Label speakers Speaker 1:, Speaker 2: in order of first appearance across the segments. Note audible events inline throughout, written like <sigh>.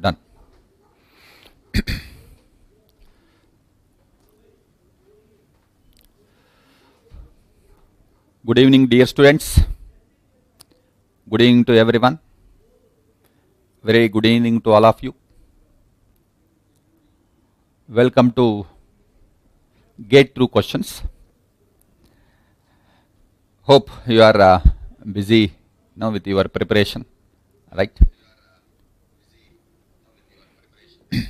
Speaker 1: Done. Good evening, dear students. Good evening to everyone. Very good evening to all of you. Welcome to GATE Through Questions. Hope you are uh, busy now with your preparation, right? <coughs>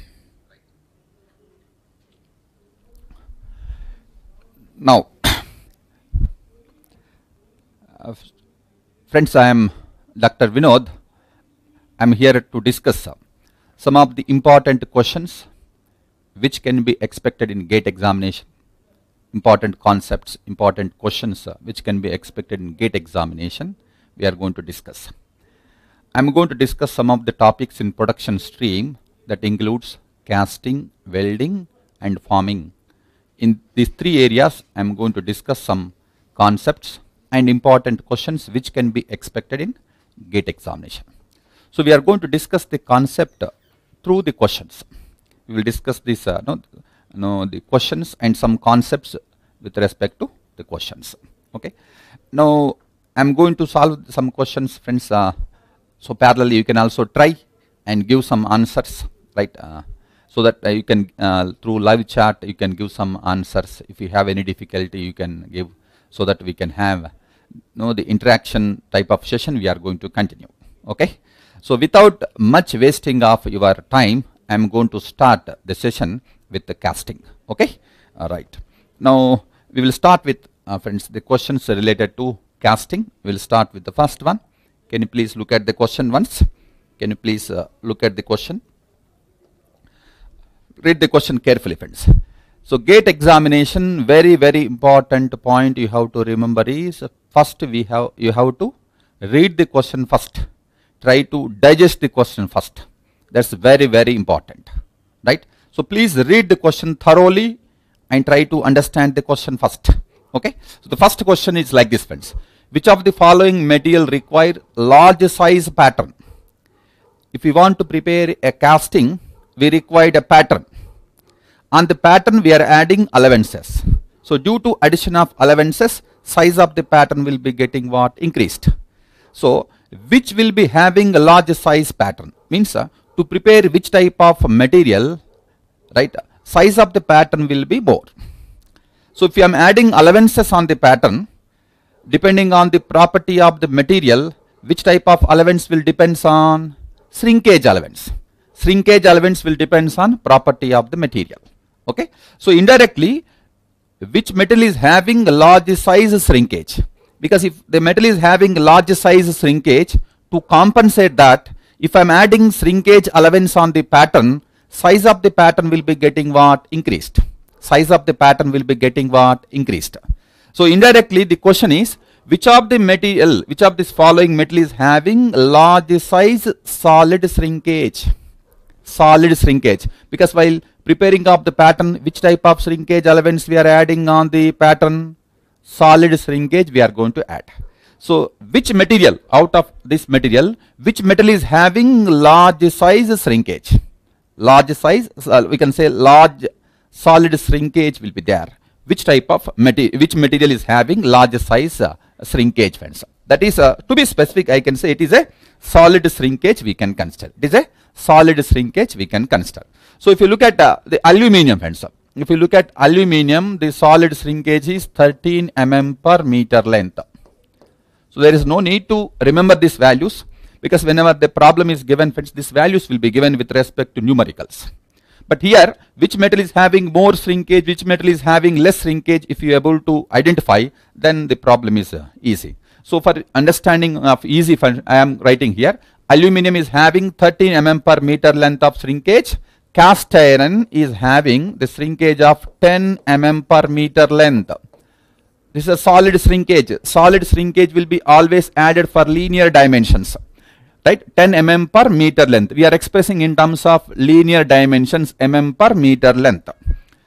Speaker 1: Now, <coughs> uh, friends, I am Dr. Vinod. I am here to discuss uh, some of the important questions which can be expected in GATE examination. Important concepts, important questions uh, which can be expected in GATE examination. We are going to discuss. I am going to discuss some of the topics in production stream that includes casting, welding, and forming in these three areas, I am going to discuss some concepts and important questions which can be expected in GATE examination. So we are going to discuss the concept through the questions. We will discuss this, uh, no, no, the questions and some concepts with respect to the questions. Okay. Now I am going to solve some questions, friends. Uh, so parallelly, you can also try and give some answers, right? Uh, so that uh, you can uh, through live chat you can give some answers if you have any difficulty you can give so that we can have you know the interaction type of session we are going to continue okay so without much wasting of your time i am going to start the session with the casting okay all right now we will start with uh, friends the questions related to casting. We will start with the first one. Can you please look at the question once? Can you please uh, look at the question? Read the question carefully friends. So gate examination very very important point you have to remember is first we have you have to read the question first. Try to digest the question first. That's very very important right? So please read the question thoroughly and try to understand the question first okay? So the first question is like this friends which of the following material require large size pattern? If we want to prepare a casting we required a pattern. On the pattern we are adding allowances. So due to addition of allowances size of the pattern will be getting what? Increased. So which will be having a large size pattern? Means uh, to prepare which type of material right size of the pattern will be more. So if I am adding allowances on the pattern depending on the property of the material which type of allowance will depends on shrinkage allowance. Shrinkage allowance will depends on property of the material. Okay? So indirectly which metal is having large size shrinkage? Because if the metal is having large size shrinkage to compensate that if i'm adding shrinkage allowance on the pattern size of the pattern will be getting what? Increased. Size of the pattern will be getting what? Increased so indirectly the question is which of the material which of this following metal is having large size solid shrinkage? Solid shrinkage. Because while preparing of the pattern which type of shrinkage elements we are adding on the pattern? Solid shrinkage we are going to add. So which material out of this material which metal is having large size shrinkage? Large size we can say large solid shrinkage will be there which type of material which material is having large size uh, shrinkage friends that is uh, to be specific i can say it is a solid shrinkage we can consider it is a solid shrinkage we can consider so if you look at uh, the aluminium friends if you look at aluminium the solid shrinkage is 13 mm per meter length. So there is no need to remember these values because whenever the problem is given friends these values will be given with respect to numericals but here which metal is having more shrinkage which metal is having less shrinkage if you are able to identify then the problem is uh, easy. So for understanding of easy I am writing here aluminum is having 13 mm per meter length of shrinkage. Cast iron is having the shrinkage of 10 mm per meter length. This is a solid shrinkage. Solid shrinkage will be always added for linear dimensions right 10 mm per meter length we are expressing in terms of linear dimensions mm per meter length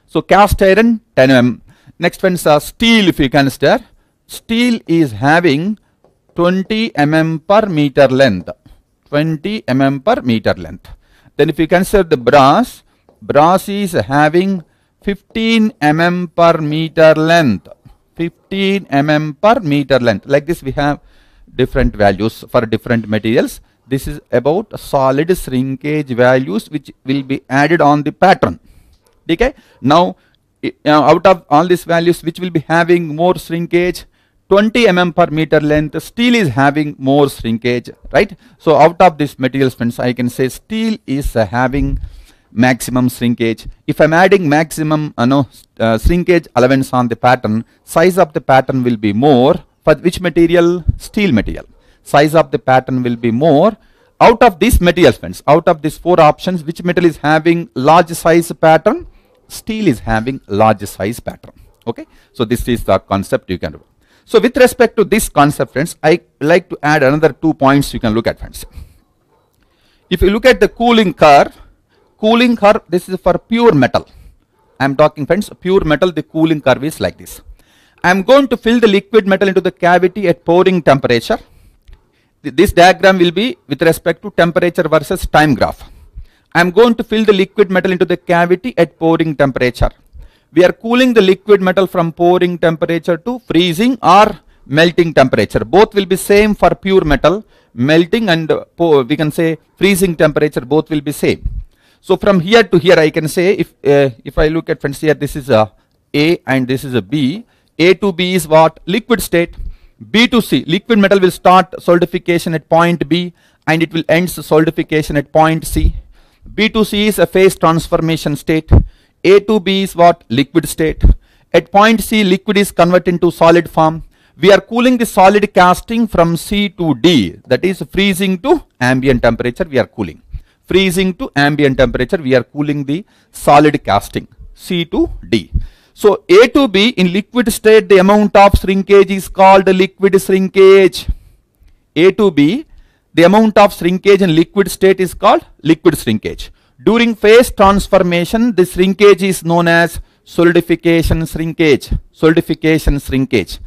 Speaker 1: so cast iron 10 mm next one is uh, steel if you consider steel is having 20 mm per meter length. 20 mm per meter length. Then if you consider the brass, brass is having 15 mm per meter length. 15 mm per meter length. Like this we have different values for different materials. This is about solid shrinkage values which will be added on the pattern. Okay. Now, uh, out of all these values which will be having more shrinkage, 20 mm per meter length, steel is having more shrinkage, right? So, out of this material friends, I can say steel is uh, having maximum shrinkage. If I'm adding maximum uh, no, uh, shrinkage allowance on the pattern, size of the pattern will be more. For which material? Steel material size of the pattern will be more. Out of these materials friends, out of these four options, which metal is having large size pattern? Steel is having large size pattern. Okay. So this is the concept you can do. So with respect to this concept friends, I like to add another two points you can look at friends. If you look at the cooling curve, cooling curve, this is for pure metal. I am talking friends, pure metal, the cooling curve is like this. I am going to fill the liquid metal into the cavity at pouring temperature this diagram will be with respect to temperature versus time graph. I am going to fill the liquid metal into the cavity at pouring temperature. We are cooling the liquid metal from pouring temperature to freezing or melting temperature. Both will be same for pure metal. Melting and we can say freezing temperature both will be same. So from here to here I can say if uh, if I look at friends here this is a A and this is a B. A to B is what? Liquid state B to C, liquid metal will start solidification at point B and it will end solidification at point C. B to C is a phase transformation state. A to B is what? Liquid state. At point C, liquid is converted into solid form. We are cooling the solid casting from C to D. That is freezing to ambient temperature we are cooling. Freezing to ambient temperature we are cooling the solid casting C to D. So A to B in liquid state the amount of shrinkage is called liquid shrinkage. A to B the amount of shrinkage in liquid state is called liquid shrinkage. During phase transformation the shrinkage is known as solidification shrinkage. Solidification shrinkage.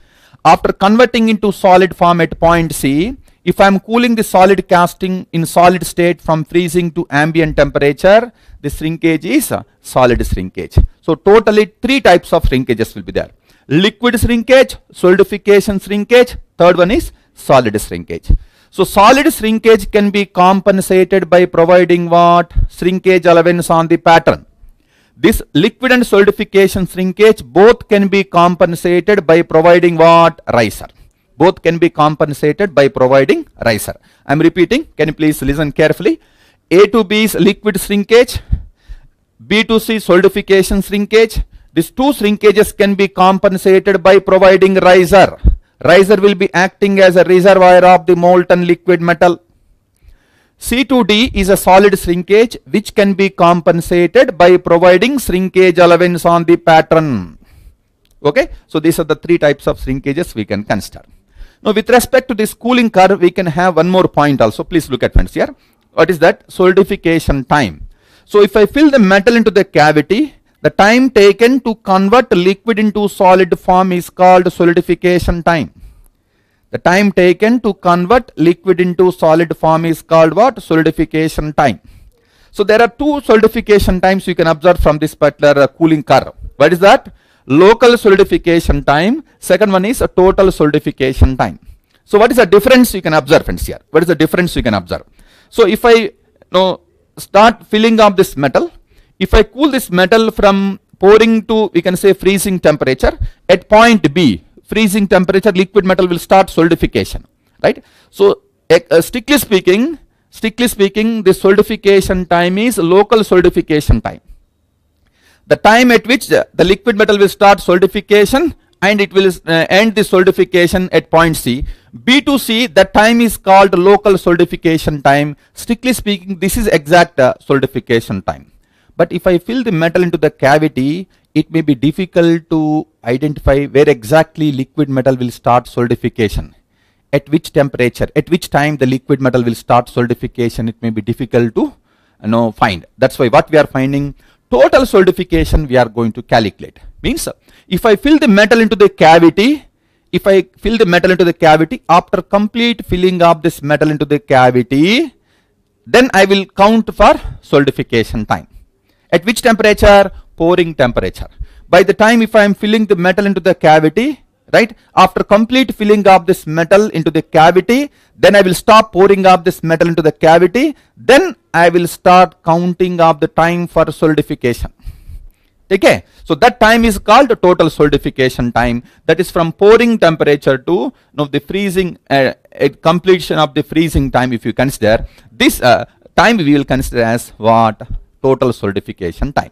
Speaker 1: After converting into solid form at point C if I am cooling the solid casting in solid state from freezing to ambient temperature the shrinkage is solid shrinkage. So totally three types of shrinkages will be there. Liquid shrinkage, solidification shrinkage, third one is solid shrinkage. So solid shrinkage can be compensated by providing what? Shrinkage allowance on the pattern. This liquid and solidification shrinkage both can be compensated by providing what? Riser. Both can be compensated by providing riser. I am repeating, can you please listen carefully? A to B is liquid shrinkage, B to C solidification shrinkage. These two shrinkages can be compensated by providing riser. Riser will be acting as a reservoir of the molten liquid metal. C to D is a solid shrinkage which can be compensated by providing shrinkage allowance on the pattern. Okay, so these are the three types of shrinkages we can consider. Now with respect to this cooling curve, we can have one more point also. Please look at friends here. What is that? Solidification time. So if I fill the metal into the cavity, the time taken to convert liquid into solid form is called solidification time. The time taken to convert liquid into solid form is called what? Solidification time. So there are two solidification times you can observe from this particular uh, cooling curve. What is that? Local solidification time. Second one is a total solidification time. So what is the difference you can observe friends here? What is the difference you can observe? So if I you know start filling up this metal. If I cool this metal from pouring to, we can say freezing temperature, at point B, freezing temperature, liquid metal will start solidification, right? So, uh, strictly speaking, strictly speaking, the solidification time is local solidification time. The time at which the, liquid metal will start solidification and it will uh, end the solidification at point C. B to C, that time is called local solidification time. Strictly speaking, this is exact uh, solidification time. But if I fill the metal into the cavity, it may be difficult to identify where exactly liquid metal will start solidification. At which temperature, at which time the liquid metal will start solidification, it may be difficult to you know, find. That's why what we are finding, total solidification we are going to calculate. Means if I fill the metal into the cavity, if I fill the metal into the cavity, after complete filling up this metal into the cavity, then I will count for solidification time. At which temperature? Pouring temperature. By the time if I am filling the metal into the cavity, right, after complete filling up this metal into the cavity, then I will stop pouring up this metal into the cavity, then I will start counting up the time for solidification. Okay, so that time is called the total solidification time. That is from pouring temperature to you know, the freezing, uh, completion of the freezing time. If you consider this uh, time, we will consider as what total solidification time.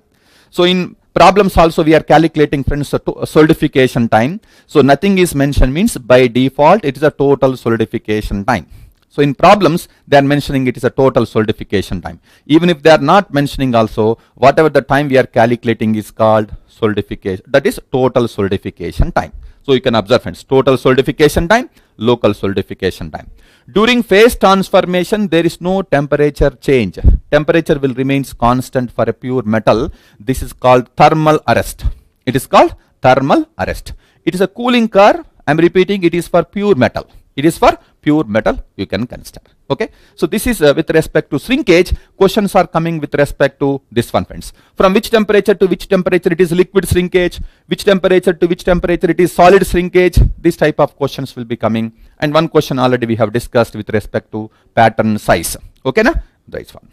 Speaker 1: So in problems also we are calculating friends uh, solidification time. So nothing is mentioned means by default it is a total solidification time. So in problems, they are mentioning it is a total solidification time. Even if they are not mentioning also, whatever the time we are calculating is called solidification. That is total solidification time. So you can observe friends, total solidification time, local solidification time. During phase transformation, there is no temperature change. Temperature will remains constant for a pure metal. This is called thermal arrest. It is called thermal arrest. It is a cooling curve. I am repeating, it is for pure metal. It is for pure metal you can consider. Okay. So this is uh, with respect to shrinkage. Questions are coming with respect to this one friends. From which temperature to which temperature it is liquid shrinkage, which temperature to which temperature it is solid shrinkage. This type of questions will be coming. And one question already we have discussed with respect to pattern size. Okay na? that's one.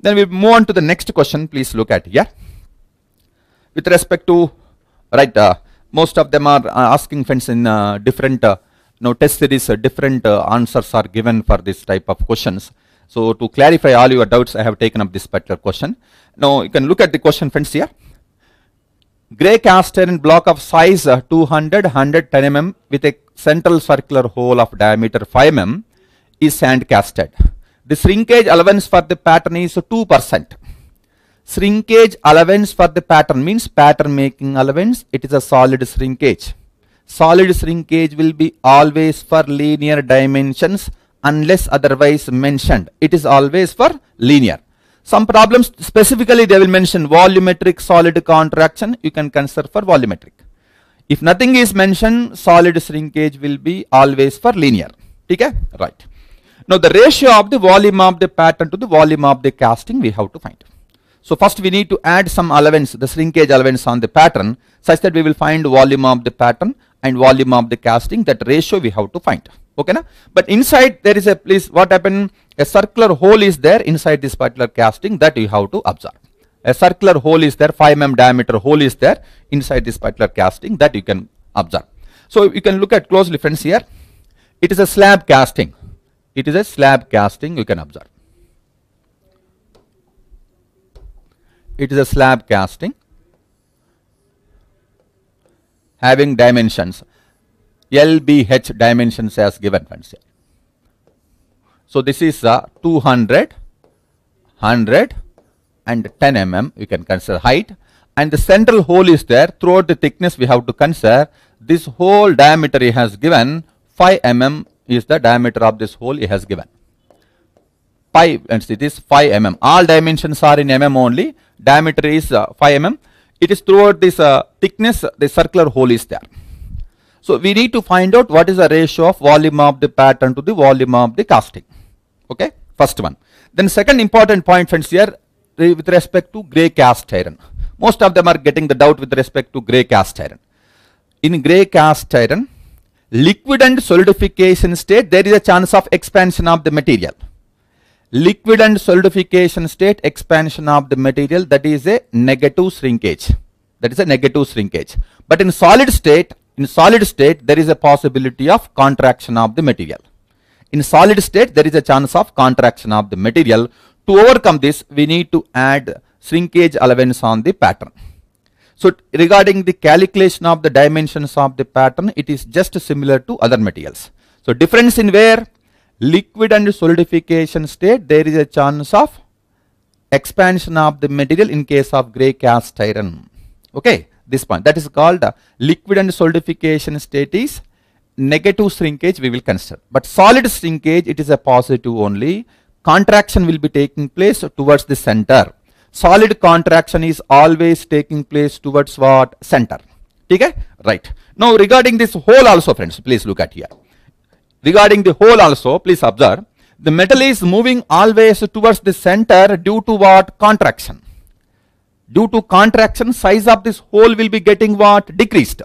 Speaker 1: Then we move on to the next question. Please look at here. With respect to, right, uh, most of them are uh, asking friends in uh, different uh, now test series uh, different uh, answers are given for this type of questions. So to clarify all your doubts, I have taken up this particular question. Now you can look at the question friends here. Gray cast iron block of size uh, 200 110 mm with a central circular hole of diameter 5 mm is sand casted. The shrinkage allowance for the pattern is 2%. Shrinkage allowance for the pattern means pattern making allowance. It is a solid shrinkage solid shrinkage will be always for linear dimensions unless otherwise mentioned. It is always for linear. Some problems specifically they will mention volumetric solid contraction. You can consider for volumetric. If nothing is mentioned, solid shrinkage will be always for linear. Okay? Right. Now the ratio of the volume of the pattern to the volume of the casting we have to find. So first we need to add some allowance, the shrinkage allowance on the pattern such that we will find volume of the pattern and volume of the casting that ratio we have to find. Okay na? But inside there is a place what happened? A circular hole is there inside this particular casting that you have to observe. A circular hole is there 5 mm diameter hole is there inside this particular casting that you can observe. So you can look at closely friends here. It is a slab casting. It is a slab casting you can observe it is a slab casting having dimensions. LBH dimensions as given friends. So this is uh, 200, 100 and 10 mm we can consider height. And the central hole is there. Throughout the thickness we have to consider this hole diameter he has given. 5 mm is the diameter of this hole he has given. Pi and see this 5 mm. All dimensions are in mm only diameter is uh, 5 mm it is throughout this uh, thickness the circular hole is there. So we need to find out what is the ratio of volume of the pattern to the volume of the casting. Okay, first one. Then second important point friends here with respect to gray cast iron. Most of them are getting the doubt with respect to gray cast iron. In gray cast iron, liquid and solidification state there is a chance of expansion of the material liquid and solidification state expansion of the material that is a negative shrinkage. That is a negative shrinkage. But in solid state in solid state there is a possibility of contraction of the material. In solid state there is a chance of contraction of the material. To overcome this we need to add shrinkage allowance on the pattern. So regarding the calculation of the dimensions of the pattern it is just similar to other materials. So difference in where liquid and solidification state, there is a chance of expansion of the material in case of gray cast iron. Okay, this point that is called liquid and solidification state is negative shrinkage we will consider. But solid shrinkage it is a positive only. Contraction will be taking place towards the center. Solid contraction is always taking place towards what? Center. Okay? Right. Now regarding this hole also friends, please look at here. Regarding the hole also, please observe, the metal is moving always towards the center due to what? Contraction. Due to contraction, size of this hole will be getting what? Decreased.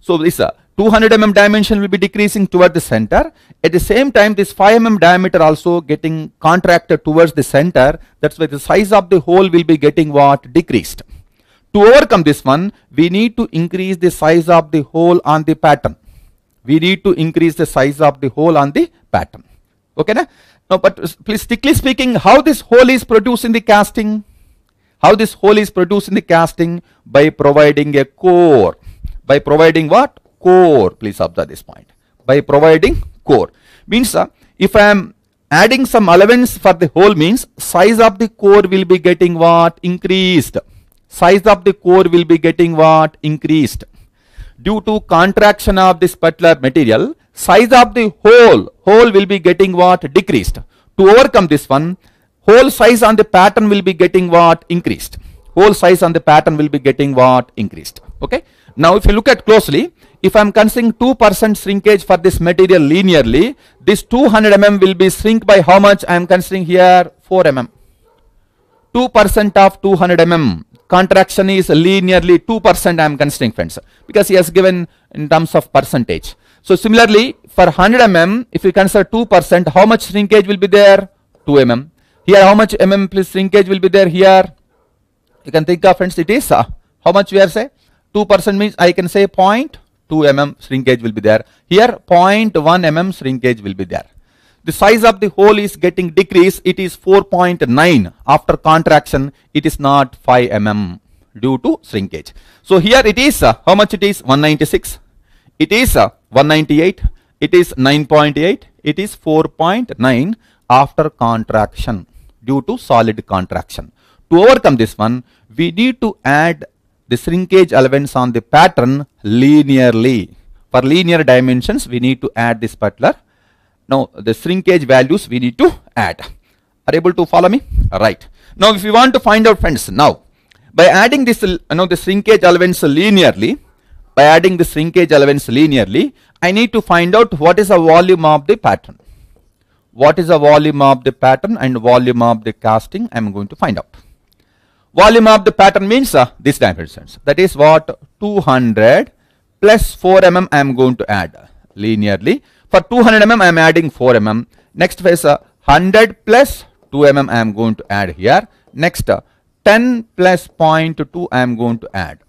Speaker 1: So this uh, 200 mm dimension will be decreasing toward the center. At the same time, this 5 mm diameter also getting contracted towards the center. That's why the size of the hole will be getting what? Decreased. To overcome this one, we need to increase the size of the hole on the pattern. We need to increase the size of the hole on the pattern. Okay, na? Now, but please, strictly speaking, how this hole is produced in the casting? How this hole is produced in the casting? By providing a core. By providing what? Core. Please observe this point. By providing core. Means, uh, if I am adding some allowance for the hole means, size of the core will be getting what? Increased size of the core will be getting what? Increased. Due to contraction of this particular material, size of the hole, hole will be getting what? Decreased. To overcome this one, hole size on the pattern will be getting what? Increased. Hole size on the pattern will be getting what? Increased. Okay. Now if you look at closely, if I am considering 2% shrinkage for this material linearly, this 200 mm will be shrink by how much I am considering here? 4 mm. 2% of 200 mm contraction is linearly 2% I am considering friends because he has given in terms of percentage. So similarly for 100 mm if you consider 2% how much shrinkage will be there? 2 mm. Here how much mm plus shrinkage will be there? Here you can think of friends it is uh, how much we are say? 2% means I can say 0.2 mm shrinkage will be there. Here 0.1 mm shrinkage will be there the size of the hole is getting decreased. It is 4.9 after contraction it is not 5 mm due to shrinkage. So here it is uh, how much it is? 196 it is uh, 198 it is 9.8 it is 4.9 after contraction due to solid contraction. To overcome this one we need to add the shrinkage elements on the pattern linearly. For linear dimensions we need to add this particular now the shrinkage values we need to add. Are able to follow me? Right. Now if we want to find out friends, now by adding this you know the shrinkage allowance linearly, by adding the shrinkage allowance linearly, I need to find out what is the volume of the pattern. What is the volume of the pattern and volume of the casting I am going to find out. Volume of the pattern means uh, this dimensions. That is what 200 plus 4 mm I am going to add linearly for 200 mm I am adding 4 mm. Next phase uh, 100 plus 2 mm I am going to add here. Next uh, 10 plus 0.2 I am going to add.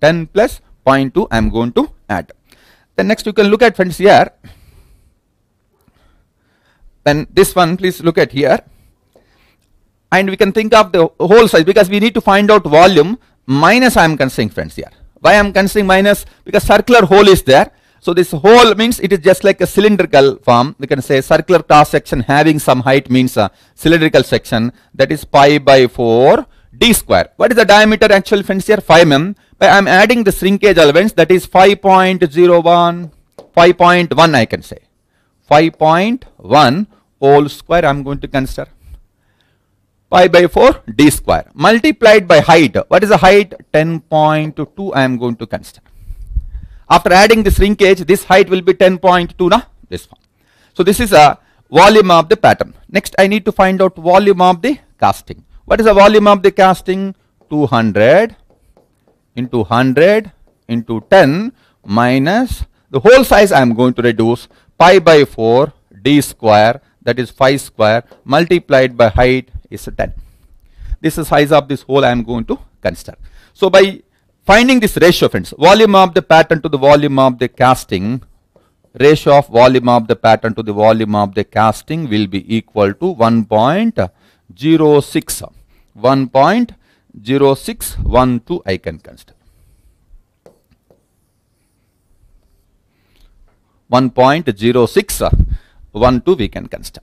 Speaker 1: 10 plus 0.2 I am going to add. Then next you can look at friends here. Then this one please look at here. And we can think of the hole size because we need to find out volume minus I am considering friends here. Why I am considering minus? Because circular hole is there so this hole means it is just like a cylindrical form. We can say circular cross section having some height means a cylindrical section that is pi by 4 d square. What is the diameter actual friends here? 5 mm. I am adding the shrinkage allowance that is 5.01, 5.1 I can say. 5.1 whole square I am going to consider. Pi by 4 d square multiplied by height. What is the height? 10.2 I am going to consider. After adding this shrinkage, this height will be 10.2 na? This one. So this is a volume of the pattern. Next, I need to find out volume of the casting. What is the volume of the casting? 200 into 100 into 10 minus the hole size I am going to reduce pi by 4 d square that is 5 square multiplied by height is 10. This is size of this hole I am going to consider. So by Finding this ratio friends, volume of the pattern to the volume of the casting, ratio of volume of the pattern to the volume of the casting will be equal to 1.06. 1.0612 I can consider. 1.0612 we can consider.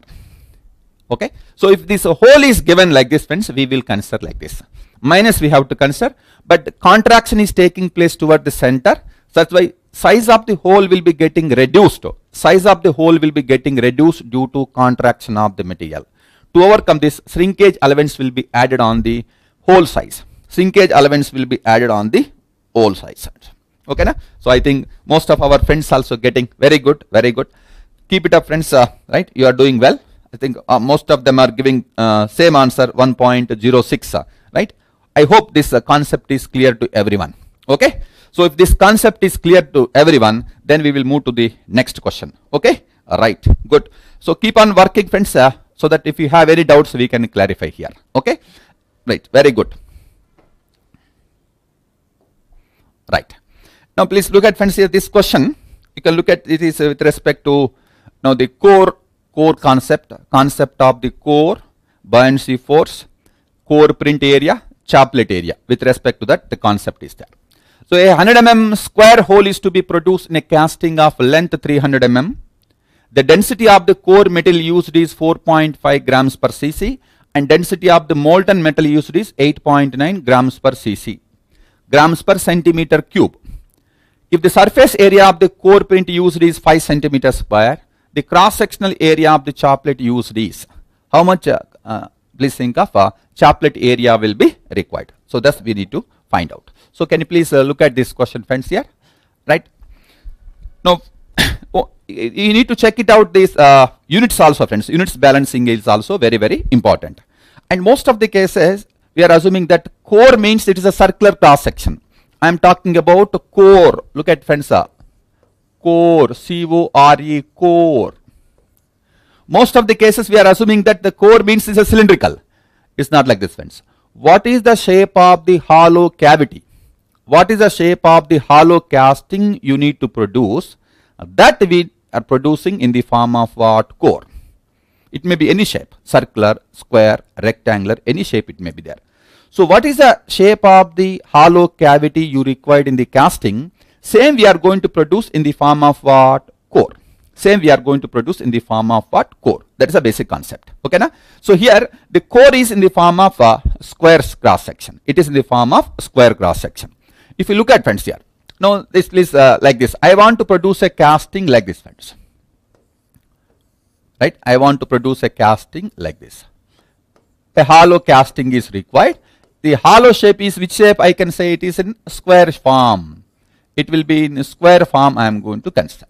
Speaker 1: Okay. So if this hole is given like this friends, we will consider like this minus we have to consider but contraction is taking place toward the center So that's why size of the hole will be getting reduced size of the hole will be getting reduced due to contraction of the material to overcome this shrinkage allowance will be added on the hole size shrinkage allowance will be added on the hole size Okay, na? So I think most of our friends also getting very good, very good. Keep it up, friends. Uh, right, you are doing well. I think uh, most of them are giving uh, same answer 1.06. Uh, right. I hope this uh, concept is clear to everyone. Okay. So if this concept is clear to everyone, then we will move to the next question. Okay. Right. Good. So keep on working, friends. Uh, so that if you have any doubts, we can clarify here. Okay. Right. Very good. Right. Now please look at friends here this question. You can look at it is with respect to now the core core concept concept of the core buoyancy force core print area chaplet area with respect to that the concept is there. So a 100 mm square hole is to be produced in a casting of length 300 mm. The density of the core metal used is 4.5 grams per cc and density of the molten metal used is 8.9 grams per cc grams per centimeter cube. If the surface area of the core print used is 5 centimeters square, the cross-sectional area of the chaplet used is how much uh, uh, please think of uh, chaplet area will be required. So thus we need to find out. So can you please uh, look at this question friends here, right? Now <coughs> oh, you need to check it out these uh, units also friends. Units balancing is also very very important. And most of the cases we are assuming that core means it is a circular cross section. I am talking about core. Look at friends. Uh, core. C-O-R-E. Core. Most of the cases we are assuming that the core means is a cylindrical. It's not like this friends. What is the shape of the hollow cavity? What is the shape of the hollow casting you need to produce? That we are producing in the form of what? Core. It may be any shape, circular, square, rectangular, any shape it may be there. So what is the shape of the hollow cavity you required in the casting? Same we are going to produce in the form of what? Same we are going to produce in the form of what? Core. That is a basic concept. Okay na? So here the core is in the form of a square cross section. It is in the form of square cross section. If you look at friends here. Now this is uh, like this. I want to produce a casting like this friends right I want to produce a casting like this a hollow casting is required the hollow shape is which shape I can say it is in square form it will be in square form I am going to consider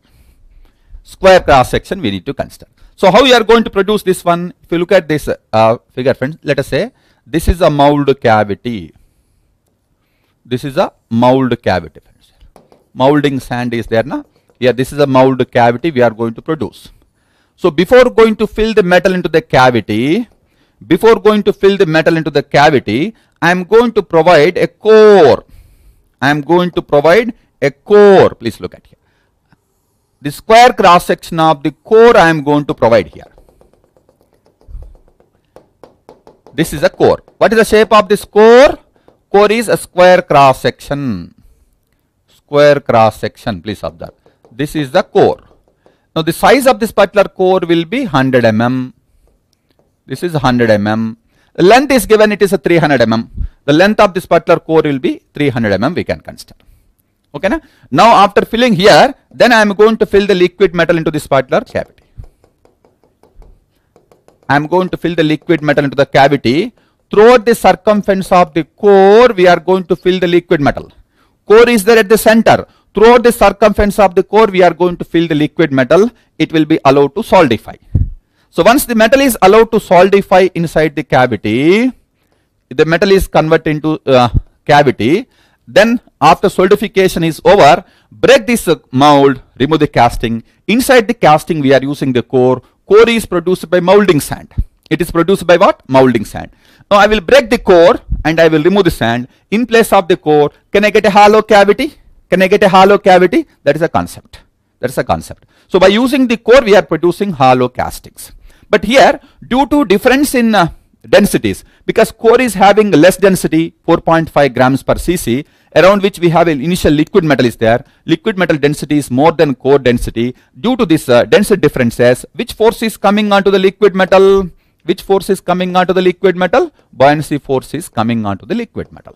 Speaker 1: square cross section we need to consider so how you are going to produce this one if you look at this uh, figure friends let us say this is a mold cavity this is a mold cavity friends molding sand is there now yeah this is a mold cavity we are going to produce so before going to fill the metal into the cavity, before going to fill the metal into the cavity, I am going to provide a core. I am going to provide a core. Please look at here. The square cross section of the core I am going to provide here. This is a core. What is the shape of this core? Core is a square cross section. Square cross section. Please observe. This is the core. Now the size of this particular core will be 100 mm. This is 100 mm. The length is given it is a 300 mm. The length of this particular core will be 300 mm we can consider. Okay na? Now after filling here then I am going to fill the liquid metal into this particular cavity. I am going to fill the liquid metal into the cavity. Throughout the circumference of the core we are going to fill the liquid metal. Core is there at the center throughout the circumference of the core we are going to fill the liquid metal it will be allowed to solidify so once the metal is allowed to solidify inside the cavity the metal is converted into uh, cavity then after solidification is over break this mold remove the casting inside the casting we are using the core core is produced by molding sand it is produced by what molding sand now i will break the core and i will remove the sand in place of the core can i get a hollow cavity can I get a hollow cavity? That is a concept. That is a concept. So by using the core, we are producing hollow castings. But here, due to difference in uh, densities, because core is having less density, 4.5 grams per cc, around which we have an initial liquid metal is there. Liquid metal density is more than core density. Due to this uh, density differences, which force is coming onto the liquid metal? Which force is coming onto the liquid metal? Buoyancy force is coming onto the liquid metal.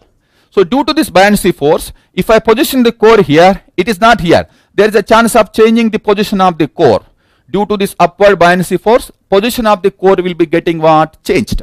Speaker 1: So due to this buoyancy force, if I position the core here, it is not here. There is a chance of changing the position of the core. Due to this upward buoyancy force, position of the core will be getting what? Changed.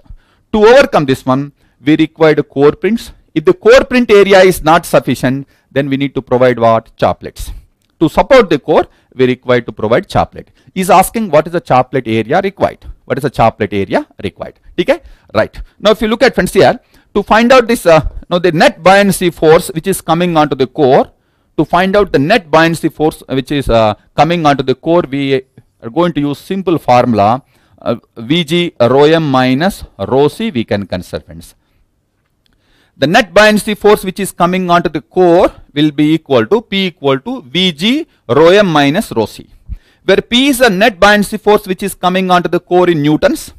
Speaker 1: To overcome this one, we require core prints. If the core print area is not sufficient, then we need to provide what? Chaplets. To support the core, we require to provide chaplet. Is asking what is the chaplet area required? What is the chaplet area required? Okay? Right. Now if you look at friends here, to find out this, uh, now the net buoyancy force which is coming onto the core, to find out the net buoyancy force which is uh, coming onto the core, we are going to use simple formula uh, Vg rho m minus rho c we can consider friends. The net buoyancy force which is coming onto the core will be equal to P equal to Vg rho m minus rho c. Where P is the net buoyancy force which is coming onto the core in newtons.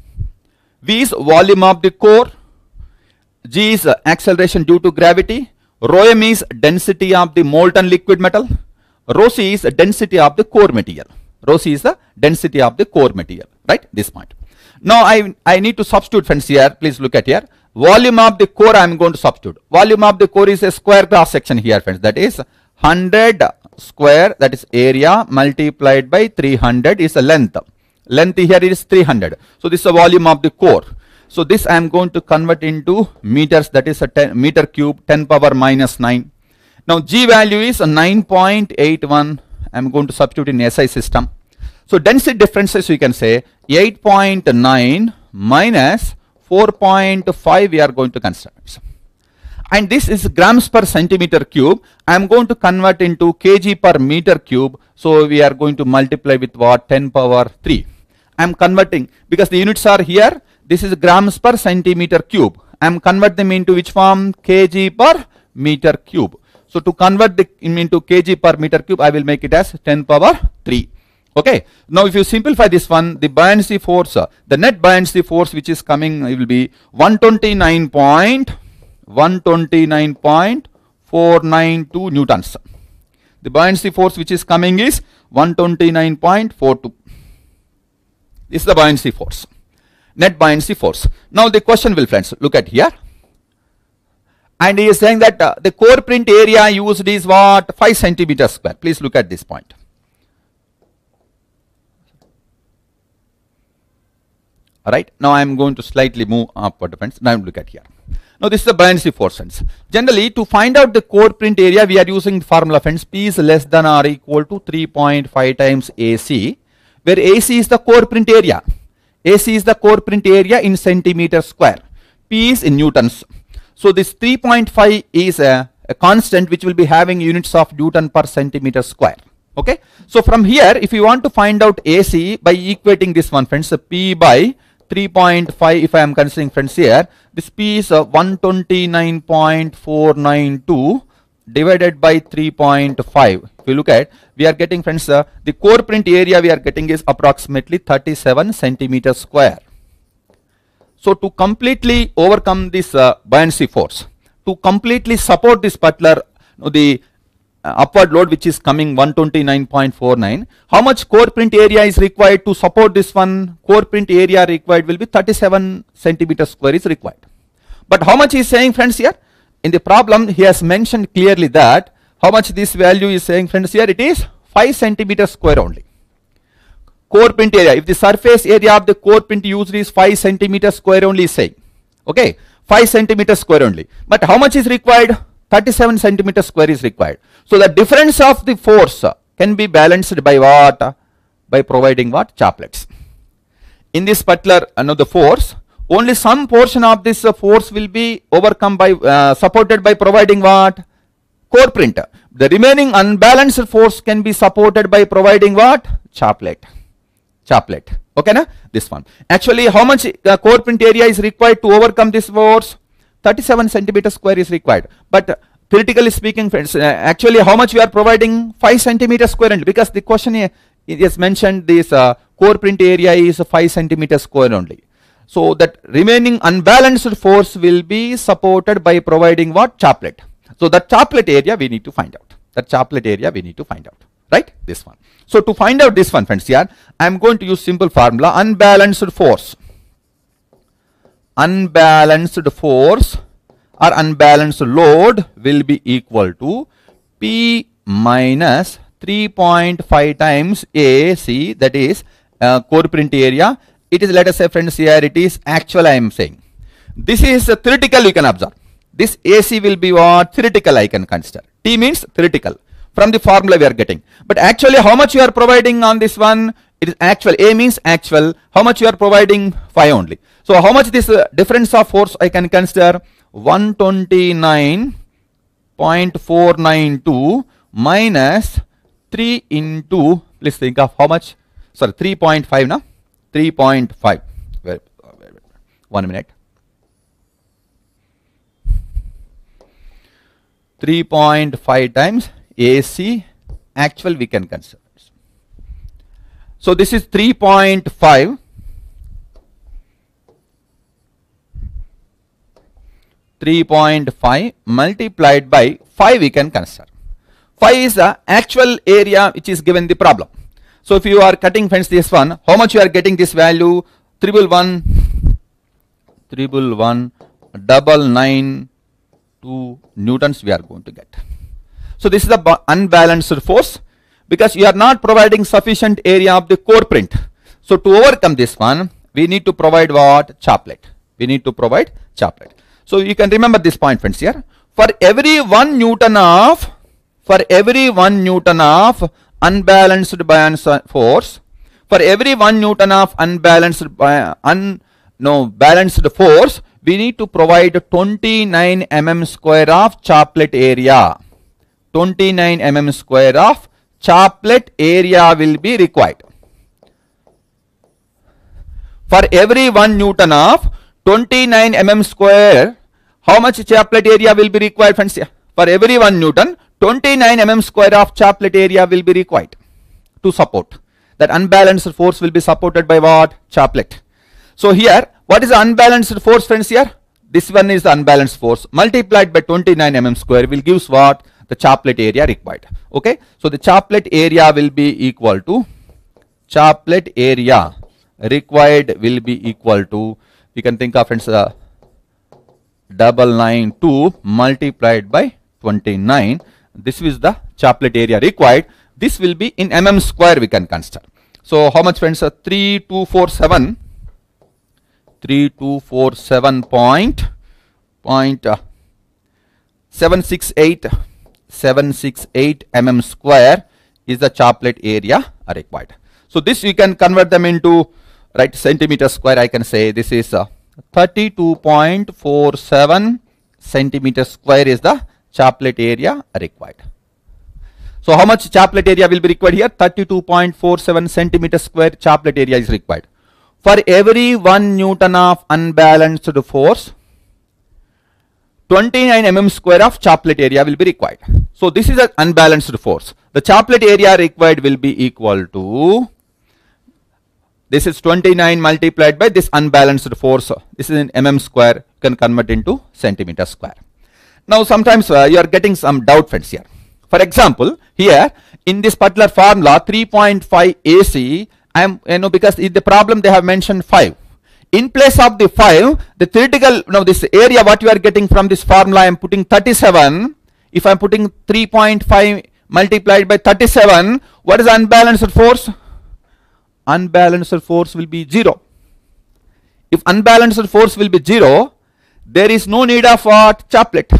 Speaker 1: V is volume of the core. G is acceleration due to gravity. Rho m is density of the molten liquid metal. Rho c is density of the core material. Rho c is the density of the core material. Right? This point. Now I, I need to substitute friends here. Please look at here volume of the core I am going to substitute. Volume of the core is a square cross section here friends. That is 100 square that is area multiplied by 300 is a length. Length here is 300. So this is the volume of the core. So this I am going to convert into meters that is a 10 meter cube 10 power minus 9. Now G value is 9.81. I am going to substitute in SI system. So density differences we can say 8.9 minus 4.5 we are going to construct and this is grams per centimeter cube. I am going to convert into kg per meter cube. So we are going to multiply with what? 10 power 3 I am converting because the units are here. This is grams per centimeter cube. I am convert them into which form? kg per meter cube. So to convert the into kg per meter cube I will make it as 10 power 3 Okay. Now if you simplify this one, the buoyancy force, uh, the net buoyancy force which is coming it will be 129.129.492 newtons. The buoyancy force which is coming is 129.42. This is the buoyancy force. Net buoyancy force. Now the question will friends, look at here. And he is saying that uh, the core print area used is what? 5 centimeters square. Please look at this point. Alright, now I am going to slightly move upward friends. Now look at here. Now this is the buoyancy force friends. Generally to find out the core print area we are using the formula friends P is less than or equal to 3.5 times AC where AC is the core print area. AC is the core print area in centimeter square. P is in newtons. So this 3.5 is a, a constant which will be having units of newton per centimeter square. Okay. So from here if you want to find out AC by equating this one friends P by 3.5 if I am considering friends here. This P is uh, 129.492 divided by 3.5 if you look at we are getting friends uh, the core print area we are getting is approximately 37 centimeter square. So to completely overcome this uh, buoyancy force to completely support this particular the Uh, upward load which is coming 129.49 how much core print area is required to support this one? Core print area required will be 37 centimeter square is required. But how much is saying friends here? In the problem he has mentioned clearly that how much this value is saying friends here? It is 5 centimeter square only. Core print area. If the surface area of the core print used is 5 centimeter square only is saying. Okay? 5 centimeter square only. But how much is required? 37 centimeter square is required. So the difference of the force can be balanced by what? By providing what? Chaplets. In this particular another force, only some portion of this force will be overcome by uh, supported by providing what? Core print. The remaining unbalanced force can be supported by providing what? Chaplet. Chaplet. Okay, na? This one. Actually, how much uh, core print area is required to overcome this force? 37 centimeter square is required but theoretically speaking friends uh, actually how much we are providing? 5 centimeter square only. Because the question is mentioned this uh, core print area is 5 centimeter square only. So that remaining unbalanced force will be supported by providing what? Chaplet. So that chaplet area we need to find out. That chaplet area we need to find out. Right? This one. So to find out this one friends here i am going to use simple formula. Unbalanced force. Unbalanced force or unbalanced load will be equal to P minus 3.5 times AC that is uh, core print area. It is let us say friends here it is actual I am saying. This is uh, theoretical you can observe. This AC will be what theoretical I can consider. T means theoretical. From the formula we are getting. But actually how much you are providing on this one? It is actual. A means actual. How much you are providing? 5 only. So how much this uh, difference of force I can consider? 129.492 minus 3 into, please think of how much? Sorry, 3.5 now. 3.5. One minute. 3.5 times AC actual we can consider. So this is 3.5 3.5 multiplied by 5 we can consider. 5 is the actual area which is given the problem. So if you are cutting fence this one, how much you are getting this value? Triple one, triple one, double nine, two newtons we are going to get. So this is the unbalanced force because you are not providing sufficient area of the core print. So to overcome this one, we need to provide what? Chaplet. We need to provide chaplet. So you can remember this point friends here. For every 1 Newton of, for every 1 Newton of unbalanced force, for every 1 Newton of unbalanced, un, no, balanced force, we need to provide 29 mm square of chaplet area. 29 mm square of chaplet area will be required. For every 1 Newton of 29 mm square, how much chaplet area will be required friends? For every 1 Newton, 29 mm square of chaplet area will be required to support. That unbalanced force will be supported by what? Chaplet. So here, what is the unbalanced force friends here? This one is the unbalanced force multiplied by 29 mm square will gives what? The chaplet area required. Okay. So the chaplet area will be equal to chaplet area required will be equal to we can think of friends uh, double nine two multiplied by 29 this is the chaplet area required. This will be in mm square we can consider. So how much friends uh, 3247 3247 point point uh, 768 768 mm square is the chaplet area required. So this you can convert them into right centimeter square I can say. This is uh, 32.47 centimeter square is the chaplet area required. So how much chaplet area will be required here? 32.47 centimeter square chaplet area is required for every 1 Newton of unbalanced force 29 mm square of chaplet area will be required. So this is an unbalanced force. The chaplet area required will be equal to this is 29 multiplied by this unbalanced force. This is in mm square. You can convert into centimeter square. Now sometimes uh, you are getting some doubt friends here. For example, here in this particular formula 3.5 AC I am you know because in the problem they have mentioned 5 in place of the 5 the theoretical you know this area what you are getting from this formula I am putting 37 if I am putting 3.5 multiplied by 37 what is unbalanced force unbalanced force will be 0 if unbalanced force will be 0 there is no need of what chaplet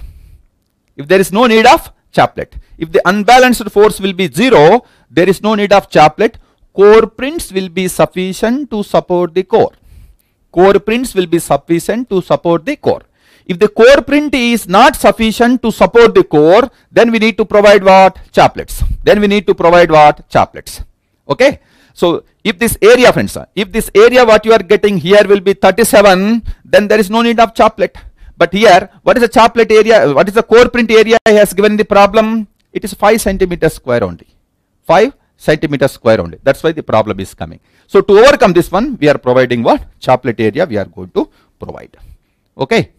Speaker 1: if there is no need of chaplet if the unbalanced force will be 0 there is no need of chaplet core prints will be sufficient to support the core. Core prints will be sufficient to support the core. If the core print is not sufficient to support the core, then we need to provide what? Chaplets. Then we need to provide what? Chaplets. Okay. So if this area friends, if this area what you are getting here will be 37, then there is no need of chaplet. But here, what is the chaplet area? What is the core print area he has given the problem? It is 5 centimeter square only. 5 centimeter square only. That's why the problem is coming. So to overcome this one, we are providing what? Chaplet area we are going to provide. Okay.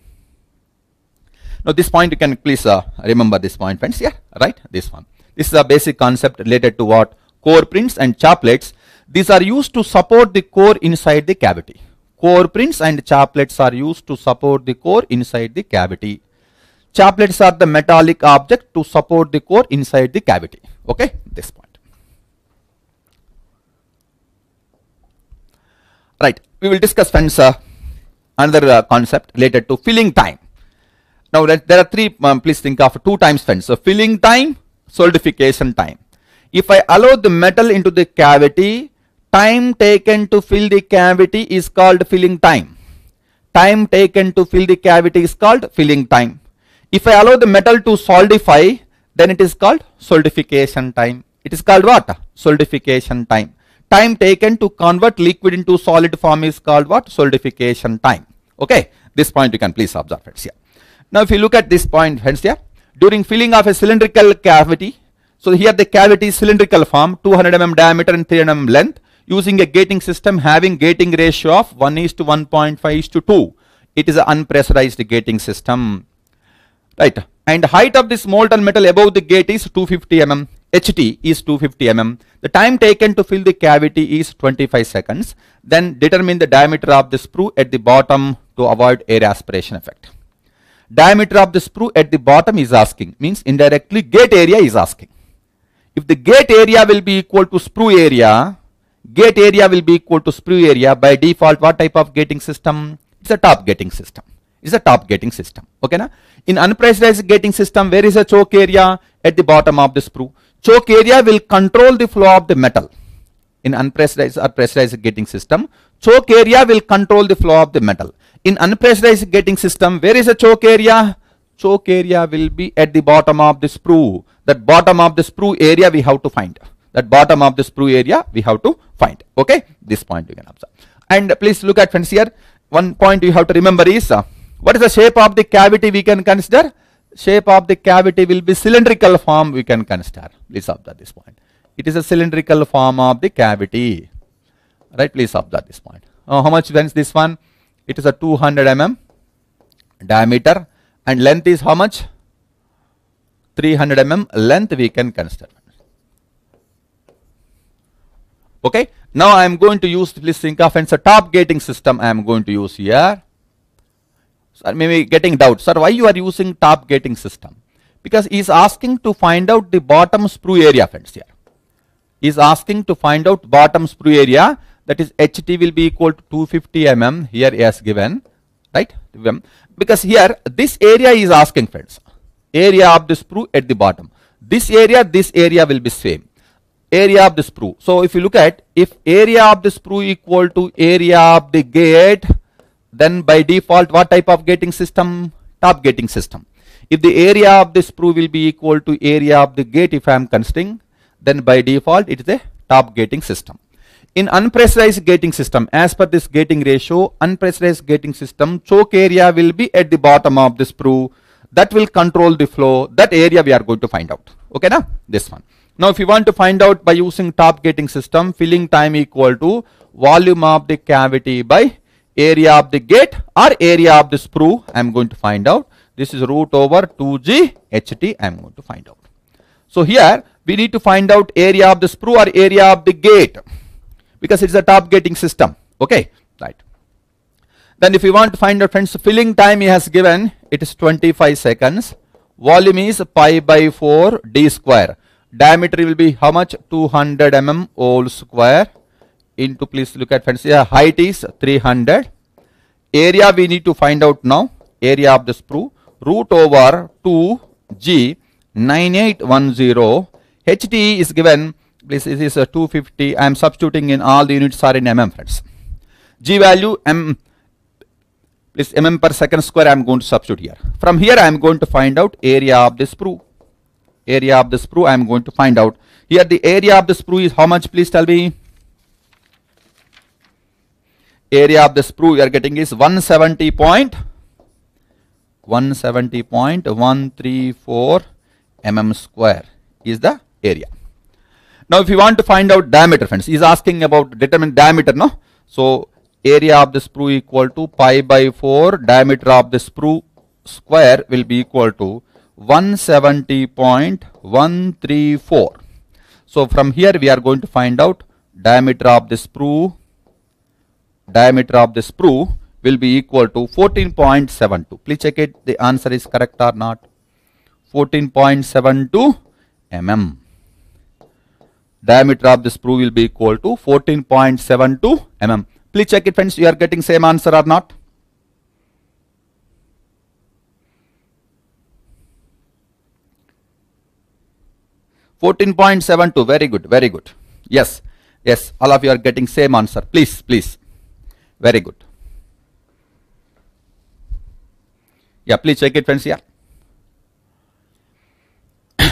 Speaker 1: Now this point you can please uh, remember this point friends here, right? This one. This is a basic concept related to what? Core prints and chaplets. These are used to support the core inside the cavity. Core prints and chaplets are used to support the core inside the cavity. Chaplets are the metallic object to support the core inside the cavity. Okay, this point. Right, we will discuss friends uh, another uh, concept related to filling time. Now that there are three, um, please think of two times. So filling time, solidification time. If I allow the metal into the cavity, time taken to fill the cavity is called filling time. Time taken to fill the cavity is called filling time. If I allow the metal to solidify, then it is called solidification time. It is called what? Solidification time. Time taken to convert liquid into solid form is called what? Solidification time. Okay, this point you can please observe friends here. Now if you look at this point friends here, during filling of a cylindrical cavity, so here the cavity is cylindrical form, 200 mm diameter and 300 mm length, using a gating system having gating ratio of 1 is to 1.5 is to 2. It is an unpressurized gating system. Right. And height of this molten metal above the gate is 250 mm. HT is 250 mm. The time taken to fill the cavity is 25 seconds. Then determine the diameter of the sprue at the bottom to avoid air aspiration effect diameter of the sprue at the bottom is asking means indirectly gate area is asking if the gate area will be equal to sprue area gate area will be equal to sprue area. By default what type of gating system? It's a top gating system. It's a top gating system. Okay na? In unpressurized gating system where is a choke area? At the bottom of the sprue. Choke area will control the flow of the metal. In unpressurized or pressurized gating system choke area will control the flow of the metal. In unpressurized gating system, where is the choke area? Choke area will be at the bottom of the sprue. That bottom of the sprue area we have to find. That bottom of the sprue area we have to find. Okay, this point you can observe. And please look at friends here. One point you have to remember is uh, what is the shape of the cavity we can consider? Shape of the cavity will be cylindrical form we can consider. Please observe this point. It is a cylindrical form of the cavity. Right, please observe this point. Uh, how much length this one? it is a 200 mm diameter and length is how much 300 mm length we can consider okay? Now i am going to use think of it's a top gating system i am going to use here. Sir maybe getting doubt. Sir why you are using top gating system? Because he is asking to find out the bottom sprue area friends here. He is asking to find out bottom sprue area. That is HT will be equal to 250 mm here as given. Right? Because here this area is asking friends. Area of the sprue at the bottom. This area this area will be same area of the sprue so if you look at if area of the sprue equal to area of the gate then by default what type of gating system top gating system if the area of the sprue will be equal to area of the gate if I am considering then by default it is a top gating system in unpressurized gating system, as per this gating ratio, unpressurized gating system, choke area will be at the bottom of the sprue. That will control the flow. That area we are going to find out. Okay, now this one. Now, if you want to find out by using top gating system, filling time equal to volume of the cavity by area of the gate or area of the sprue. I am going to find out. This is root over 2g ht. I am going to find out. So here we need to find out area of the sprue or area of the gate because it's a top gating system okay right then if you want to find out friends filling time he has given it is 25 seconds volume is pi by 4 d square diameter will be how much? 200 mm whole square. Into please look at friends. Here height is 300 area we need to find out now. Area of the sprue. Root over 2 g 9810 ht is given this is a 250 I am substituting in all the units are in mm friends. G value m please mm per second square I am going to substitute here. From here I am going to find out area of the sprue area of the sprue I am going to find out. Here the area of the sprue is how much please tell me? Area of the sprue we are getting is 170 point 170.134 mm square is the area. Now, if you want to find out diameter, friends, he is asking about determine diameter, no? So, area of the sprue equal to pi by 4, diameter of the sprue square will be equal to 170.134. So, from here we are going to find out diameter of this sprue, diameter of the sprue will be equal to 14.72. Please check it, the answer is correct or not. 14.72 mm diameter of the sprue will be equal to 14.72 mm. Please check it friends, you are getting same answer or not? 14.72. Very good. Very good. Yes. Yes. All of you are getting same answer. Please, please. Very good. Yeah, please check it friends yeah <coughs>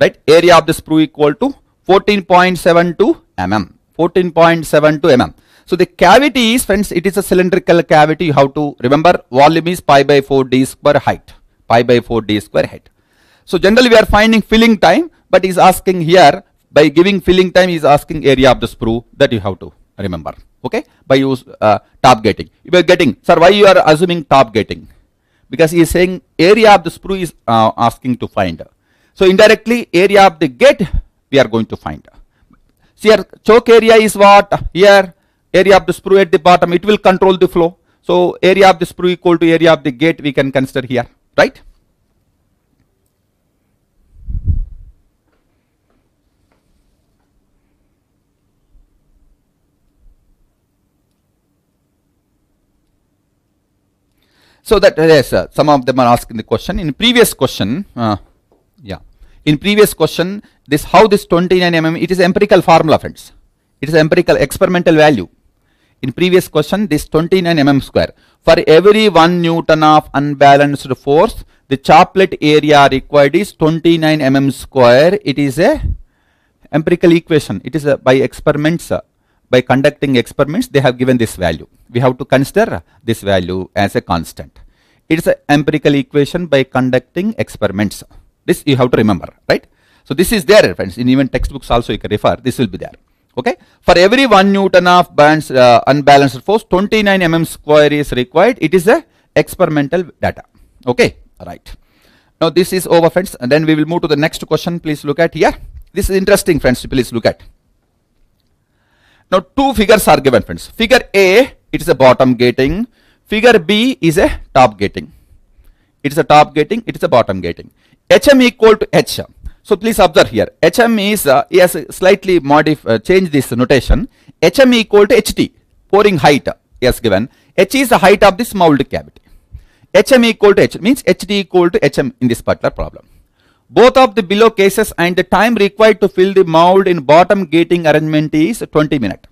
Speaker 1: right, area of the sprue equal to 14.72 mm. 14.72 mm. So the cavity is friends, it is a cylindrical cavity. You have to remember volume is pi by 4 d square height. Pi by 4 d square height. So generally we are finding filling time, but he is asking here by giving filling time he is asking area of the sprue that you have to remember. Okay, by use uh, top gating. You are getting, sir, why you are assuming top gating? Because he is saying area of the sprue is uh, asking to find. So indirectly area of the gate we are going to find. See here choke area is what? Here area of the sprue at the bottom it will control the flow. So area of the sprue equal to area of the gate we can consider here, right? So that yes, uh, some of them are asking the question. In previous question, uh, yeah, in previous question, this how this 29 mm, it is empirical formula, friends. It is empirical experimental value. In previous question, this 29 mm square. For every 1 Newton of unbalanced force, the chaplet area required is 29 mm square. It is a empirical equation. It is a, by experiments. Uh, by conducting experiments, they have given this value. We have to consider this value as a constant. It is an empirical equation by conducting experiments. This you have to remember, right? So this is there, friends. In even textbooks also you can refer. This will be there. Okay. For every one Newton of balance, uh, unbalanced force, 29 mm square is required. It is a experimental data. Okay. Right. Now this is over, friends. And then we will move to the next question. Please look at here. This is interesting, friends. Please look at. Now two figures are given friends. Figure A, it is a bottom gating. Figure B is a top gating. It is a top gating, it is a bottom gating. HM equal to H. So please observe here. HM is, uh, yes, slightly modify, uh, change this notation. HM equal to HT, pouring height, yes given. H is the height of this mold cavity. HM equal to H means HT equal to HM in this particular problem. Both of the below cases and the time required to fill the mold in bottom gating arrangement is 20 minute.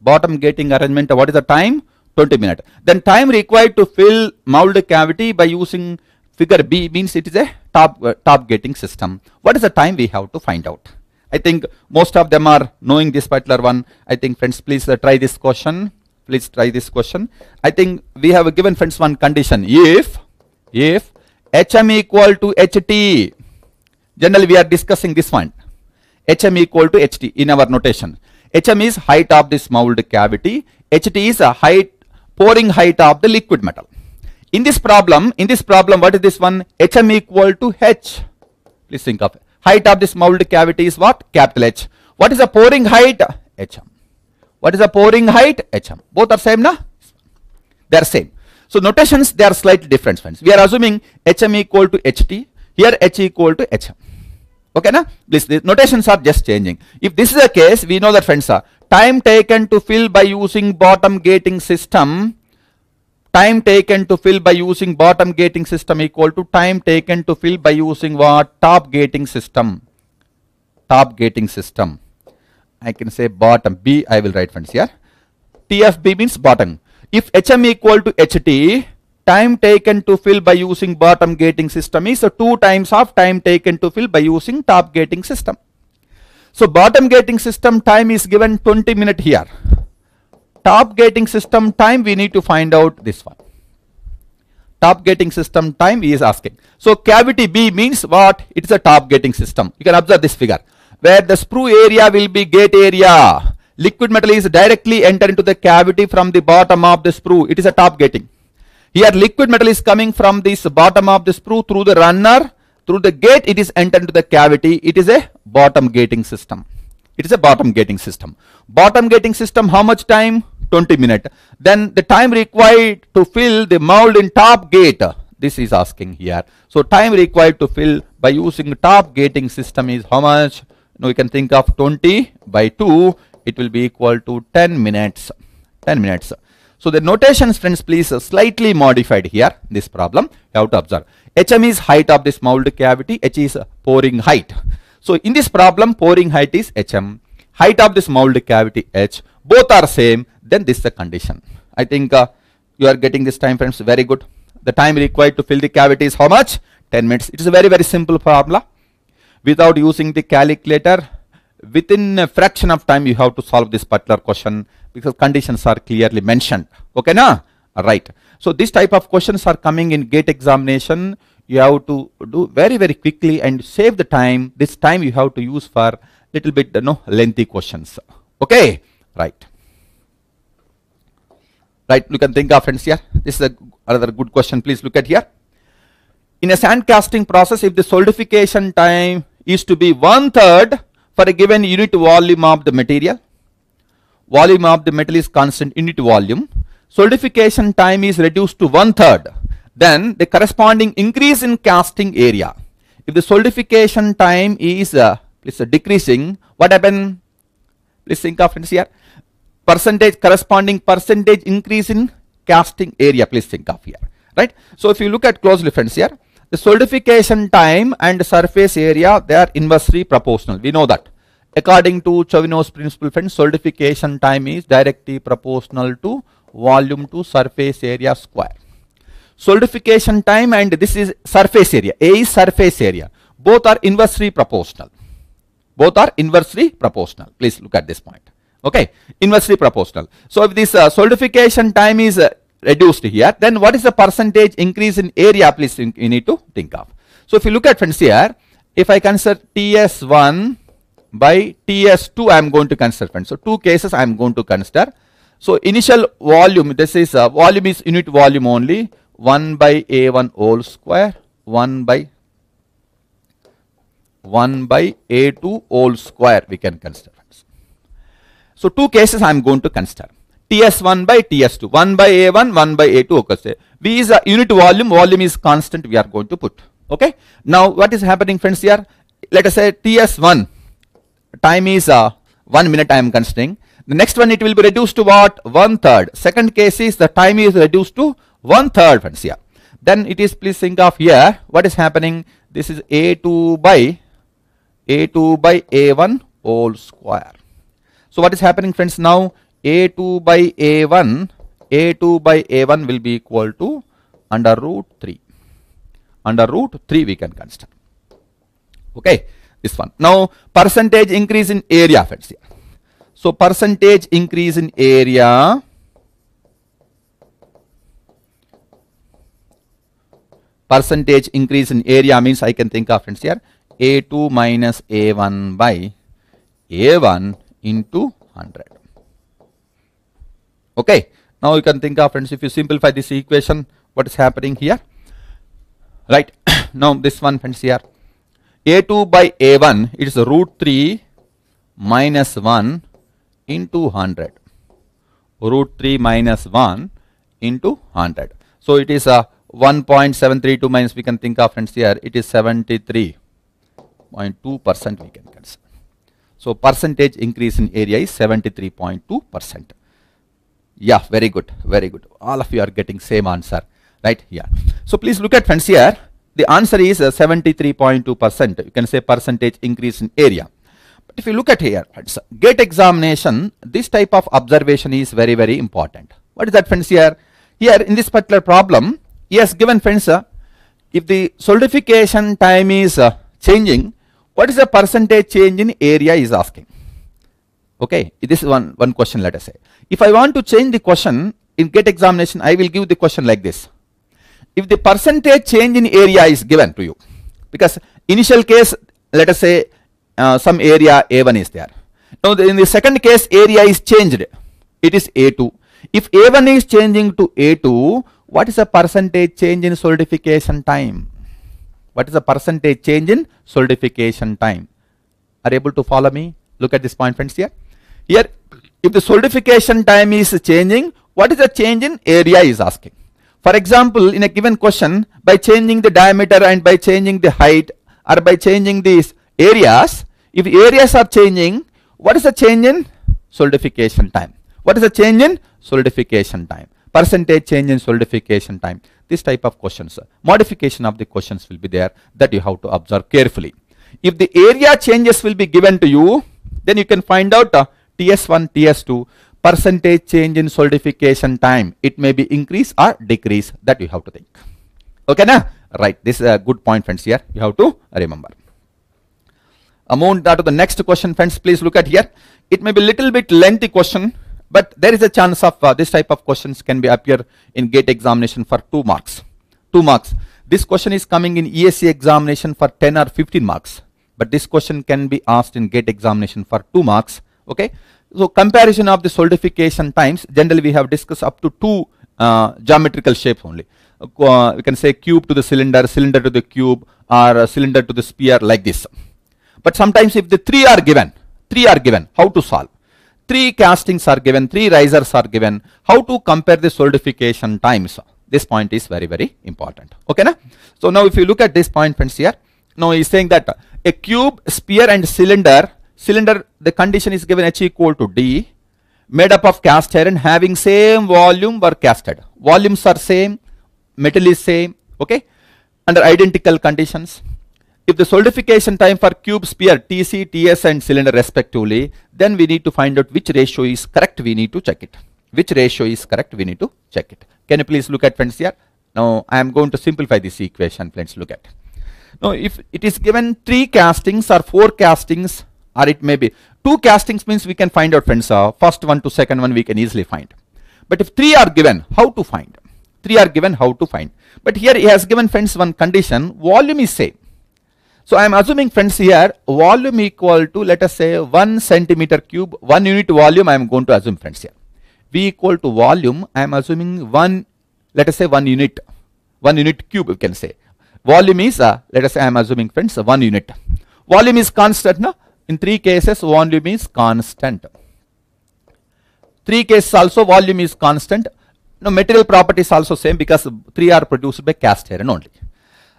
Speaker 1: Bottom gating arrangement, what is the time? 20 minute. Then time required to fill mold cavity by using figure B means it is a top, uh, top gating system. What is the time we have to find out? I think most of them are knowing this particular one. I think friends please uh, try this question. Please try this question. I think we have given friends one condition. If, if HM equal to HT Generally, we are discussing this one. HM equal to HT in our notation. HM is height of this mold cavity. HT is a height, pouring height of the liquid metal. In this problem, in this problem, what is this one? HM equal to H. Please think of it. Height of this mold cavity is what? Capital H. What is the pouring height? HM. What is the pouring height? HM. Both are same, na? They are same. So notations, they are slightly different, friends. We are assuming HM equal to HT. Here H equal to HM. Okay, na? This, the notations are just changing. If this is the case, we know that friends, are time taken to fill by using bottom gating system, time taken to fill by using bottom gating system equal to time taken to fill by using what? Top gating system. Top gating system. I can say bottom, B I will write friends here. TFB means bottom. If HM equal to HT, time taken to fill by using bottom gating system is so 2 times of time taken to fill by using top gating system. So bottom gating system time is given 20 minute here. Top gating system time we need to find out this one. Top gating system time he is asking. So cavity B means what? It is a top gating system. You can observe this figure where the sprue area will be gate area. Liquid metal is directly enter into the cavity from the bottom of the sprue. It is a top gating. Here liquid metal is coming from this bottom of the sprue through the runner, through the gate it is entered into the cavity. It is a bottom gating system. It is a bottom gating system. Bottom gating system how much time? 20 minute. Then the time required to fill the mold in top gate. This is asking here. So time required to fill by using top gating system is how much? Now you can think of 20 by 2. It will be equal to 10 minutes. 10 minutes. So the notations friends please uh, slightly modified here this problem you have to observe. HM is height of this mold cavity, H is pouring height. So in this problem, pouring height is HM, height of this mold cavity H, both are same, then this is the condition. I think uh, you are getting this time frames very good. The time required to fill the cavity is how much? 10 minutes. It is a very, very simple formula. Without using the calculator, within a fraction of time you have to solve this particular question because conditions are clearly mentioned. Okay, na? Right. So this type of questions are coming in gate examination. You have to do very, very quickly and save the time. This time you have to use for little bit, you know, lengthy questions. Okay, right. Right, you can think of friends here. This is a, another good question. Please look at here. In a sand casting process, if the solidification time is to be one third for a given unit volume of the material, volume of the metal is constant unit volume, solidification time is reduced to one third, then the corresponding increase in casting area. If the solidification time is, uh, uh, decreasing, what happen? Please think of friends here. Percentage corresponding percentage increase in casting area. Please think of here. Right? So if you look at closely friends here the solidification time and surface area they are inversely proportional. We know that according to Chvorinov's principle friends solidification time is directly proportional to volume to surface area square. Solidification time and this is surface area. A is surface area. Both are inversely proportional. Both are inversely proportional. Please look at this point. Okay? Inversely proportional. So if this uh, solidification time is uh, reduced here then what is the percentage increase in area please you need to think of. So if you look at friends here if i consider ts1 by ts2 i am going to consider friends so two cases i am going to consider so initial volume this is uh, volume is unit volume only 1 by a1 whole square 1 by 1 by a2 whole square we can consider so two cases I am going to consider. TS1 by TS2, 1 by A1, 1 by A2 okay. V is a unit volume, volume is constant we are going to put. Okay. Now what is happening friends here? Let us say TS1, time is uh, 1 minute I am considering. The next one it will be reduced to what? One third. Second case is the time is reduced to one third friends here. Then it is please think of here what is happening. This is A2 by A2 by A1 whole square. So what is happening friends now a2 by a1 a2 by a1 will be equal to under root 3 under root 3 we can consider okay this one. Now percentage increase in area friends. Here so percentage increase in area percentage increase in area means I can think of friends here a2 minus a1 by a1 into 100. Okay. Now you can think of friends if you simplify this equation what is happening here? Right. <coughs> Now this one friends here a2 by a1 it is root 3 minus 1 into 100 root 3 minus 1 into 100 so it is a 1.732 minus we can think of friends here it is 73.2 percent we can consider so percentage increase in area is 73.2 percent. Yeah, very good, very good. All of you are getting same answer, right? Yeah. So please look at friends here. The answer is 73.2 uh, percent. You can say percentage increase in area. But if you look at here, gate examination, this type of observation is very, very important. What is that friends here? Here in this particular problem, yes, given friends, uh, if the solidification time is uh, changing, what is the percentage change in area is asking. Okay, this is one, one question let us say. If I want to change the question in gate examination, I will give the question like this. If the percentage change in area is given to you, because initial case, let us say uh, some area A1 is there. Now in the second case, area is changed. It is A2. If A1 is changing to A2, what is the percentage change in solidification time? What is the percentage change in solidification time? Are able to follow me? Look at this point friends here. Here, if the solidification time is changing, what is the change in area is asking. For example, in a given question, by changing the diameter and by changing the height or by changing these areas, if areas are changing, what is the change in solidification time? What is the change in solidification time? Percentage change in solidification time this type of questions modification of the questions will be there that you have to observe carefully if the area changes will be given to you then you can find out uh, ts1 ts2 percentage change in solidification time. It may be increase or decrease. That you have to think. Okay na? Right. This is a good point friends here. You have to remember. Uh, that to the next question friends. Please look at here. It may be little bit lengthy question but there is a chance of uh, this type of questions can be appear in gate examination for 2 marks. 2 marks. This question is coming in ESE examination for 10 or 15 marks but this question can be asked in gate examination for 2 marks. Okay so comparison of the solidification times generally we have discussed up to two uh, geometrical shapes only. Uh, we can say cube to the cylinder cylinder to the cube or cylinder to the sphere like this. But sometimes if the three are given three are given how to solve? Three castings are given three risers are given. How to compare the solidification times? This point is very very important. Okay na? So now if you look at this point friends here now he's saying that a cube sphere and cylinder cylinder the condition is given h equal to d made up of cast iron having same volume were casted volumes are same metal is same okay under identical conditions if the solidification time for cube sphere TC, TS and cylinder respectively, then we need to find out which ratio is correct, we need to check it. Which ratio is correct, we need to check it. Can you please look at friends here? Now I am going to simplify this equation, friends look at. Now if it is given 3 castings or 4 castings or it may be 2 castings means we can find out friends, uh, first one to second one we can easily find. But if 3 are given, how to find? 3 are given, how to find? But here he has given friends one condition, volume is same so I am assuming friends here volume equal to let us say 1 centimeter cube 1 unit volume I am going to assume friends here. V equal to volume I am assuming 1 let us say 1 unit 1 unit cube we can say. Volume is uh, let us say I am assuming friends 1 unit. Volume is constant no? In 3 cases volume is constant. 3 cases also volume is constant. No material properties also same because 3 are produced by cast iron only.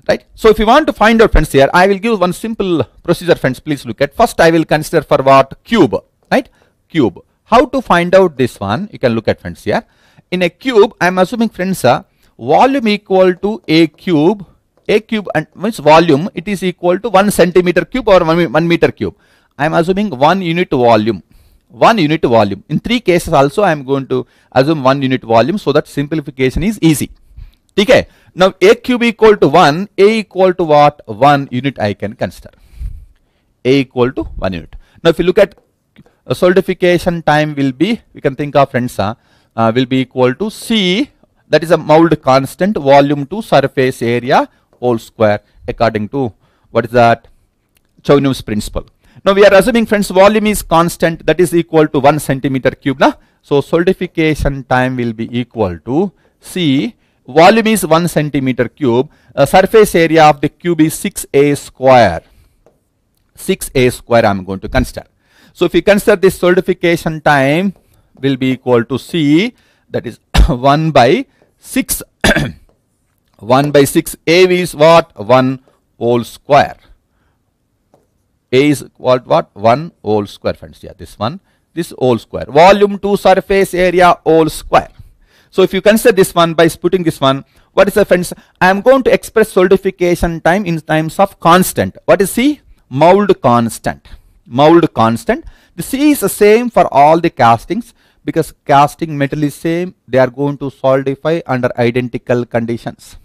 Speaker 1: Right? So if you want to find out friends here i will give one simple procedure friends please look at. First i will consider for what? Cube. Right? Cube. How to find out this one? You can look at friends here. In a cube i am assuming friends uh, volume equal to a cube. A cube and means volume it is equal to 1 centimeter cube or 1, 1 meter cube i am assuming 1 unit volume 1 unit volume in three cases also i am going to assume 1 unit volume so that simplification is easy okay now a cube equal to 1, a equal to what? 1 unit I can consider. a equal to 1 unit. Now if you look at uh, solidification time will be, we can think of friends, uh, uh, will be equal to C, that is a mold constant, volume to surface area whole square according to, what is that? Chvorinov's principle. Now we are assuming friends volume is constant that is equal to 1 centimeter cube. Na? So solidification time will be equal to C volume is 1 centimeter cube, uh, surface area of the cube is 6a square. 6a square I am going to consider. So if you consider this solidification time will be equal to C that is <coughs> 1 by 6 <coughs> 1 by 6 A is what 1 whole square A is what what 1 whole square friends yeah this one this whole square volume to surface area whole square so if you consider this one by putting this one, what is the friends? I am going to express solidification time in terms of constant. What is C? Mold constant. Mold constant. The C is the same for all the castings because casting metal is same. They are going to solidify under identical conditions.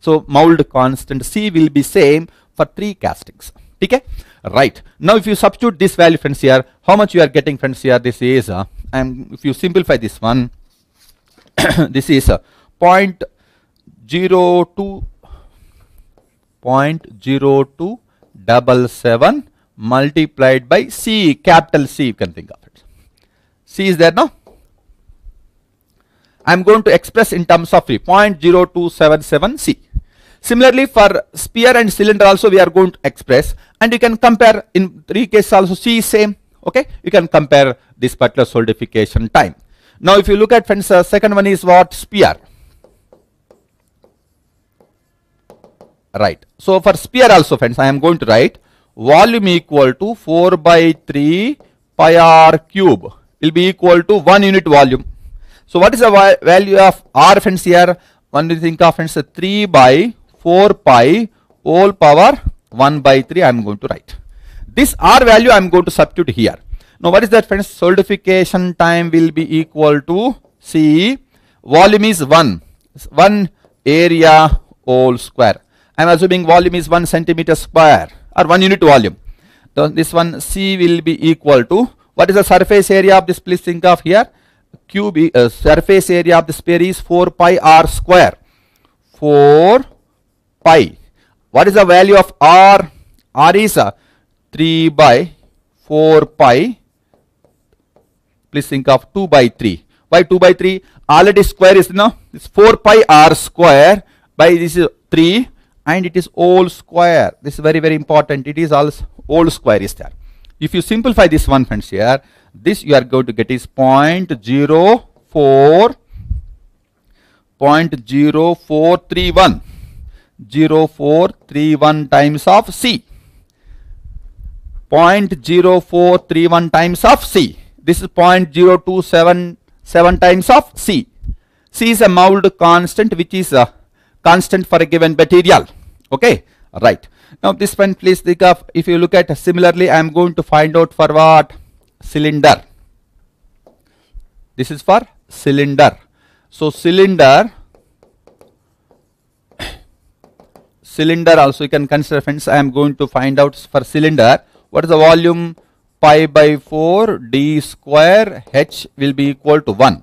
Speaker 1: So mold constant C will be same for three castings. Okay? Right. Now if you substitute this value friends here, how much you are getting friends here? This is, uh, and if you simplify this one, <coughs> this is a point zero two point zero two double seven multiplied by C capital C you can think of it. C is there now? I am going to express in terms of 0.0277 C. Similarly for sphere and cylinder also we are going to express and you can compare in three cases also C is same okay you can compare this particular solidification time. Now if you look at friends, uh, second one is what? Sphere. Right. So for sphere also friends, I am going to write volume equal to 4 by 3 pi r cube will be equal to 1 unit volume. So what is the value of r friends here? One you think of friends 3 by 4 pi whole power 1 by 3 I am going to write. This R value I am going to substitute here. Now what is that friends? Solidification time will be equal to C. Volume is 1. 1 area whole square. I am assuming volume is 1 centimeter square or 1 unit volume. So this one C will be equal to what is the surface area of this? Please think of here. Cube uh, surface area of the sphere is 4 pi r square. 4 pi. What is the value of r? r is uh, 3 by 4 pi. Please think of 2 by 3. Why 2 by 3? Already square is no. It's 4 pi r square by this is 3 and it is all square. This is very very important. It is all whole square is there. If you simplify this one friends here, this you are going to get is 0.04 0.0431 0431 times of C. 0.0431 times of C. This is 0.0277 times of C. C is a mold constant which is a constant for a given material. Okay? Right. Now this one please think of if you look at similarly I am going to find out for what? Cylinder. This is for cylinder. So cylinder cylinder also you can consider friends. I am going to find out for cylinder. What is the volume? Pi by 4 d square h will be equal to 1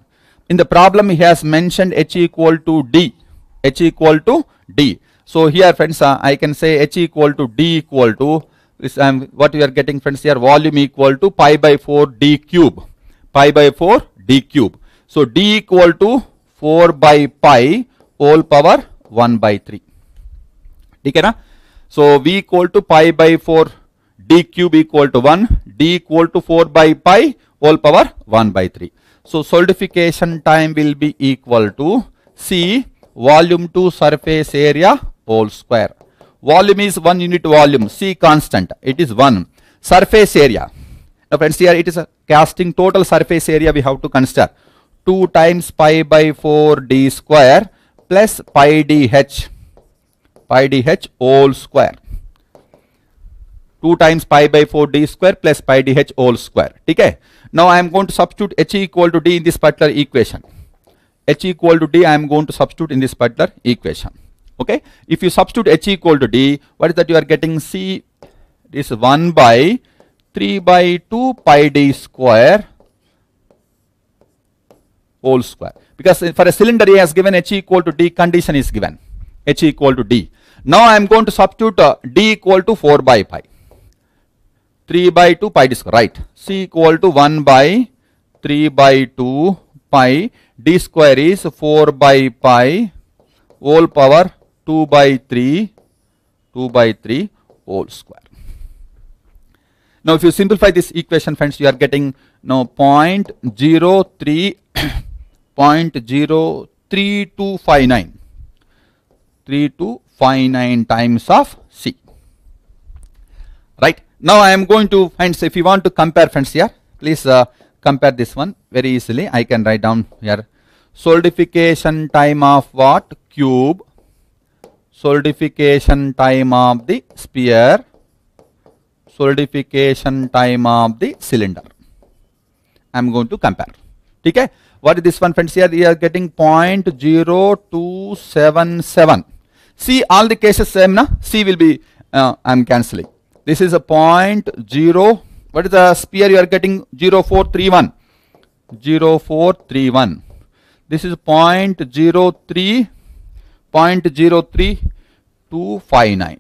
Speaker 1: in the problem he has mentioned h equal to d. h equal to d. So here friends uh, I can say h equal to d equal to this um, what we are getting friends here volume equal to pi by 4 d cube. Pi by 4 d cube. So d equal to 4 by pi whole power 1 by 3 ठीक है ना so v equal to pi by 4 d cube equal to 1 d equal to 4 by pi whole power 1 by 3 so solidification time will be equal to c volume to surface area whole square volume is 1 unit volume c constant it is 1 surface area now friends here it is a casting total surface area we have to consider 2 times pi by 4 d square plus pi dh pi dh whole square. 2 times pi by 4 d square plus pi dh whole square. Okay? Now i am going to substitute h equal to d in this particular equation. h equal to d i am going to substitute in this particular equation. Okay? If you substitute h equal to d what is that you are getting? C is 1 by 3 by 2 pi d square whole square. Because for a cylinder he has given h equal to d condition is given h equal to d. Now i am going to substitute uh, d equal to 4 by pi. 3 by 2 pi square right. C equal to 1 by 3 by 2 pi. D square is 4 by pi whole power 2 by 3 2 by 3 whole square. Now if you simplify this equation friends you are getting now 0.03 <coughs> 0.03259 3259 times of C. Right. Now I am going to find if you want to compare friends here please uh, compare this one very easily. I can write down here. Solidification time of what? Cube. Solidification time of the sphere. Solidification time of the cylinder. I am going to compare. Okay. What is this one friends? Here we are getting 0.0277 see all the cases same na? C will be uh, I am cancelling. This is a point zero. What is the sphere you are getting? 0431 0431 this is point zero three point zero three two five nine.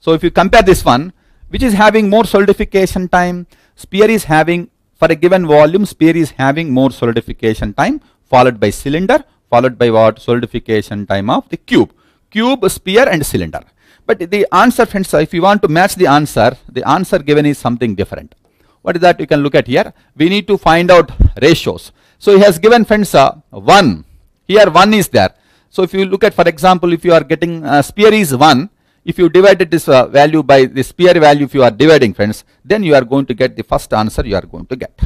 Speaker 1: So if you compare this one which is having more solidification time sphere is having for a given volume sphere is having more solidification time followed by cylinder followed by what? Solidification time of the cube cube sphere and cylinder. But the answer friends if you want to match the answer the answer given is something different. What is that you can look at here? We need to find out ratios. So he has given friends uh, 1 here 1 is there. So if you look at for example if you are getting uh, sphere is 1 if you divided this uh, value by the sphere value if you are dividing friends then you are going to get the first answer you are going to get.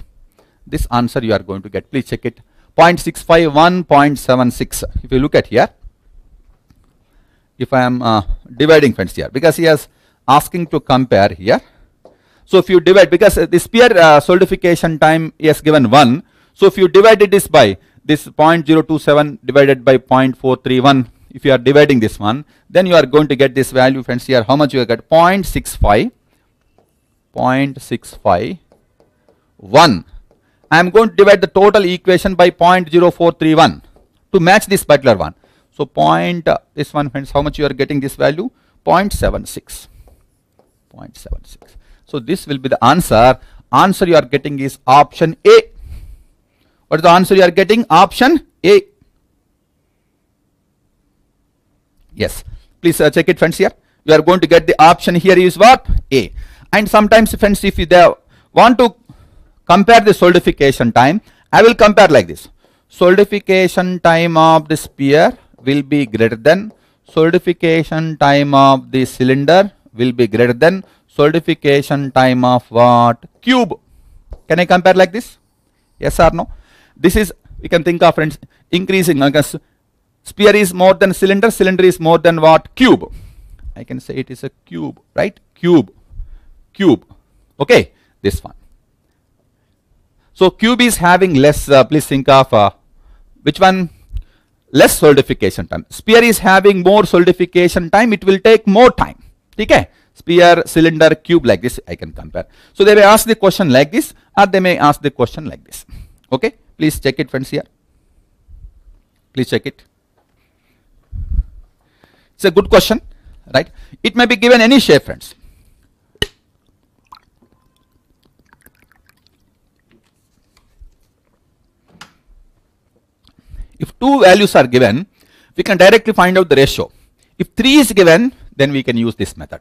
Speaker 1: This answer you are going to get. Please check it. 0.651 0.76 if you look at here if I am uh, dividing friends here because he is asking to compare here. So if you divide because uh, the sphere uh, solidification time is given 1. So if you divided this by this 0.027 divided by 0.431 if you are dividing this one then you are going to get this value friends here. How much you get? 0.65 0.65 1 I am going to divide the total equation by 0.0431 to match this particular one so point uh, this one friends how much you are getting this value? 0.76 0.76 so this will be the answer. Answer you are getting is option A. What is the answer you are getting? Option A. Yes. Please uh, check it friends here. You are going to get the option here is what? A. And sometimes friends if you want to compare the solidification time I will compare like this. Solidification time of the sphere will be greater than solidification time of the cylinder will be greater than solidification time of what? Cube. Can I compare like this? Yes or no? This is we can think of friends increasing because sphere is more than cylinder cylinder is more than what? Cube. I can say it is a cube right? Cube. Cube. Okay this one. So cube is having less uh, please think of uh, which one less solidification time. Sphere is having more solidification time. It will take more time. Okay? Sphere cylinder cube like this I can compare. So they may ask the question like this or they may ask the question like this. Okay? Please check it friends here. Please check it. It's a good question right? It may be given any shape friends if two values are given we can directly find out the ratio. If 3 is given then we can use this method.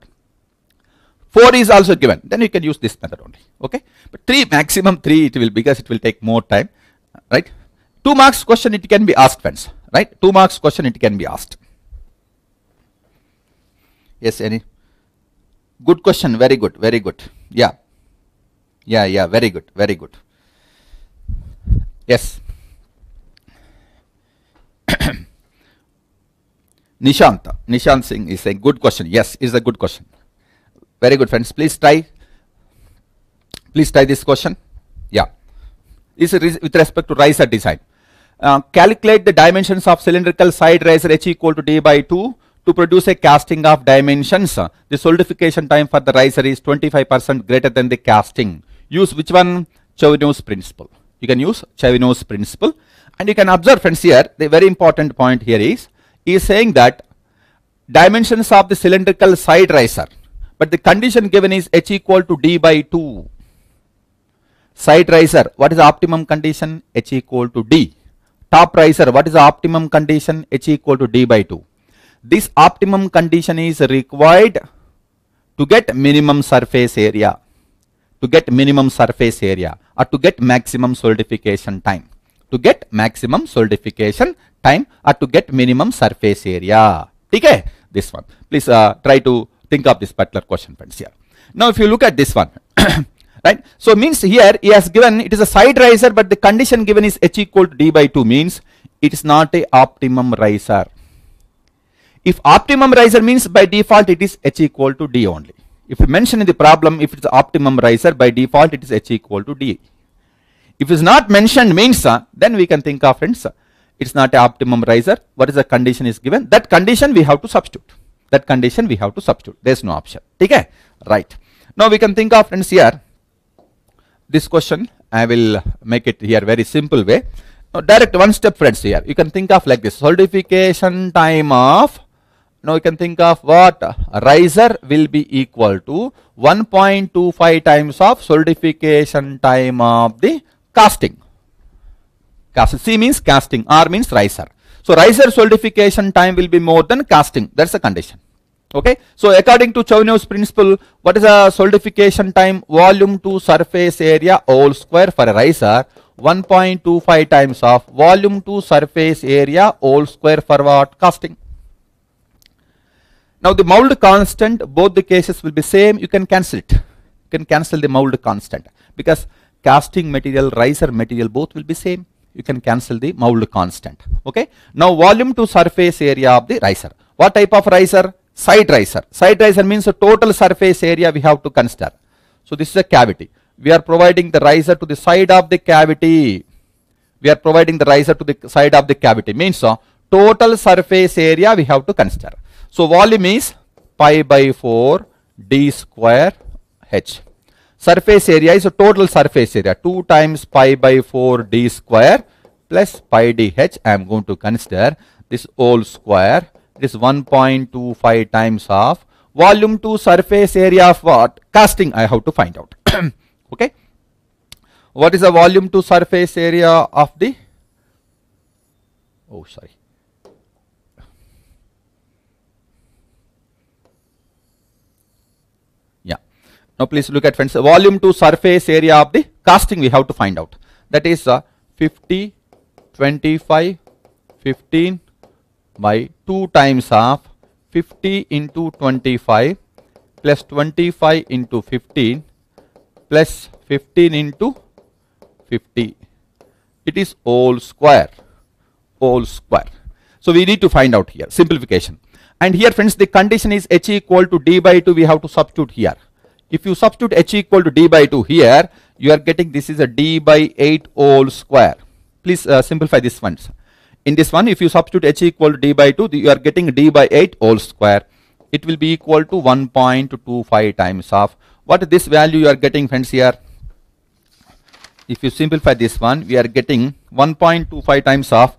Speaker 1: 4 is also given then we can use this method only. Okay? But 3 maximum 3 it will because it will take more time right? 2 marks question it can be asked friends right? 2 marks question it can be asked. Yes any? Good question very good very good. Yeah. Yeah yeah very good very good. Yes <clears throat> Nishant. Nishant Singh is saying good question. Yes is a good question. Very good friends. Please try. Please try this question. Yeah. Is with respect to riser design. Uh, calculate the dimensions of cylindrical side riser h equal to d by 2 to produce a casting of dimensions, the solidification time for the riser is 25% greater than the casting. Use which one? Chvorinov's principle. You can use Chvorinov's principle. And you can observe friends here, the very important point here is, is saying that dimensions of the cylindrical side riser, but the condition given is h equal to d by 2. Side riser, what is the optimum condition? h equal to d. Top riser, what is the optimum condition? h equal to d by 2 this optimum condition is required to get minimum surface area to get minimum surface area or to get maximum solidification time to get maximum solidification time or to get minimum surface area. Okay this one. Please uh, try to think of this particular question friends here. Now if you look at this one <coughs> right? So means here he has given it is a side riser but the condition given is h equal to d by 2 means it is not a optimum riser. If optimum riser means by default it is h equal to d only. If you mention in the problem if it is optimum riser by default it is h equal to d. If it is not mentioned means uh, then we can think of friends uh, it's not a optimum riser. What is the condition is given? That condition we have to substitute. That condition we have to substitute. There is no option. Okay? Right. Now we can think of friends here. This question I will make it here very simple way. Now direct one step friends here. You can think of like this. Solidification time of now you can think of what? Riser will be equal to 1.25 times of solidification time of the casting. Cast, C means casting, R means riser. So riser solidification time will be more than casting. That's the condition. Okay. So according to Chvorinov's principle, what is the solidification time? Volume to surface area whole square for a riser. 1.25 times of volume to surface area whole square for what? Casting. Now the mould constant, both the cases will be same. You can cancel it. You can cancel the mould constant because casting material, riser material, both will be same you can cancel the mould constant okay now volume to surface area of the riser What type of riser? Side riser. Side riser means the total surface area we have to consider. So this is a cavity. We are providing the riser to the side of the cavity. We are providing the riser to the side of the cavity. Means uh, total surface area we have to consider. So volume is pi by 4 d square h. Surface area is a total surface area 2 times pi by 4 d square plus pi d h. I am going to consider this whole square. This 1.25 times of volume to surface area of what? Casting I have to find out. <coughs> okay. What is the volume to surface area of the? Oh, sorry. Yeah. Now please look at friends. Volume to surface area of the casting we have to find out. That is uh, 50, 25, 15 by 2 times of 50 into 25 plus 25 into 15 plus 15 into 50. It is whole square. Whole square. So we need to find out here. Simplification. And here friends the condition is h equal to d by 2 we have to substitute here. If you substitute h equal to d by 2 here you are getting this is a d by 8 whole square. Please uh, simplify this one. In this one if you substitute h equal to d by 2 you are getting d by 8 whole square. It will be equal to 1.25 times of what this value you are getting friends here if you simplify this one we are getting 1.25 times of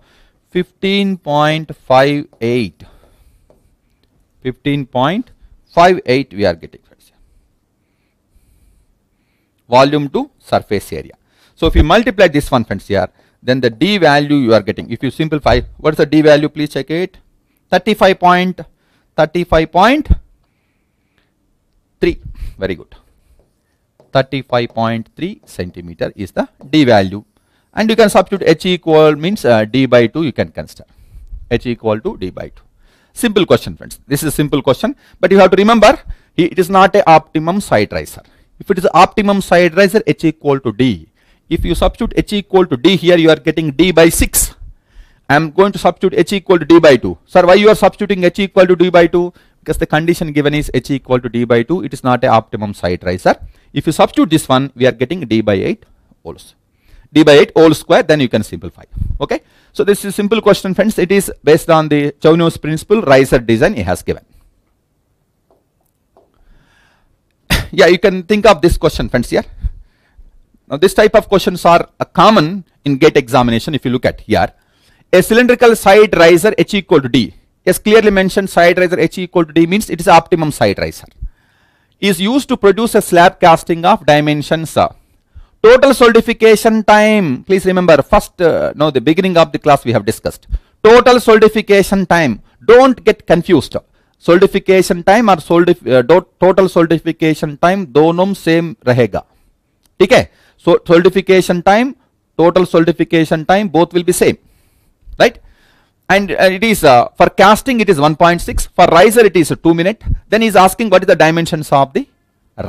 Speaker 1: 15.58 15.58 we are getting volume to surface area. So if you multiply this one friends here then the d value you are getting. If you simplify what is the d value please check it. 35 point 35.3 very good. 35.3 centimeter is the d value and you can substitute h equal means uh, d by 2 you can consider. H equal to d by 2 simple question friends. This is a simple question but you have to remember it is not a optimum side riser if it is optimum side riser h equal to d if you substitute h equal to d here you are getting d by 6 I am going to substitute h equal to d by 2 sir why you are substituting h equal to d by 2 because the condition given is h equal to d by 2 it is not a optimum side riser if you substitute this one, we are getting d by 8 whole d by 8 whole square, then you can simplify. Okay. So this is simple question, friends. It is based on the Chvorinov's principle riser design he has given. Yeah, you can think of this question, friends. Here. Now this type of questions are uh, common in gate examination. If you look at here, a cylindrical side riser h equal to d. Yes, clearly mentioned side riser h equal to d means it is optimum side riser is used to produce a slab casting of dimensions. Total solidification time, please remember first, uh, no, the beginning of the class we have discussed. Total solidification time, don't get confused. Solidification time or solidif uh, total solidification time दोनों same रहेगा ठीक है so solidification time total solidification time both will be same right and uh, it is uh, for casting it is 1.6 for riser it is 2 minute then he is asking what is the dimensions of the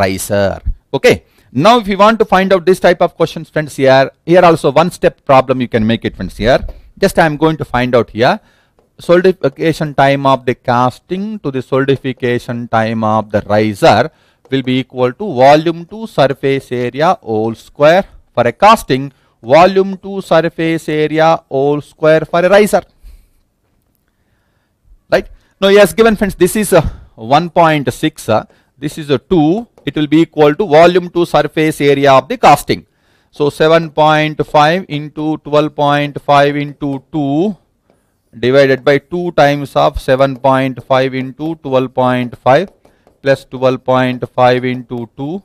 Speaker 1: riser okay now if you want to find out this type of questions friends here here also one step problem you can make it friends here just I am going to find out here solidification time of the casting to the solidification time of the riser will be equal to volume to surface area whole square for a casting volume to surface area whole square for a riser. Right? Now has given friends this is a 1.6 uh, this is a 2 it will be equal to volume to surface area of the casting. So 7.5 into 12.5 into 2 divided by 2 times of 7.5 into 12.5 plus 12.5 into 2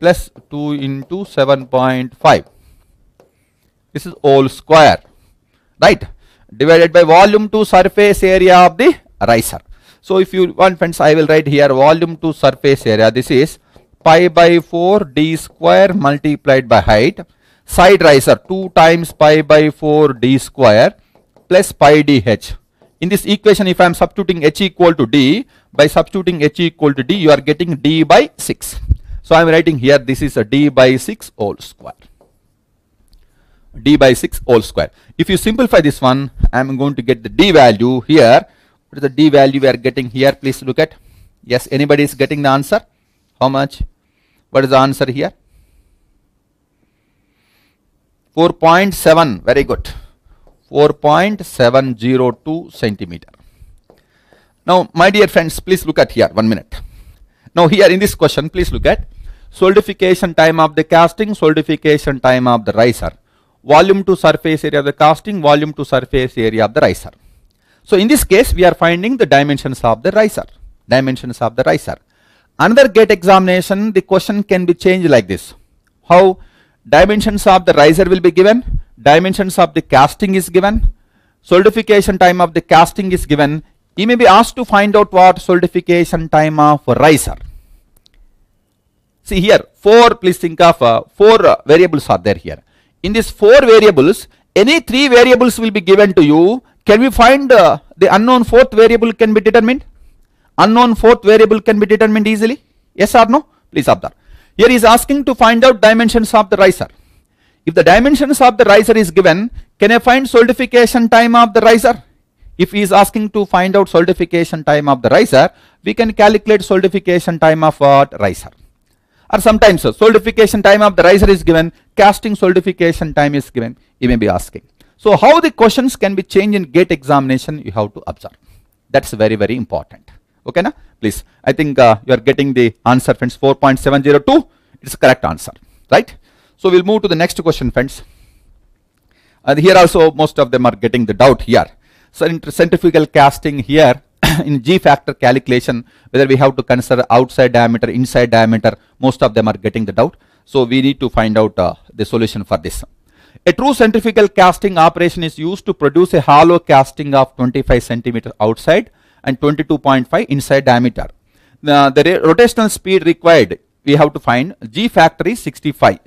Speaker 1: plus 2 into 7.5 this is all square right? Divided by volume to surface area of the riser. So if you want friends I will write here volume to surface area. This is pi by 4 d square multiplied by height. Side riser 2 times pi by 4 d square plus pi dh. In this equation if I am substituting h equal to d by substituting h equal to d you are getting d by 6. So I am writing here this is a d by 6 whole square d by 6 whole square. If you simplify this one, I am going to get the d value here What is the D value we are getting here? Please look at. Yes, anybody is getting the answer? How much? What is the answer here? 4.7. Very good. 4.702 centimeter. Now, my dear friends, please look at here. One minute. Now, here in this question, please look at solidification time of the casting, solidification time of the riser, volume to surface area of the casting, volume to surface area of the riser. So, in this case, we are finding the dimensions of the riser, dimensions of the riser. Another gate examination, the question can be changed like this. How dimensions of the riser will be given, dimensions of the casting is given, solidification time of the casting is given, he may be asked to find out what solidification time of riser. See here, four, please think of uh, four uh, variables are there here. In these four variables, any three variables will be given to you. Can we find uh, the unknown fourth variable can be determined? Unknown fourth variable can be determined easily? Yes or no? Please observe. Here he is asking to find out dimensions of the riser. If the dimensions of the riser is given, can I find solidification time of the riser? If he is asking to find out solidification time of the riser, we can calculate solidification time of what? Riser. Or sometimes uh, solidification time of the riser is given, casting solidification time is given, you may be asking. So how the questions can be changed in gate examination, you have to observe. That's very, very important. Okay, na? Please, I think uh, you are getting the answer, friends. 4.702, it's correct answer, right? So we'll move to the next question, friends. And here also, most of them are getting the doubt here. So in centrifugal casting here, <coughs> in G factor calculation, whether we have to consider outside diameter, inside diameter, most of them are getting the doubt. So we need to find out uh, the solution for this. A true centrifugal casting operation is used to produce a hollow casting of 25 centimeter outside and 22.5 inside diameter. Uh, the rotational speed required, we have to find G factor is 65.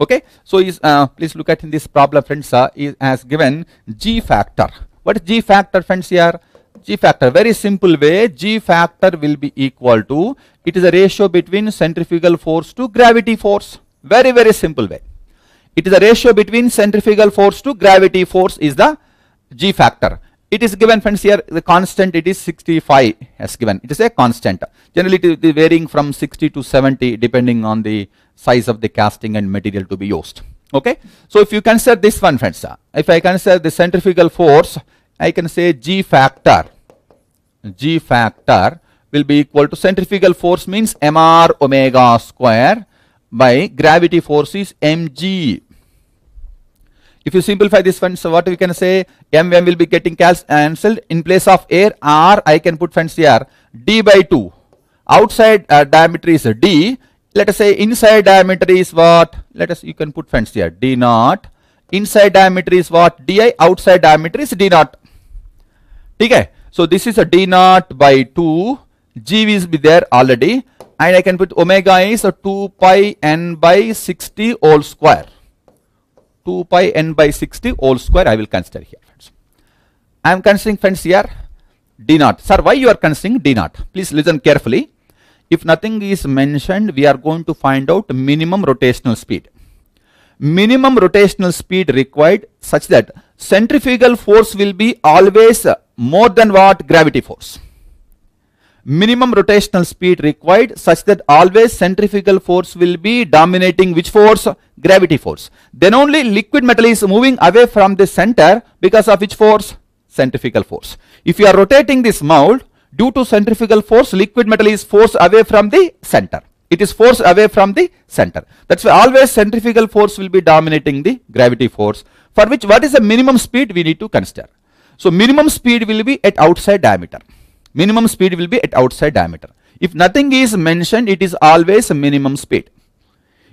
Speaker 1: Okay, so is uh, please look at in this problem, friends. Uh, is has given G factor. What is G factor, friends? Here, G factor. Very simple way. G factor will be equal to. It is a ratio between centrifugal force to gravity force. Very very simple way. It is a ratio between centrifugal force to gravity force is the G factor. It is given friends here the constant it is 65 as given. It is a constant. Generally it is varying from 60 to 70 depending on the size of the casting and material to be used. Okay. So if you consider this one friends, if I consider the centrifugal force, I can say G factor. G factor will be equal to centrifugal force means mr omega square by gravity force is mg if you simplify this one, so what we can say, m, m will be getting cancelled. In place of air, r, I can put friends here, d by 2. Outside uh, diameter is d. Let us say inside diameter is what? Let us, you can put friends here, d naught. Inside diameter is what? di. Outside diameter is d naught. Okay. So this is a d naught by 2. g will be there already. And I can put omega is a 2 pi n by 60 whole square. 2 pi n by 60 whole square I will consider here friends. I am considering friends here d naught. Sir, why you are considering d naught? Please listen carefully. If nothing is mentioned, we are going to find out minimum rotational speed. Minimum rotational speed required such that centrifugal force will be always more than what gravity force minimum rotational speed required such that always centrifugal force will be dominating which force? Gravity force. Then only liquid metal is moving away from the center because of which force? Centrifugal force. If you are rotating this mold, due to centrifugal force, liquid metal is forced away from the center. It is forced away from the center. That's why always centrifugal force will be dominating the gravity force. For which what is the minimum speed we need to consider? So minimum speed will be at outside diameter minimum speed will be at outside diameter. If nothing is mentioned, it is always minimum speed.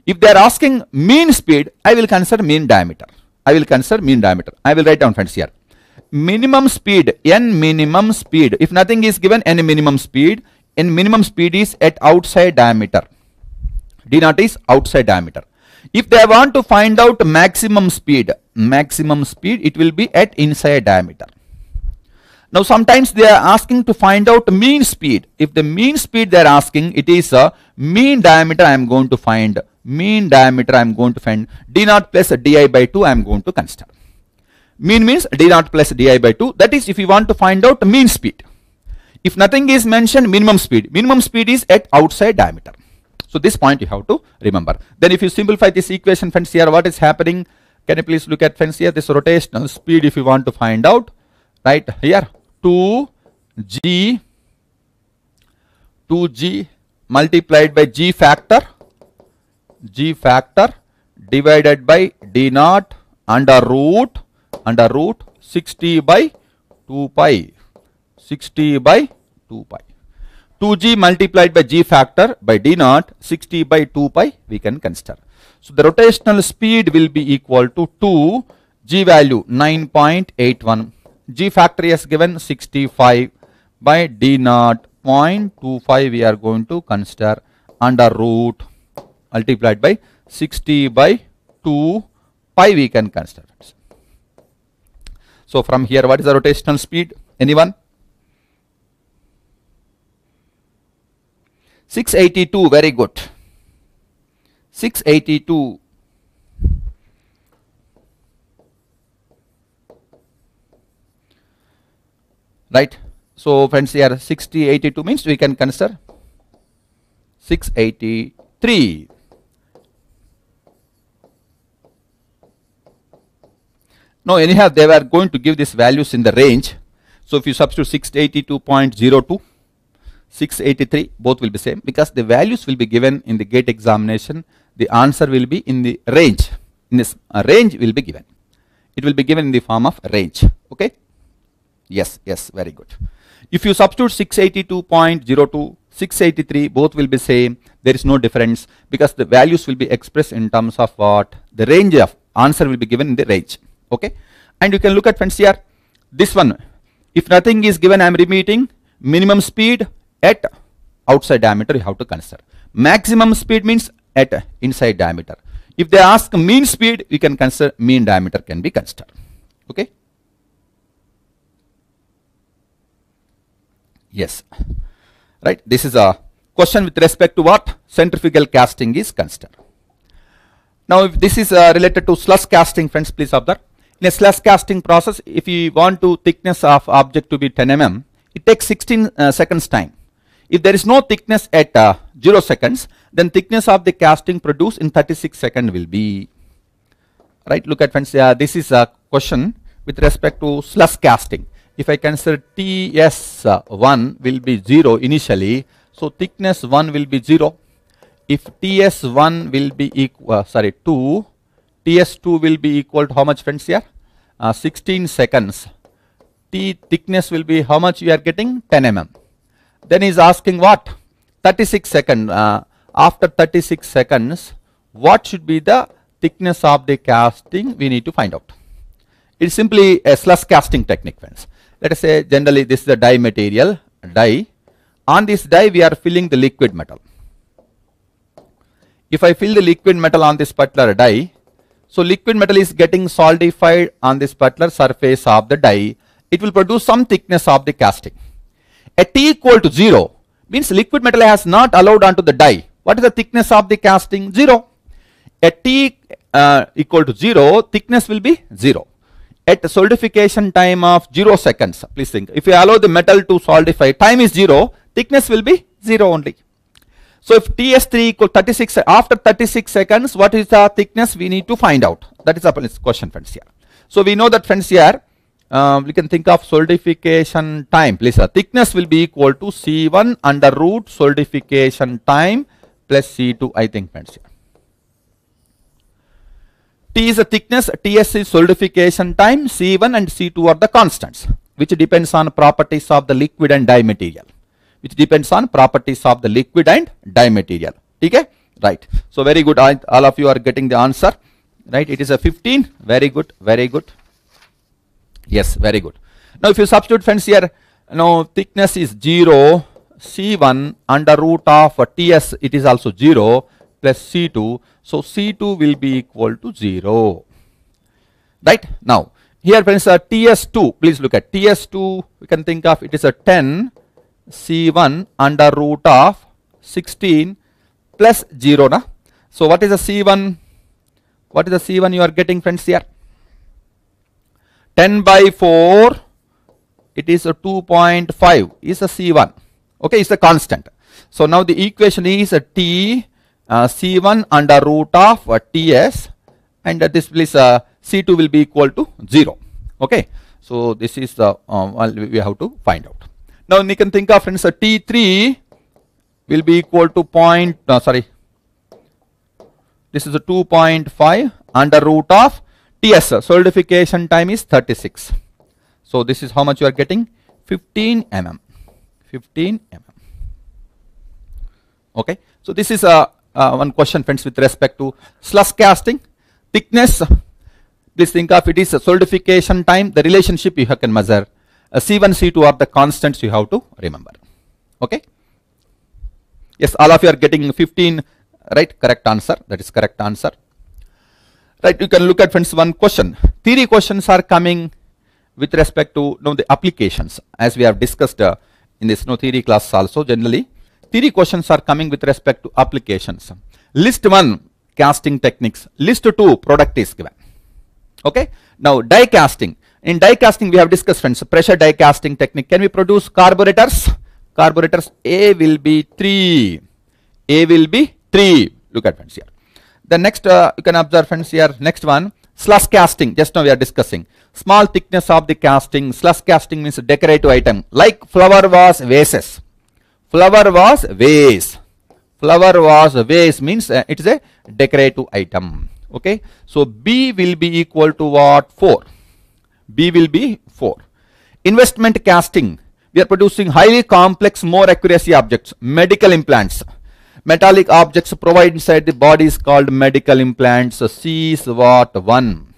Speaker 1: If they are asking mean speed, I will consider mean diameter. I will consider mean diameter. I will write down friends here. Minimum speed, n minimum speed. If nothing is given, n minimum speed. n minimum speed is at outside diameter. D naught is outside diameter. If they want to find out maximum speed, maximum speed, it will be at inside diameter. Now sometimes they are asking to find out mean speed. If the mean speed they are asking, it is a mean diameter I am going to find. Mean diameter I am going to find. D naught plus di by 2 I am going to consider. Mean means d naught plus di by 2. That is if you want to find out mean speed. if nothing is mentioned minimum speed minimum speed is at outside diameter so this point you have to remember then if you simplify this equation friends here what is happening can you please look at friends here this rotational speed if you want to find out right here 2g 2g multiplied by g factor g factor divided by d naught under root under root 60 by 2 pi 60 by 2 pi. 2g multiplied by g factor by d naught 60 by 2 pi we can consider. So the rotational speed will be equal to 2 g value 9.81 g factor is given 65 by d naught 0.25 we are going to consider under root multiplied by 60 by 2 pi we can consider. So from here what is the rotational speed? Anyone? 682 very good. 682 right? So friends here 60 82 means we can consider 683 now anyhow they were going to give these values in the range. So if you substitute 682.02 683 both will be same because the values will be given in the gate examination. The answer will be in the range. In this uh, range will be given. It will be given in the form of range. Okay Yes, yes, very good. If you substitute 682.02, 683, both will be same. There is no difference because the values will be expressed in terms of what? The range of answer will be given in the range. Okay. And you can look at friends here. This one, if nothing is given, I am repeating minimum speed at outside diameter you have to consider. Maximum speed means at inside diameter. If they ask mean speed, we can consider mean diameter can be considered. Okay. Yes. Right. This is a question with respect to what centrifugal casting is considered. Now, if this is uh, related to slush casting, friends, please observe. In a slush casting process, if you want to thickness of object to be 10 mm, it takes 16 uh, seconds time. If there is no thickness at uh, 0 seconds, then thickness of the casting produced in 36 seconds will be. Right. Look at friends. Uh, this is a question with respect to slush casting if I consider TS1 will be 0 initially, so thickness 1 will be 0. If TS1 will be equal, uh, sorry, 2, TS2 will be equal to how much friends here? Uh, 16 seconds. T thickness will be how much we are getting? 10 mm. Then he is asking what? 36 seconds. Uh, after 36 seconds, what should be the thickness of the casting? We need to find out. It's simply a slush casting technique, friends. Let us say generally this is a die material, die. On this die we are filling the liquid metal. If I fill the liquid metal on this particular die, so liquid metal is getting solidified on this particular surface of the die. It will produce some thickness of the casting. At T equal to 0 means liquid metal has not allowed onto the die. What is the thickness of the casting? 0. At T uh, equal to 0, thickness will be 0 at solidification time of 0 seconds. Please think. If you allow the metal to solidify time is 0 thickness will be 0 only. So if ts3 equal 36 after 36 seconds what is the thickness? We need to find out. That is a question friends here. So we know that friends here uh, we can think of solidification time. Please uh, thickness will be equal to c1 under root solidification time plus c2 i think friends here T is the thickness, Ts is solidification time, C1 and C2 are the constants, which depends on properties of the liquid and die material, which depends on properties of the liquid and die material. Okay? Right. So very good. All of you are getting the answer. Right. It is a 15. Very good. Very good. Yes. Very good. Now if you substitute friends here, now thickness is 0, C1 under root of Ts, it is also 0 plus C2. So C2 will be equal to 0. Right? Now, here friends, uh, TS2, please look at TS2, we can think of it is a 10 C1 under root of 16 plus 0. Na? So what is the C1? What is the C1 you are getting friends here? 10 by 4 it is a 2.5 is a C1. Okay, it's a constant. So now the equation is a T C1 under root of uh, TS and uh, this place uh, C2 will be equal to 0. Okay, so this is the uh, we have to find out. Now you can think of friends a T3 will be equal to point, uh, sorry, this is a 2.5 under root of TS. Solidification time is 36. So this is how much you are getting 15 mm. 15 mm. Okay. So this is a uh, one question friends with respect to slush casting thickness. Please think of it is a solidification time. The relationship you can measure. Uh, C1, C2 are the constants you have to remember. Okay. Yes, all of you are getting 15 right correct answer. That is correct answer. Right, you can look at friends one question. Theory questions are coming with respect to you know, the applications as we have discussed uh, in this you know, theory class also generally. Theory questions are coming with respect to applications. List 1 casting techniques, list 2 product is given. Okay. Now die casting. In die casting we have discussed friends pressure die casting technique. Can we produce carburetors? Carburetors A will be 3. A will be 3. Look at friends here. The next uh, you can observe friends here next one slush casting just now we are discussing small thickness of the casting slush casting means decorative item like flower vase vases flower vase vase. Flower vase vase means uh, it is a decorative item. Okay? So b will be equal to what? 4 b will be 4 investment casting. We are producing highly complex more accuracy objects medical implants. Metallic objects provided inside the body is called medical implants. C is what? 1.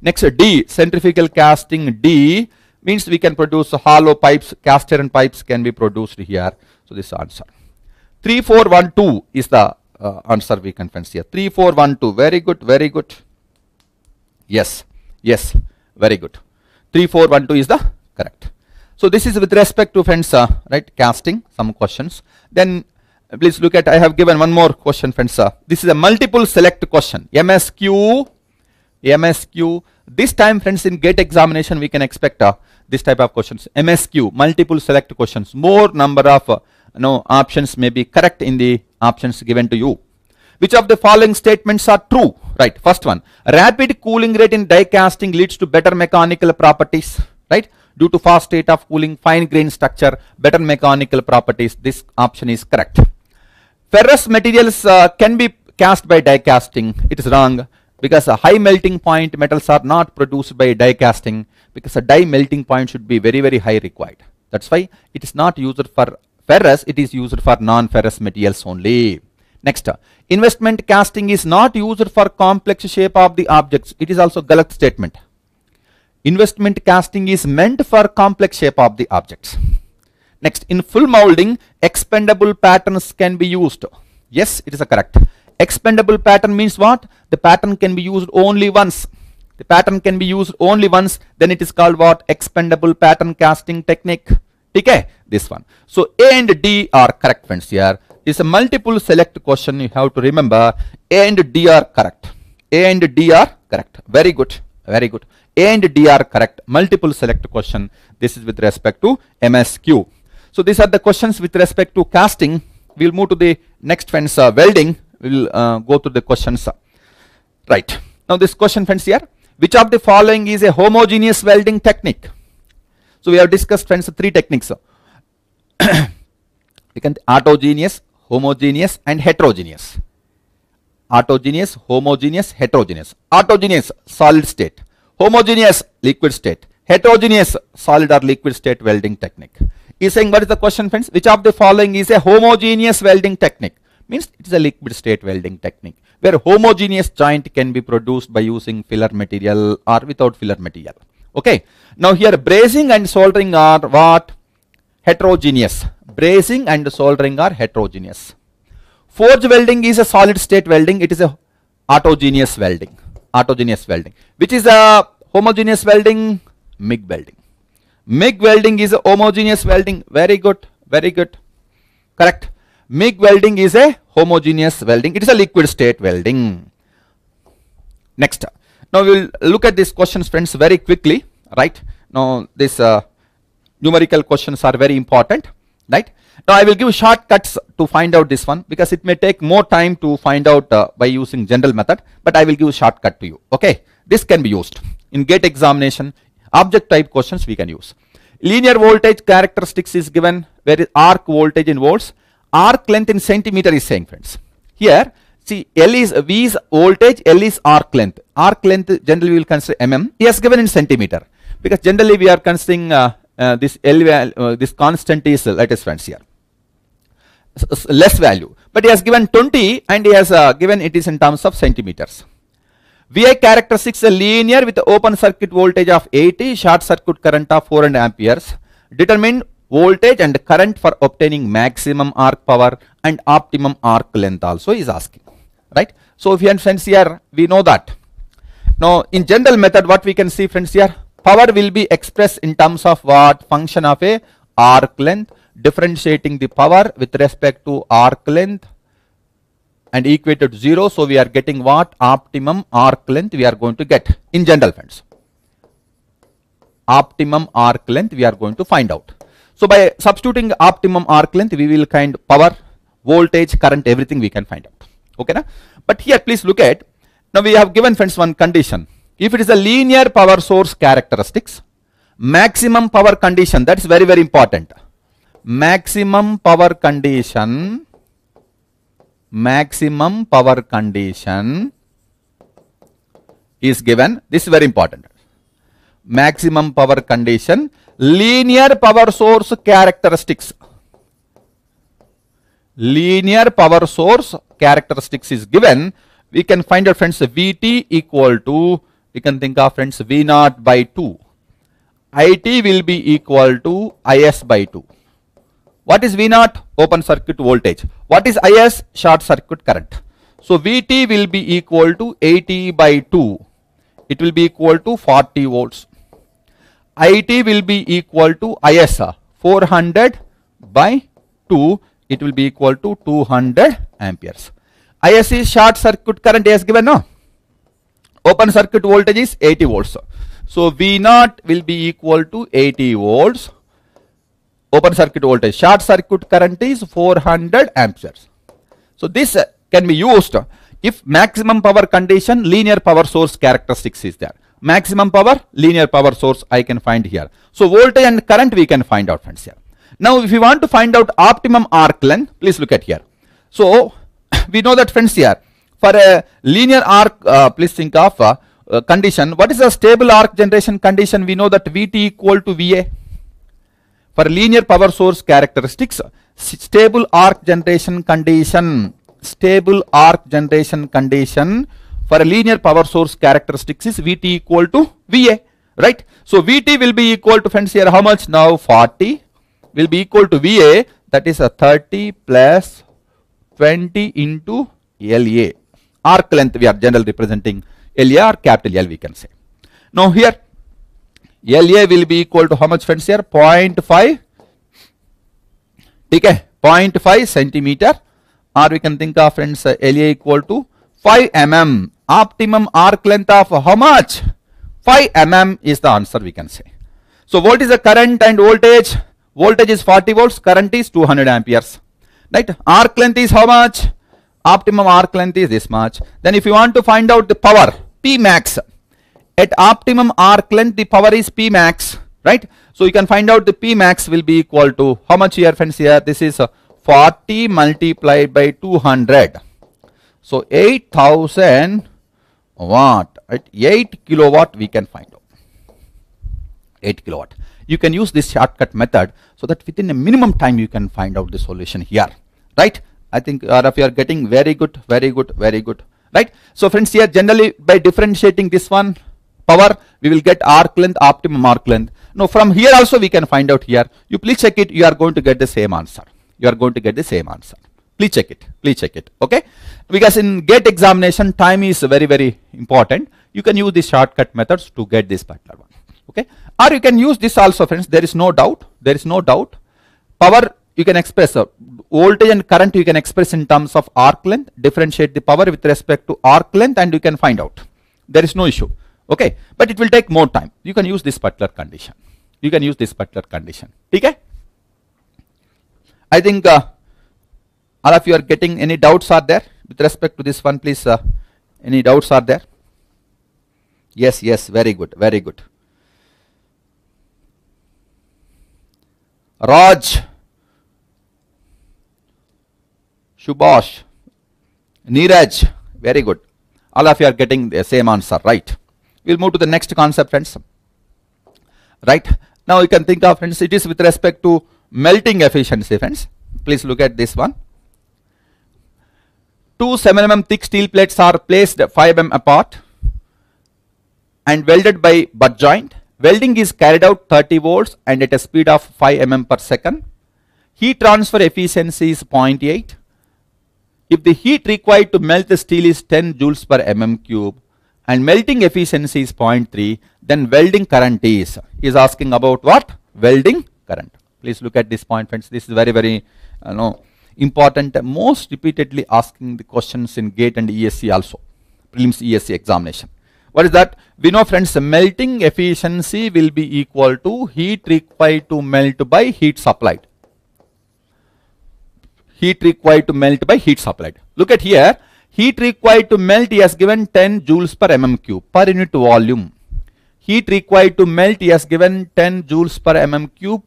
Speaker 1: Next D, centrifugal casting. D means we can produce hollow pipes, cast iron pipes can be produced here. So this answer. 3412 is the uh, answer we can find here. 3412, very good, very good. Yes, yes, very good. 3412 is the correct. So this is with respect to friends, uh, right, casting, some questions. Then please look at I have given one more question friends this is a multiple select question MSQ MSQ this time friends in gate examination we can expect uh, this type of questions MSQ multiple select questions more number of uh, no options may be correct in the options given to you. Which of the following statements are true? Right first one. Rapid cooling rate in die casting leads to better mechanical properties. Right due to fast rate of cooling fine grain structure better mechanical properties. This option is correct. Ferrous materials uh, can be cast by die casting. It is wrong because a high melting point metals are not produced by die casting because a die melting point should be very very high required. That's why it is not used for ferrous, it is used for non-ferrous materials only. Next, investment casting is not used for complex shape of the objects. It is also Galat statement. Investment casting is meant for complex shape of the objects. Next, in full molding, expendable patterns can be used. Yes, it is a correct. Expendable pattern means what? The pattern can be used only once. The pattern can be used only once, then it is called what? Expendable pattern casting technique. Okay, this one. So A and D are correct friends here. It's a multiple select question you have to remember. A and D are correct. A and D are correct. Very good. Very good. A and D are correct. Multiple select question. This is with respect to MSQ. So these are the questions with respect to casting. We'll move to the next friends uh, welding. We'll uh, go to the questions. Right. Now this question friends here. Which of the following is a homogeneous welding technique? So we have discussed friends three techniques. <coughs> we can autogeneous, homogeneous and heterogeneous. Autogeneous, homogeneous, heterogeneous. Autogeneous solid state. Homogeneous liquid state. Heterogeneous solid or liquid state welding technique. Is saying what is the question friends? Which of the following is a homogeneous welding technique? Means it is a liquid state welding technique where homogeneous joint can be produced by using filler material or without filler material. Okay. Now here brazing and soldering are what? Heterogeneous. Brazing and soldering are heterogeneous. Forge welding is a solid state welding. It is a autogenous welding. Autogenous welding. Which is a homogeneous welding? MIG welding. MIG welding is a homogeneous welding. Very good. Very good. Correct. MIG welding is a homogeneous welding. It is a liquid state welding. Next. Now we will look at these questions friends very quickly. Right. Now this uh, numerical questions are very important, right? Now I will give shortcuts to find out this one because it may take more time to find out uh, by using general method, but I will give a shortcut to you. Okay, this can be used in gate examination. Object type questions we can use. Linear voltage characteristics is given where is arc voltage in volts, arc length in centimeter is saying friends. Here see L is V is voltage, L is arc length. Arc length generally we will consider mm. Has given in centimeter because generally we are considering uh, uh, this L uh, this constant is uh, let us friends here. Less value. But he has given 20 and he has uh, given it is in terms of centimeters. VI characteristics a linear with open circuit voltage of 80 short circuit current of 400 amperes determine voltage and current for obtaining maximum arc power and optimum arc length also is asking right? So if you have friends here we know that. Now in general method what we can see friends here power will be expressed in terms of what? Function of a arc length differentiating the power with respect to arc length and equated to 0 so we are getting what? Optimum arc length we are going to get in general friends. Optimum arc length we are going to find out. So by substituting optimum arc length we will find power voltage current everything we can find out. Okay na? but here please look at now we have given friends one condition if it is a linear power source characteristics, maximum power condition, that is very, very important. Maximum power condition, maximum power condition is given. This is very important. Maximum power condition, linear power source characteristics. Linear power source characteristics is given. We can find out friends Vt equal to we can think of friends V naught by 2. IT will be equal to IS by 2. What is V naught? Open circuit voltage. What is IS? Short circuit current. So VT will be equal to 80 by 2. It will be equal to 40 volts. IT will be equal to IS 400 by 2. It will be equal to 200 amperes. IS is short circuit current as given no? Open circuit voltage is 80 volts. So V naught will be equal to 80 volts. Open circuit voltage. Short circuit current is 400 amperes. So this uh, can be used if maximum power condition linear power source characteristics is there. Maximum power linear power source I can find here. So voltage and current we can find out friends here. Now if you want to find out optimum arc length, please look at here. So <coughs> we know that friends here for a linear arc, uh, please think of uh, uh, condition. What is a stable arc generation condition? We know that Vt equal to Va. For linear power source characteristics, stable arc generation condition, stable arc generation condition for a linear power source characteristics is Vt equal to Va, right? So Vt will be equal to friends here how much now 40 will be equal to Va that is a 30 plus 20 into La arc length we are generally representing LA or capital L we can say. Now here LA will be equal to how much friends here? 0.5 okay 0.5 centimeter. Or we can think of friends uh, LA equal to 5 mm. Optimum arc length of how much? 5 mm is the answer we can say. So what is the current and voltage. Voltage is 40 volts current is 200 amperes. Right? Arc length is how much optimum arc length is this much. Then if you want to find out the power, P max, at optimum arc length the power is P max, right? So you can find out the P max will be equal to, how much here friends here? This is uh, 40 multiplied by 200. So 8000 watt, right? 8 kilowatt we can find out. 8 kilowatt. You can use this shortcut method so that within a minimum time you can find out the solution here, right? I think all of you are getting very good, very good, very good, right? So friends here generally by differentiating this one power, we will get arc length, optimum arc length. Now from here also we can find out here. You please check it, you are going to get the same answer. You are going to get the same answer. Please check it, please check it, okay? Because in gate examination, time is very, very important. You can use the shortcut methods to get this particular one, okay? Or you can use this also friends, there is no doubt, there is no doubt. Power you can express uh, voltage and current you can express in terms of arc length differentiate the power with respect to arc length and you can find out. There is no issue. Okay? But it will take more time. You can use this particular condition. You can use this particular condition. Okay? I think uh, all of you are getting any doubts are there? With respect to this one please uh, any doubts are there? Yes yes. Very good. Very good. Raj Shubhash Neeraj very good. All of you are getting the same answer right? We'll move to the next concept friends. Right? Now you can think of friends it is with respect to melting efficiency friends. Please look at this one. Two 7 mm thick steel plates are placed 5 mm apart and welded by butt joint. Welding is carried out 30 volts and at a speed of 5 mm per second. Heat transfer efficiency is 0.8 if the heat required to melt the steel is 10 joules per mm cube and melting efficiency is 0.3 then welding current is is asking about what? Welding current. Please look at this point friends. This is very very you know important most repeatedly asking the questions in gate and ESE also prelims ESE examination. What is that? We know friends melting efficiency will be equal to heat required to melt by heat supplied heat required to melt by heat supplied look at here heat required to melt he has given 10 joules per mm cube per unit volume heat required to melt he has given 10 joules per mm cube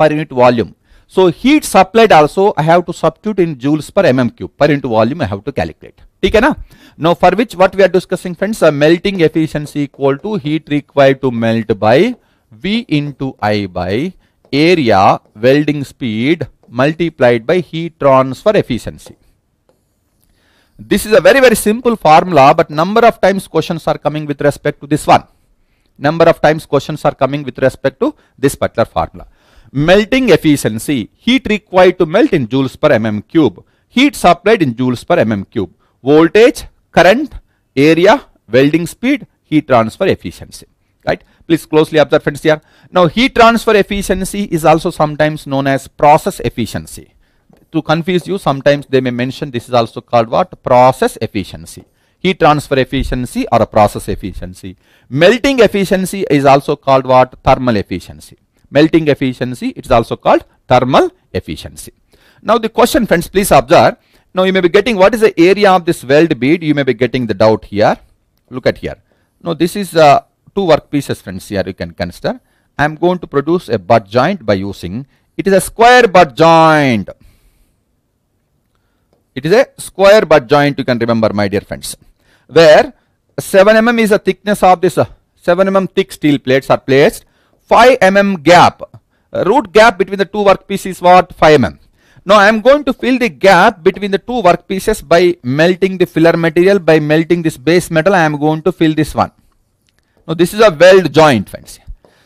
Speaker 1: per unit volume so heat supplied also I have to substitute in joules per mm cube per unit volume I have to calculate. Okay na? Now for which what we are discussing friends a melting efficiency equal to heat required to melt by V into I by area welding speed multiplied by heat transfer efficiency. This is a very very simple formula but number of times questions are coming with respect to this one. Number of times questions are coming with respect to this particular formula melting efficiency, heat required to melt in joules per mm cube, heat supplied in joules per mm cube, voltage, current, area, welding speed, heat transfer efficiency. Right? Please closely observe friends here. Now heat transfer efficiency is also sometimes known as process efficiency. To confuse you, sometimes they may mention this is also called what? Process efficiency. Heat transfer efficiency or a process efficiency. Melting efficiency is also called what? Thermal efficiency melting efficiency it is also called thermal efficiency. Now the question friends please observe now you may be getting what is the area of this weld bead you may be getting the doubt here look at here now this is uh, two workpieces friends here you can consider I am going to produce a butt joint by using it is a square butt joint it is a square butt joint you can remember my dear friends where 7 mm is the thickness of this uh, 7 mm thick steel plates are placed 5 mm gap. Uh, root gap between the two workpieces is what? 5 mm. Now I am going to fill the gap between the two workpieces by melting the filler material, by melting this base metal I am going to fill this one. Now this is a weld joint friends.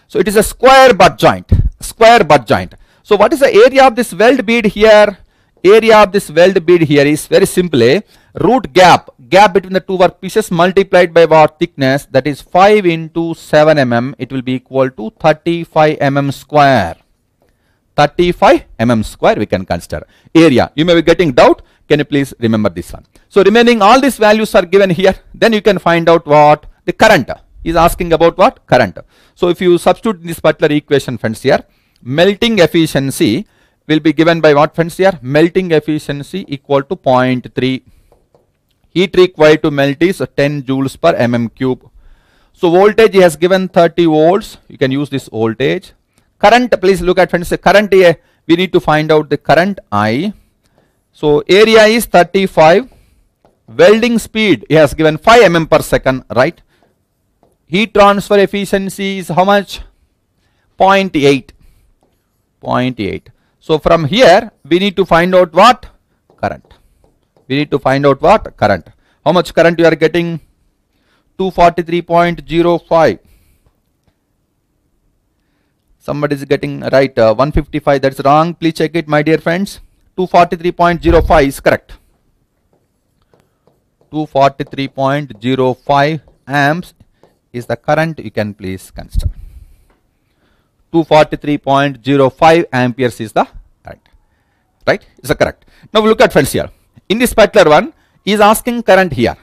Speaker 1: So it is a square butt joint, square butt joint. So what is the area of this weld bead here? Area of this weld bead here is very simply root gap gap between the two work pieces multiplied by what thickness that is 5 into 7 mm it will be equal to 35 mm square 35 mm square we can consider area you may be getting doubt can you please remember this one so remaining all these values are given here then you can find out what the current is asking about what current so if you substitute this particular equation friends here melting efficiency will be given by what friends here melting efficiency equal to 0.3 heat required to melt is 10 joules per mm cube. So voltage has given 30 volts. You can use this voltage. Current, please look at friends. Current here, we need to find out the current I. So area is 35. Welding speed he has given 5 mm per second, right? Heat transfer efficiency is how much? 0.8. 0.8. So from here we need to find out what? Current. We need to find out what? Current. How much current you are getting? 243.05 somebody is getting right uh, 155 that's wrong. Please check it my dear friends. 243.05 is correct. 243.05 amps is the current you can please consider. 243.05 amperes is the current. Right? Is the correct? Now look at friends here. In this particular one is asking current here.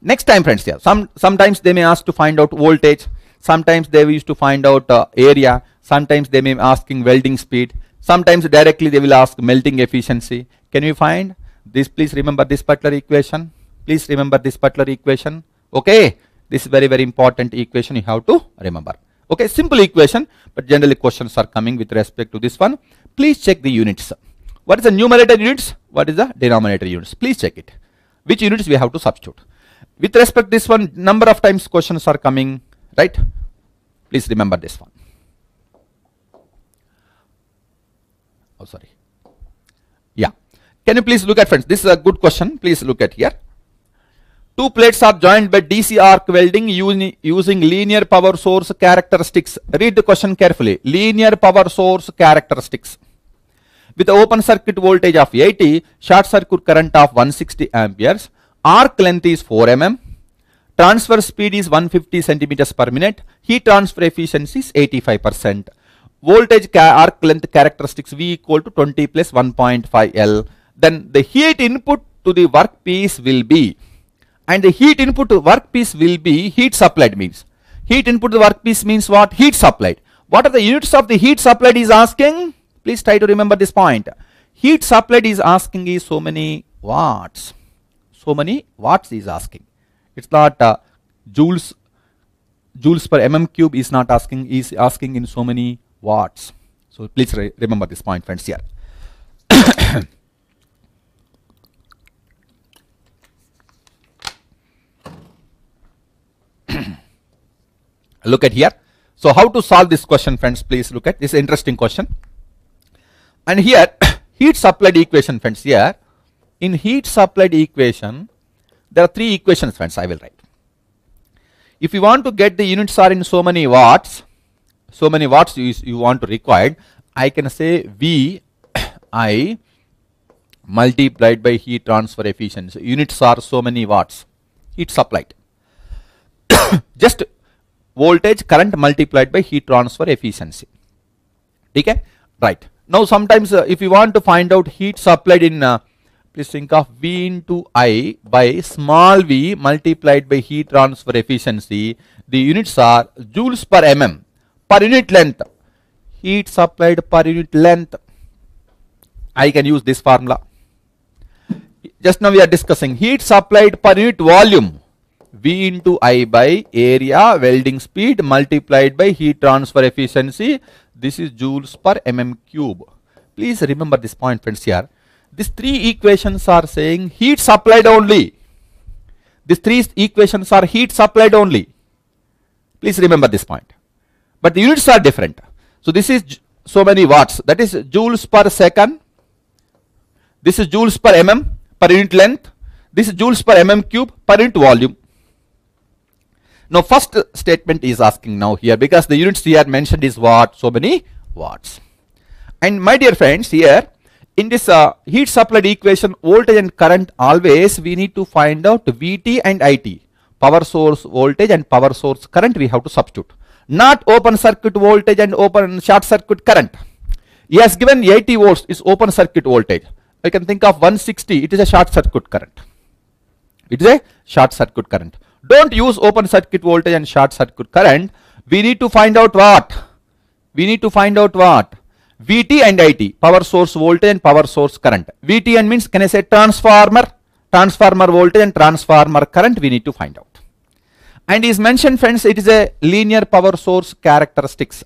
Speaker 1: Next time friends here some sometimes they may ask to find out voltage. Sometimes they used to find out uh, area, sometimes they may be asking welding speed, sometimes directly they will ask melting efficiency. Can you find? This? Please remember this particular equation. Please remember this particular equation. Okay, this is very very important equation you have to remember. Okay, simple equation, but generally questions are coming with respect to this one. Please check the units. What is the numerator units? What is the denominator units? Please check it. Which units we have to substitute. With respect this one, number of times questions are coming, right? Please remember this one. Oh, sorry. Yeah. Can you please look at friends? This is a good question. Please look at here. Two plates are joined by DC arc welding using linear power source characteristics. Read the question carefully. Linear power source characteristics. With open circuit voltage of 80, short circuit current of 160 amperes, arc length is 4 mm, transfer speed is 150 centimeters per minute, heat transfer efficiency is 85%. Voltage arc length characteristics V equal to 20 plus 1.5 L. Then the heat input to the workpiece will be and the heat input to workpiece will be heat supplied means. Heat input to workpiece means what? Heat supplied. What are the units of the heat supplied is asking? Please try to remember this point. Heat supplied is asking is so many watts. So many watts is asking. It's not uh, joules joules per mm cube is not asking is asking in so many watts. So please re remember this point friends here. <coughs> <clears throat> look at here. So how to solve this question friends please look at this interesting question. And here <clears throat> heat supplied equation friends here in heat supplied equation there are three equations friends I will write. If you want to get the units are in so many watts so many watts you, you want to require I can say V <clears throat> I multiplied by heat transfer efficiency units are so many watts heat supplied <coughs> just voltage current multiplied by heat transfer efficiency. Okay? Right. Now sometimes uh, if you want to find out heat supplied in, uh, please think of V into I by small v multiplied by heat transfer efficiency. The units are joules per mm per unit length. Heat supplied per unit length. I can use this formula. Just now we are discussing heat supplied per unit volume V into I by area welding speed multiplied by heat transfer efficiency. This is joules per mm cube. Please remember this point friends here. These three equations are saying heat supplied only. These three equations are heat supplied only. Please remember this point. But the units are different. So this is so many watts. That is joules per second. This is joules per mm per unit length. This is joules per mm cube per unit volume. Now first statement is asking now here because the units here mentioned is what? So many watts. And my dear friends here in this uh, heat supplied equation voltage and current always we need to find out VT and IT. Power source voltage and power source current we have to substitute. Not open circuit voltage and open short circuit current. Has given 80 volts is open circuit voltage. I can think of 160 it is a short circuit current. It is a short circuit current. Don't use open circuit voltage and short circuit current. We need to find out what? We need to find out what? VT and IT, power source voltage and power source current. VT and means can I say transformer? Transformer voltage and transformer current we need to find out. And is mentioned friends it is a linear power source characteristics.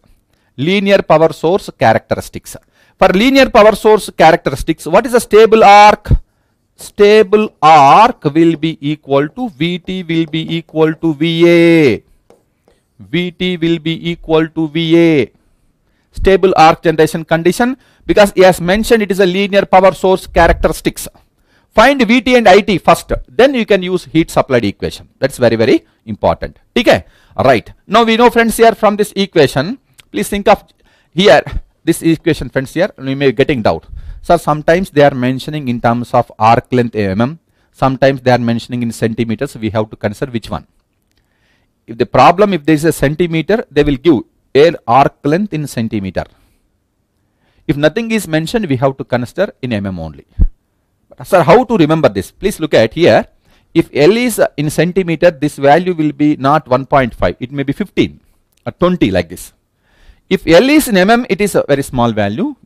Speaker 1: Linear power source characteristics. For linear power source characteristics what is a stable arc? Stable arc will be equal to Vt will be equal to Va. Vt will be equal to Va. Stable arc generation condition because as mentioned it is a linear power source characteristics. Find Vt and It first then you can use heat supplied equation. That's very very important. Okay. Right. Now we know friends here from this equation please think of here this equation friends here we may be getting doubt so sometimes they are mentioning in terms of arc length mm, sometimes they are mentioning in centimeters, we have to consider which one. If the problem, if there is a centimeter, they will give a arc length in centimeter. If nothing is mentioned, we have to consider in mm only. But sir, how to remember this? Please look at here. If L is in centimeter, this value will be not 1.5, it may be 15. or 20 like this. If L is in mm, it is a very small value.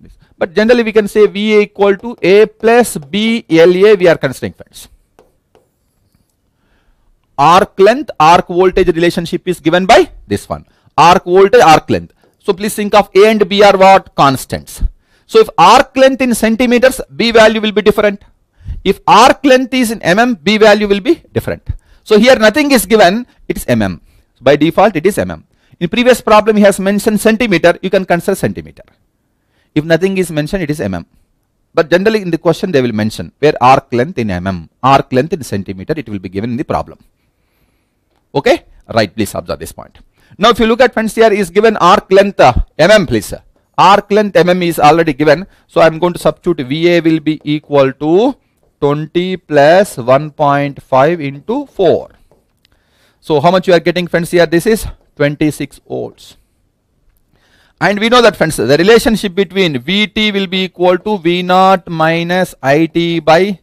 Speaker 1: But generally we can say VA equal to A plus B LA we are considering friends. Arc length, arc voltage relationship is given by this one. Arc voltage, arc length. So please think of A and B are what? Constants. So if arc length in centimeters, B value will be different. If arc length is in mm, B value will be different. So here nothing is given, it is mm. By default it is mm. In previous problem he has mentioned centimeter, you can consider centimeter. If nothing is mentioned, it is mm. But generally in the question they will mention where arc length in mm, arc length in centimeter, it will be given in the problem. Okay? Right, please observe this point. Now if you look at friends here is given arc length uh, mm please. Arc length mm is already given. So I am going to substitute VA will be equal to 20 plus 1.5 into 4. So how much you are getting friends here? This is 26 volts. And we know that friends, the relationship between Vt will be equal to V0 minus It by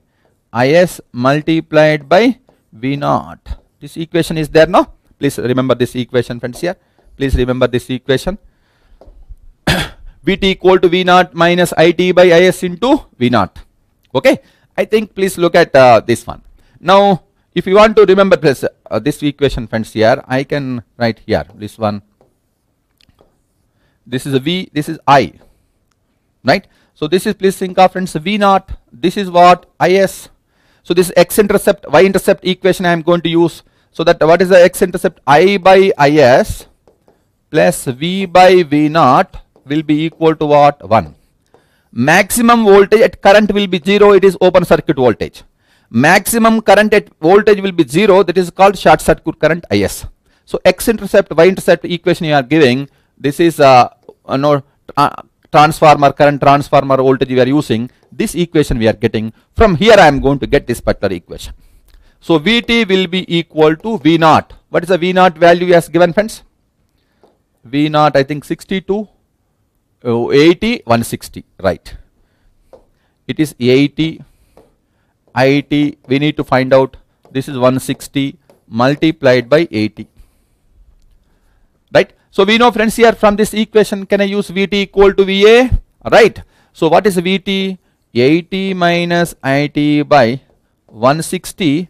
Speaker 1: Is multiplied by V0. This equation is there now. Please remember this equation friends here. Please remember this equation. <coughs> Vt equal to V0 minus It by Is into V0. Okay. I think please look at uh, this one. Now, if you want to remember this, uh, this equation friends here, I can write here this one this is a V, this is I, right? So this is please think of friends V naught, this is what IS. So this x intercept, y intercept equation I am going to use. So that what is the x intercept I by IS plus V by V naught will be equal to what? 1. Maximum voltage at current will be 0, it is open circuit voltage. Maximum current at voltage will be 0, that is called short circuit current IS. So x intercept, y intercept equation you are giving, this is uh, uh, no, transformer current transformer voltage we are using this equation we are getting. From here I am going to get this particular equation. So Vt will be equal to V naught what is the V naught value as given friends? V naught I think 62 oh, 80 160 right. It is 80 IT we need to find out. This is 160 multiplied by 80 right so we know friends here from this equation can I use Vt equal to Va right. So what is Vt 80 minus It by 160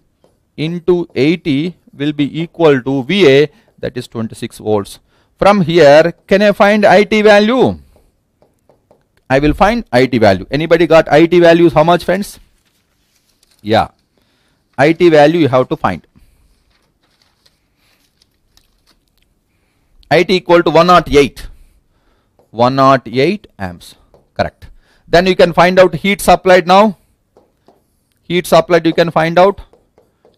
Speaker 1: into 80 will be equal to Va that is 26 volts. From here can I find It value? I will find IT value. Anybody got IT values how much friends? Yeah. IT value you have to find. IT equal to 108 108 amps. Correct. Then you can find out heat supplied now. Heat supplied you can find out.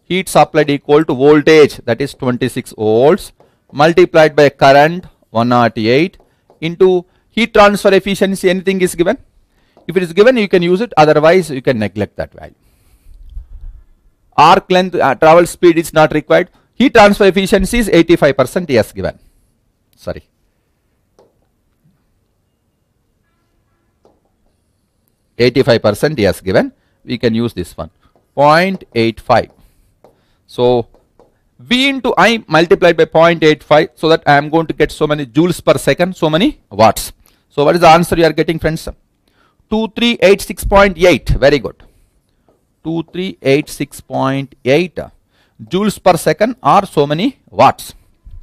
Speaker 1: Heat supplied equal to voltage that is 26 volts multiplied by current 108 into heat transfer efficiency anything is given? If it is given you can use it otherwise you can neglect that value. Arc length uh, travel speed is not required. Heat transfer efficiency is 85% yes given sorry. Eighty-five percent yes given. We can use this one. 0.85. So V into I multiplied by 0.85 so that I am going to get so many joules per second, so many watts. So what is the answer you are getting friends? 2386.8. Very good. 2386.8 joules per second or so many watts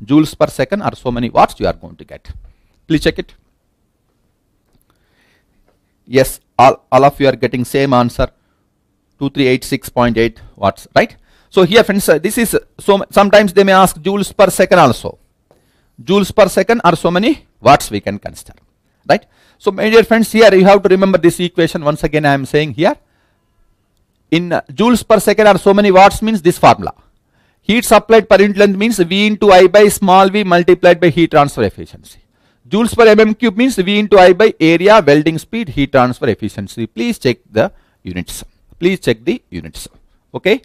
Speaker 1: joules per second or so many watts you are going to get. Please check it. Yes, all, all of you are getting same answer 2386.8 watts, right? So here friends, uh, this is, so sometimes they may ask joules per second also. Joules per second are so many watts we can consider, right? So my dear friends, here you have to remember this equation once again I am saying here. In uh, joules per second are so many watts means this formula Heat supplied per unit length means V into I by small v multiplied by heat transfer efficiency. Joules per mm cube means V into I by area, welding speed, heat transfer efficiency. Please check the units. Please check the units. Okay.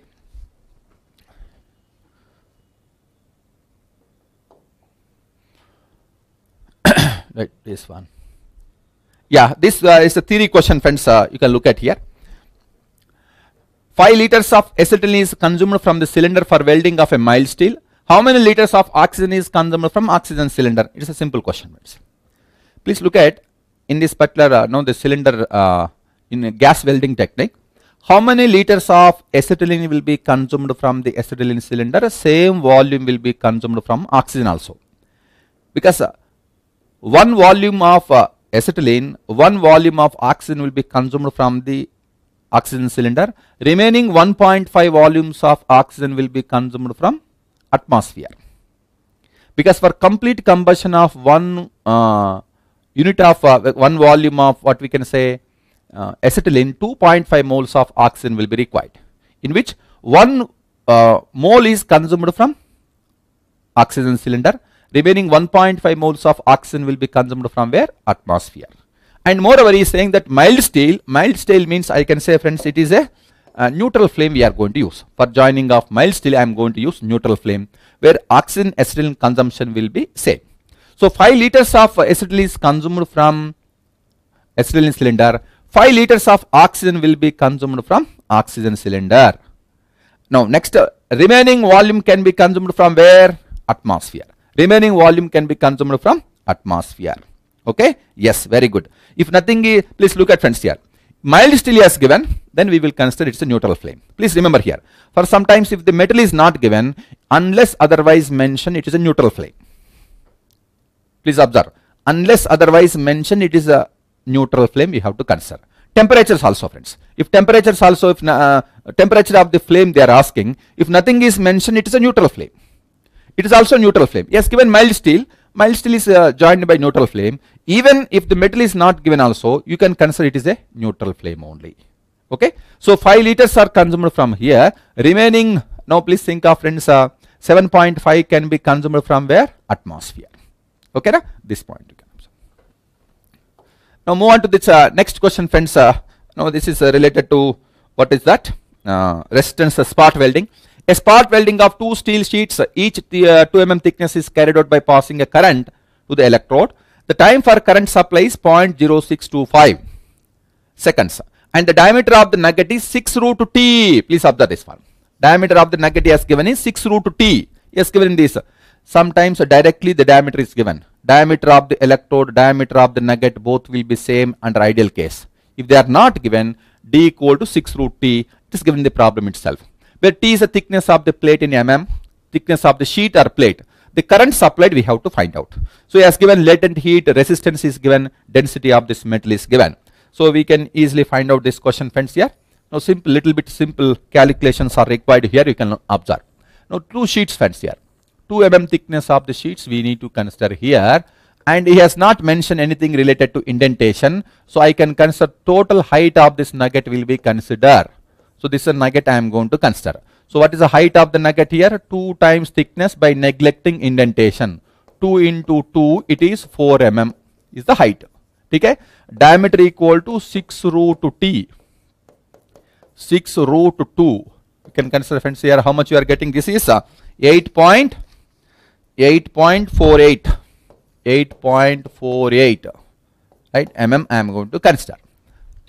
Speaker 1: <coughs> right, this one. Yeah, this uh, is a theory question, friends. Uh, you can look at here. 5 liters of acetylene is consumed from the cylinder for welding of a mild steel. How many liters of oxygen is consumed from oxygen cylinder? It is a simple question. Please look at in this particular, uh, no, the cylinder uh, in gas welding technique. How many liters of acetylene will be consumed from the acetylene cylinder? Same volume will be consumed from oxygen also. Because uh, one volume of uh, acetylene, one volume of oxygen will be consumed from the oxygen cylinder. Remaining 1.5 volumes of oxygen will be consumed from atmosphere. Because for complete combustion of one uh, unit of uh, one volume of what we can say uh, acetylene 2.5 moles of oxygen will be required in which one uh, mole is consumed from oxygen cylinder remaining 1.5 moles of oxygen will be consumed from where atmosphere and moreover he is saying that mild steel mild steel means I can say friends it is a uh, neutral flame we are going to use. For joining of mild steel I am going to use neutral flame where oxygen acetylene consumption will be same. So 5 liters of acetylene is consumed from acetylene cylinder. 5 liters of oxygen will be consumed from oxygen cylinder. Now next uh, remaining volume can be consumed from where? Atmosphere. Remaining volume can be consumed from atmosphere okay? Yes very good. If nothing is please look at friends here. Mild steel is given then we will consider it's a neutral flame. Please remember here for sometimes if the metal is not given unless otherwise mentioned it is a neutral flame. Please observe unless otherwise mentioned it is a neutral flame you have to consider. Temperatures also friends. If temperatures also if uh, temperature of the flame they are asking if nothing is mentioned it is a neutral flame. It is also neutral flame. Yes, given mild steel, steel is uh, joined by neutral flame. Even if the metal is not given also, you can consider it is a neutral flame only. Okay. So 5 liters are consumed from here. Remaining, now please think of friends, uh, 7.5 can be consumed from where? Atmosphere. Okay, na? this point. Now move on to this uh, next question friends. Uh, now this is uh, related to what is that? Uh, resistance spot welding. A spot welding of two steel sheets, each uh, 2 mm thickness is carried out by passing a current to the electrode. The time for current supply is 0.0625 seconds. And the diameter of the nugget is 6 root T. Please observe this one. Diameter of the nugget is given is 6 root T. Yes, given in this. Sometimes directly the diameter is given. Diameter of the electrode, diameter of the nugget both will be same under ideal case. If they are not given, D equal to 6 root T, it is given in the problem itself where T is the thickness of the plate in mm, thickness of the sheet or plate. The current supplied we have to find out. So as given latent heat, resistance is given, density of this metal is given. So we can easily find out this question friends here. Now simple, little bit simple calculations are required here you can observe. Now two sheets friends here. 2 mm thickness of the sheets we need to consider here and he has not mentioned anything related to indentation. So I can consider total height of this nugget will be considered. So this is a nugget I am going to consider. So what is the height of the nugget here? 2 times thickness by neglecting indentation. 2 into 2 it is 4 mm is the height. Okay? Diameter equal to 6 root to t. 6 root 2. You can consider friends here how much you are getting. This is uh, 8 point 8.48 8.48 right mm I am going to consider.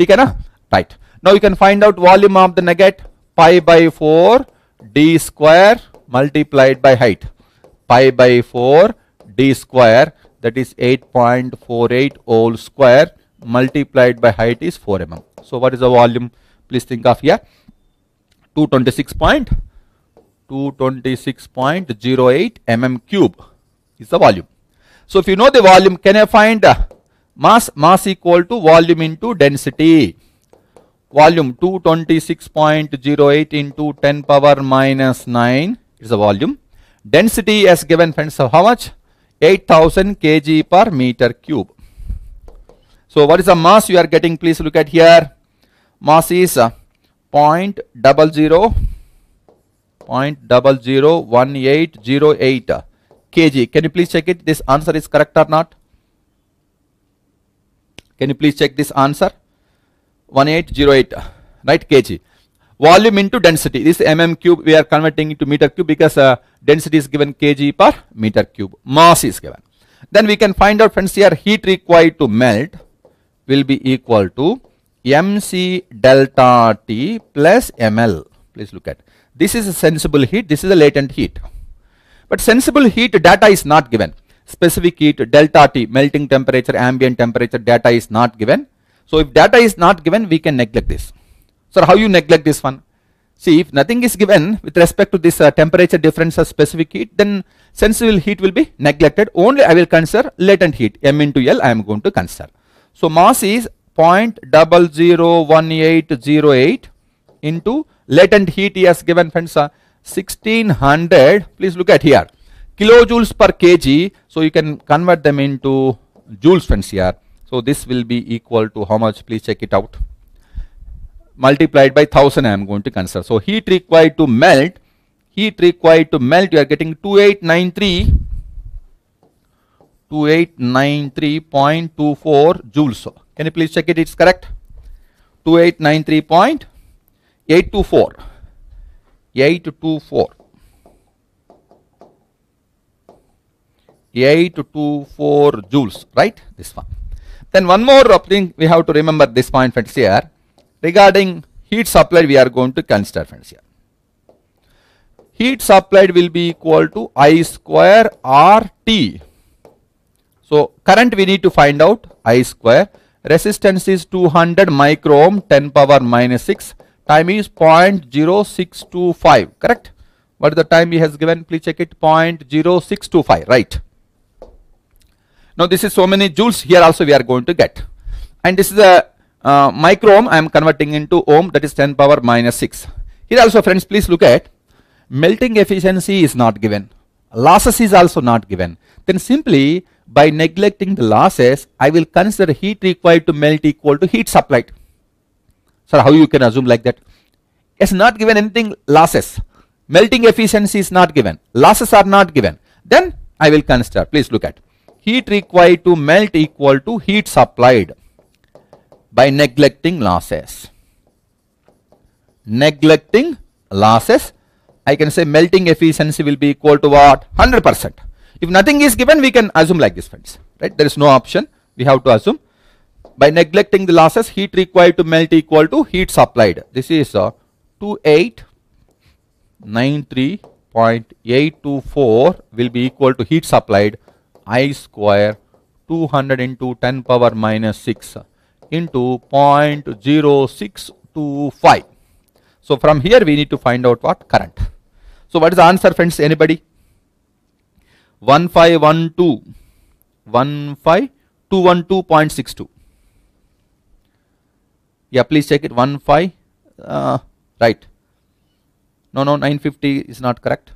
Speaker 1: Okay, na? Right. Now you can find out volume of the nugget pi by 4 d square multiplied by height. Pi by 4 d square that is 8.48 whole square multiplied by height is 4 mm. So what is the volume? Please think of here 226 point 226.08 mm cube is the volume. So if you know the volume, can I find mass? Mass equal to volume into density volume 226.08 into 10 power minus 9 is the volume. Density as given friends of how much? 8000 kg per meter cube. So what is the mass you are getting? Please look at here. Mass is uh, 0.00 0.001808 kg. Can you please check it? This answer is correct or not? Can you please check this answer? 1808 right kg volume into density. This mm cube we are converting into meter cube because uh, density is given kg per meter cube. Mass is given. Then we can find out friends here heat required to melt will be equal to mc delta t plus ml please look at. This is a sensible heat. This is a latent heat. But sensible heat data is not given. Specific heat, delta T, melting temperature, ambient temperature data is not given. So if data is not given, we can neglect this. So how you neglect this one? See, if nothing is given with respect to this uh, temperature difference of specific heat, then sensible heat will be neglected. Only I will consider latent heat, M into L I am going to consider. So mass is 0.001808 into latent heat he has given friends uh, 1600 please look at here kilojoules per kg so you can convert them into joules friends here so this will be equal to how much? Please check it out. Multiplied by 1000 I am going to consider. So heat required to melt heat required to melt you are getting 2893 2893.24 joules. Can you please check it? It's correct. 2893.824 824 824 joules right? This one then one more thing we have to remember this point friends here. Regarding heat supplied we are going to consider friends here. Heat supplied will be equal to I square RT so current we need to find out I square. Resistance is 200 micro ohm 10 power minus 6 time is 0.0625 correct? What is the time he has given? Please check it 0.0625 right now this is so many joules here also we are going to get and this is a uh, micro ohm I am converting into ohm that is 10 power minus 6 here also friends please look at melting efficiency is not given losses is also not given then simply by neglecting the losses I will consider heat required to melt equal to heat supplied Sir, how you can assume like that? It's not given anything losses. Melting efficiency is not given. Losses are not given. Then I will consider. Please look at. Heat required to melt equal to heat supplied by neglecting losses. Neglecting losses. I can say melting efficiency will be equal to what? 100%. If nothing is given, we can assume like this friends. Right? There is no option. We have to assume by neglecting the losses heat required to melt equal to heat supplied this is uh, 2893.824 will be equal to heat supplied i square 200 into 10 power minus 6 into 0.0625 so from here we need to find out what? Current. So what is the answer friends? Anybody? 1512 15212.62 yeah please check it. 1 5 uh, right. No no 950 is not correct.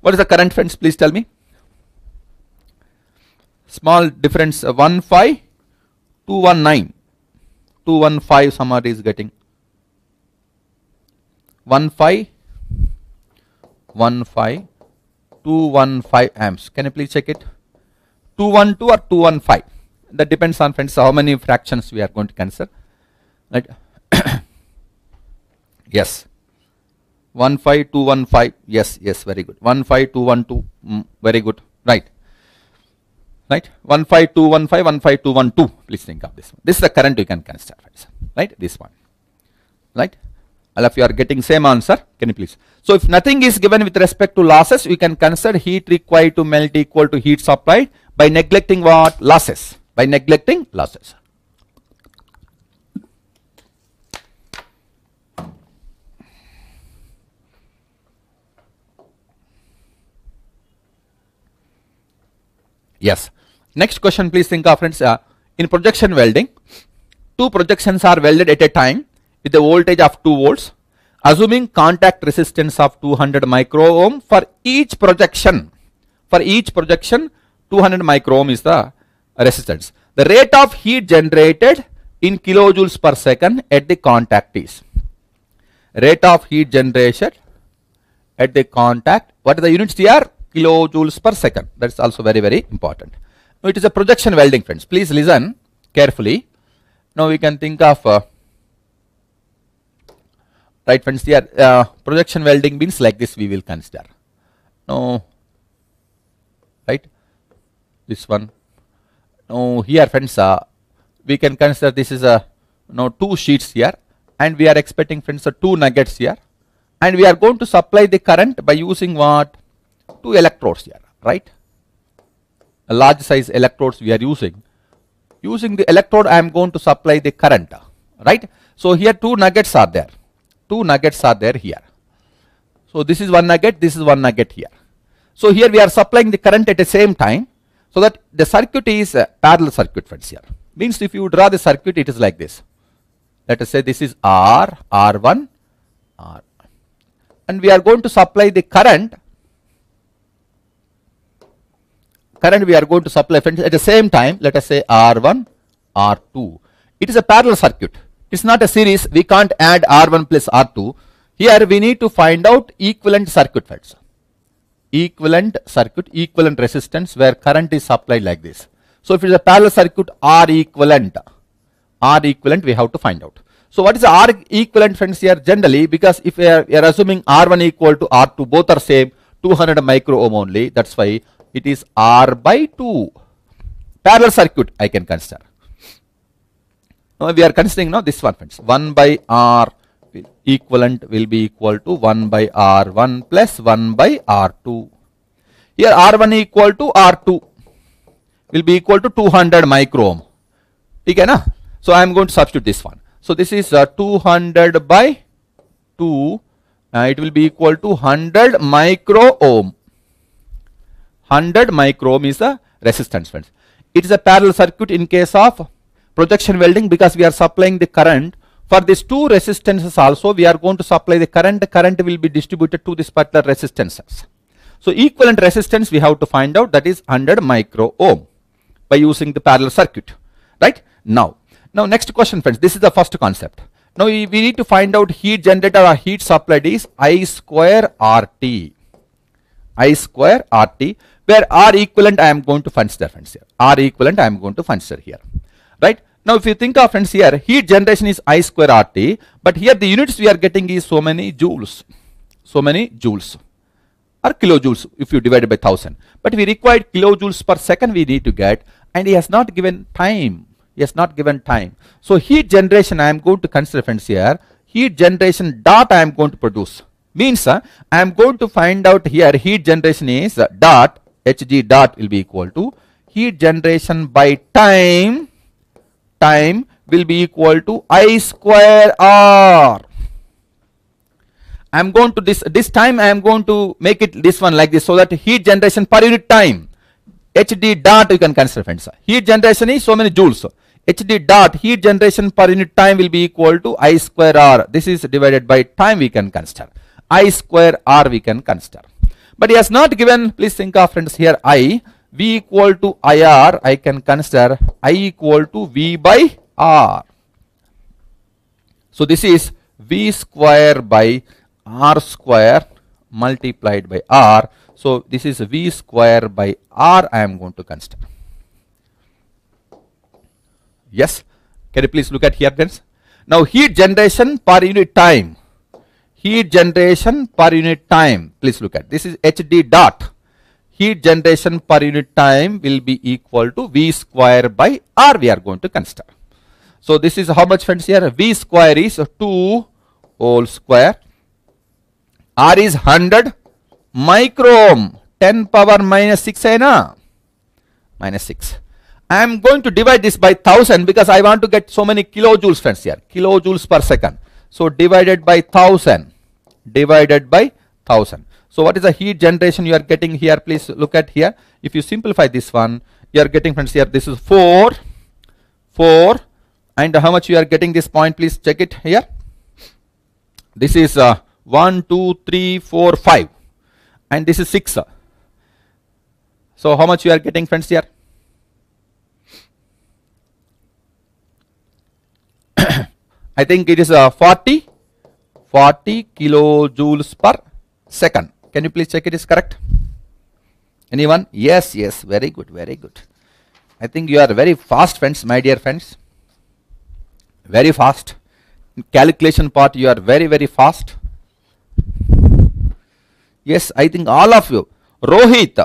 Speaker 1: What is the current friends? Please tell me small difference uh, 1 5 219 215 somebody is getting. 1 5 1 5 215 amps. Can you please check it? 212 or 215 that depends on friends how many fractions we are going to consider right? <coughs> Yes. 15215 yes yes very good. 15212 mm, very good. Right right? 15215 15212 please think of this one. This is the current you can consider right this one. Right? All of you are getting same answer. Can you please? So if nothing is given with respect to losses we can consider heat required to melt equal to heat supplied by neglecting what? Losses. By neglecting losses. Yes. Next question please think of friends. Uh, in projection welding, two projections are welded at a time with a voltage of 2 volts. Assuming contact resistance of 200 micro ohm for each projection. For each projection 200 micro ohm is the resistance. The rate of heat generated in kilojoules per second at the contact is. Rate of heat generation at the contact. What are the units here? kilojoules per second. That's also very, very important. Now it is a projection welding friends. Please listen carefully. Now we can think of uh, right friends here uh, projection welding means like this we will consider. Now right this one. Now here friends uh, we can consider this is a now two sheets here and we are expecting friends uh, two nuggets here and we are going to supply the current by using what two electrodes here, right? Large size electrodes we are using. Using the electrode, I am going to supply the current, right? So here two nuggets are there. Two nuggets are there here. So this is one nugget, this is one nugget here. So here we are supplying the current at the same time so that the circuit is a parallel circuit friends here. Means if you draw the circuit it is like this. Let us say this is R, R1, R and we are going to supply the current current we are going to supply at the same time let us say R1, R2. It is a parallel circuit. It's not a series. We can't add R1 plus R2. Here we need to find out equivalent circuit friends equivalent circuit, equivalent resistance where current is supplied like this. So if it is a parallel circuit, R equivalent, R equivalent we have to find out. So what is R equivalent friends here generally because if we are, we are assuming R1 equal to R2 both are same 200 micro ohm only that's why it is R by 2 parallel circuit I can consider. Now we are considering now this one friends 1 by R equivalent will be equal to 1 by R1 plus 1 by R2. Here R1 equal to R2 will be equal to 200 micro ohm. Okay, na? So I am going to substitute this one. So this is uh, 200 by 2. Uh, it will be equal to 100 micro ohm. 100 micro ohm is the resistance friends. It is a parallel circuit in case of projection welding because we are supplying the current for these two resistances also we are going to supply the current, the current will be distributed to this particular resistances. So equivalent resistance we have to find out that is 100 micro ohm by using the parallel circuit, right? Now, now next question friends, this is the first concept. Now we, we need to find out heat generated or heat supplied is I square RT. I square RT where R equivalent I am going to consider friends here. R equivalent I am going to consider here, right? Now if you think of friends here, heat generation is I square RT, but here the units we are getting is so many joules, so many joules or kilojoules if you divide by 1000. But we required kilojoules per second we need to get and he has not given time, he has not given time. So heat generation I am going to consider friends here, heat generation dot I am going to produce. Means uh, I am going to find out here heat generation is uh, dot, Hg dot will be equal to heat generation by time time will be equal to I square R. I am going to this, this time I am going to make it this one like this so that heat generation per unit time HD dot you can consider friends. Heat generation is so many joules. HD dot heat generation per unit time will be equal to I square R. This is divided by time we can consider. I square R we can consider. But he has not given, please think of friends here I. V equal to IR, I can consider I equal to V by R. So this is V square by R square multiplied by R. So this is V square by R I am going to consider. Yes. Can you please look at here friends? Now heat generation per unit time. Heat generation per unit time. Please look at this is HD dot heat generation per unit time will be equal to V square by R we are going to consider. So this is how much friends here? V square is 2 whole square. R is 100 micro ohm 10 power minus 6 aina minus 6. I am going to divide this by 1000 because I want to get so many kilojoules friends here kilojoules per second. So divided by 1000 divided by 1000. So what is the heat generation you are getting here? Please look at here. If you simplify this one, you are getting friends here. This is 4, 4 and how much you are getting this point please check it here. This is uh, 1, 2, 3, 4, 5 and this is 6. So how much you are getting friends here? <coughs> I think it is uh, 40, 40 kilojoules per second. Can you please check it is correct? Anyone? Yes, yes. Very good, very good. I think you are very fast friends, my dear friends. Very fast. Calculation part, you are very, very fast. Yes, I think all of you. Rohit.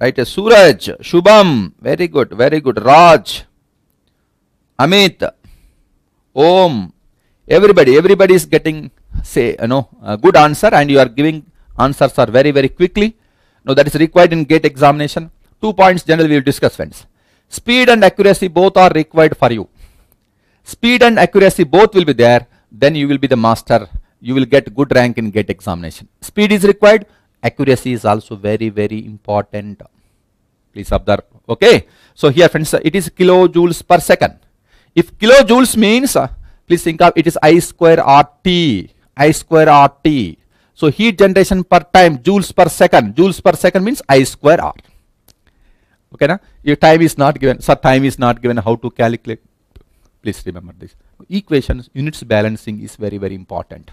Speaker 1: Right, Suraj, Shubham. Very good, very good. Raj. Amit. Om. Everybody, everybody is getting say you know a good answer and you are giving answers are very very quickly. Now that is required in gate examination. Two points generally we will discuss friends. Speed and accuracy both are required for you. Speed and accuracy both will be there then you will be the master. You will get good rank in gate examination. Speed is required. Accuracy is also very very important. Please observe. Okay? So here friends it is kilojoules per second. If kilojoules means uh, please think of it is i square rt i square rt so heat generation per time joules per second. Joules per second means i square r. Okay now your time is not given. So time is not given. How to calculate? Please remember this. Equations units balancing is very very important.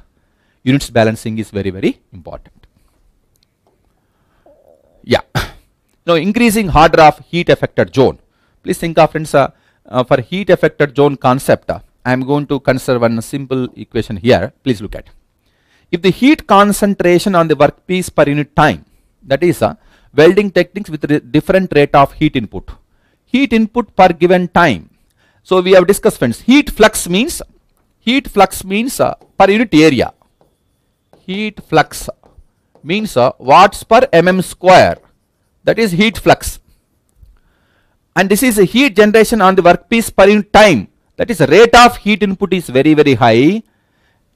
Speaker 1: Units balancing is very very important. Yeah. Now increasing order of heat affected zone. Please think of friends uh, uh, for heat affected zone concept uh, i am going to consider one simple equation here. Please look at. If the heat concentration on the workpiece per unit time that is uh, welding techniques with different rate of heat input heat input per given time. So we have discussed friends heat flux means heat flux means uh, per unit area. Heat flux means uh, watts per mm square. That is heat flux. And this is a heat generation on the workpiece per unit time that is rate of heat input is very very high.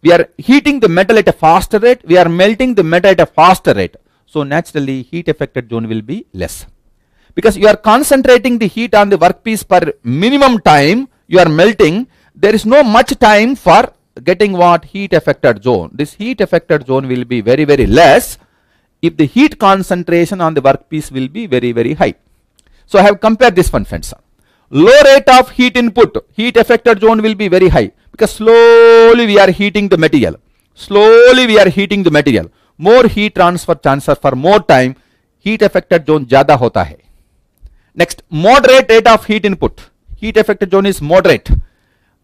Speaker 1: We are heating the metal at a faster rate. We are melting the metal at a faster rate. So naturally heat affected zone will be less. Because you are concentrating the heat on the workpiece per minimum time you are melting there is no much time for getting what heat affected zone. This heat affected zone will be very very less if the heat concentration on the workpiece will be very very high. So I have compared this one friends Low rate of heat input, heat affected zone will be very high because slowly we are heating the material. Slowly we are heating the material. More heat transfer chances for more time, heat affected zone ज़्यादा होता है. Next, moderate rate of heat input. Heat affected zone is moderate.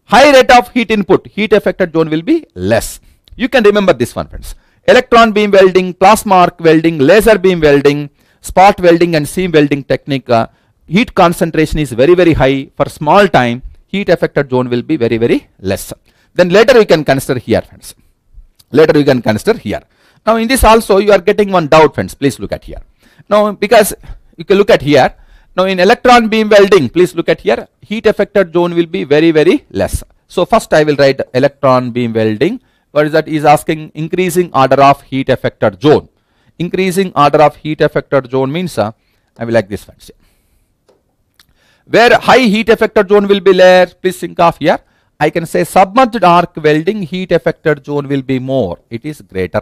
Speaker 1: High rate of heat input, heat affected zone will be less. You can remember this one friends. Electron beam welding, plasma arc welding, laser beam welding, spot welding and seam welding technique uh, heat concentration is very very high. For small time heat affected zone will be very very less. Then later we can consider here friends. Later we can consider here. Now in this also you are getting one doubt friends. Please look at here. Now because you can look at here. Now in electron beam welding please look at here. Heat affected zone will be very very less. So first I will write electron beam welding. What is that? Is asking increasing order of heat affected zone. Increasing order of heat affected zone means uh, I will like this fancy. Where high heat affected zone will be there, please think of here. I can say submerged arc welding heat affected zone will be more. It is greater.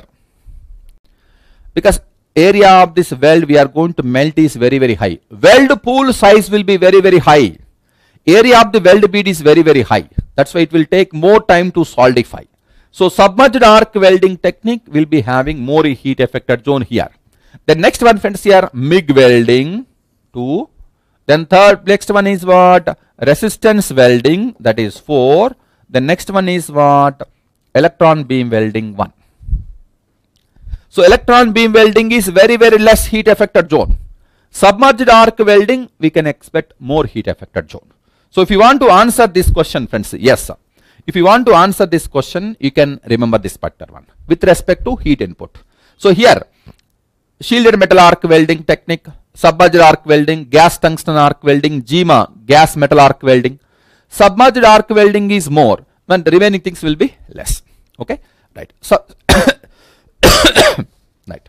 Speaker 1: Because area of this weld we are going to melt is very very high. Weld pool size will be very very high. Area of the weld bead is very very high. That's why it will take more time to solidify. So submerged arc welding technique will be having more heat affected zone here. The next one friends here MIG welding 2. Then third next one is what? Resistance welding that is 4. The next one is what? Electron beam welding 1. So electron beam welding is very very less heat affected zone. Submerged arc welding we can expect more heat affected zone. So if you want to answer this question friends, yes sir. If you want to answer this question, you can remember this particular one with respect to heat input. So here, shielded metal arc welding technique, submerged arc welding, gas tungsten arc welding, GEMA, gas metal arc welding. Submerged arc welding is more, the remaining things will be less. Okay, right. So, <coughs> right.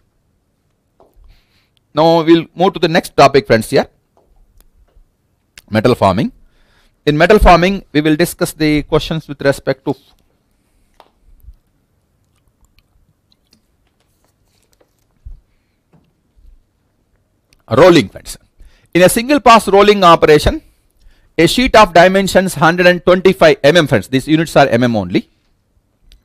Speaker 1: Now we'll move to the next topic, friends. Here, metal forming. In metal forming, we will discuss the questions with respect to rolling friends. In a single pass rolling operation, a sheet of dimensions 125 mm friends, these units are mm only,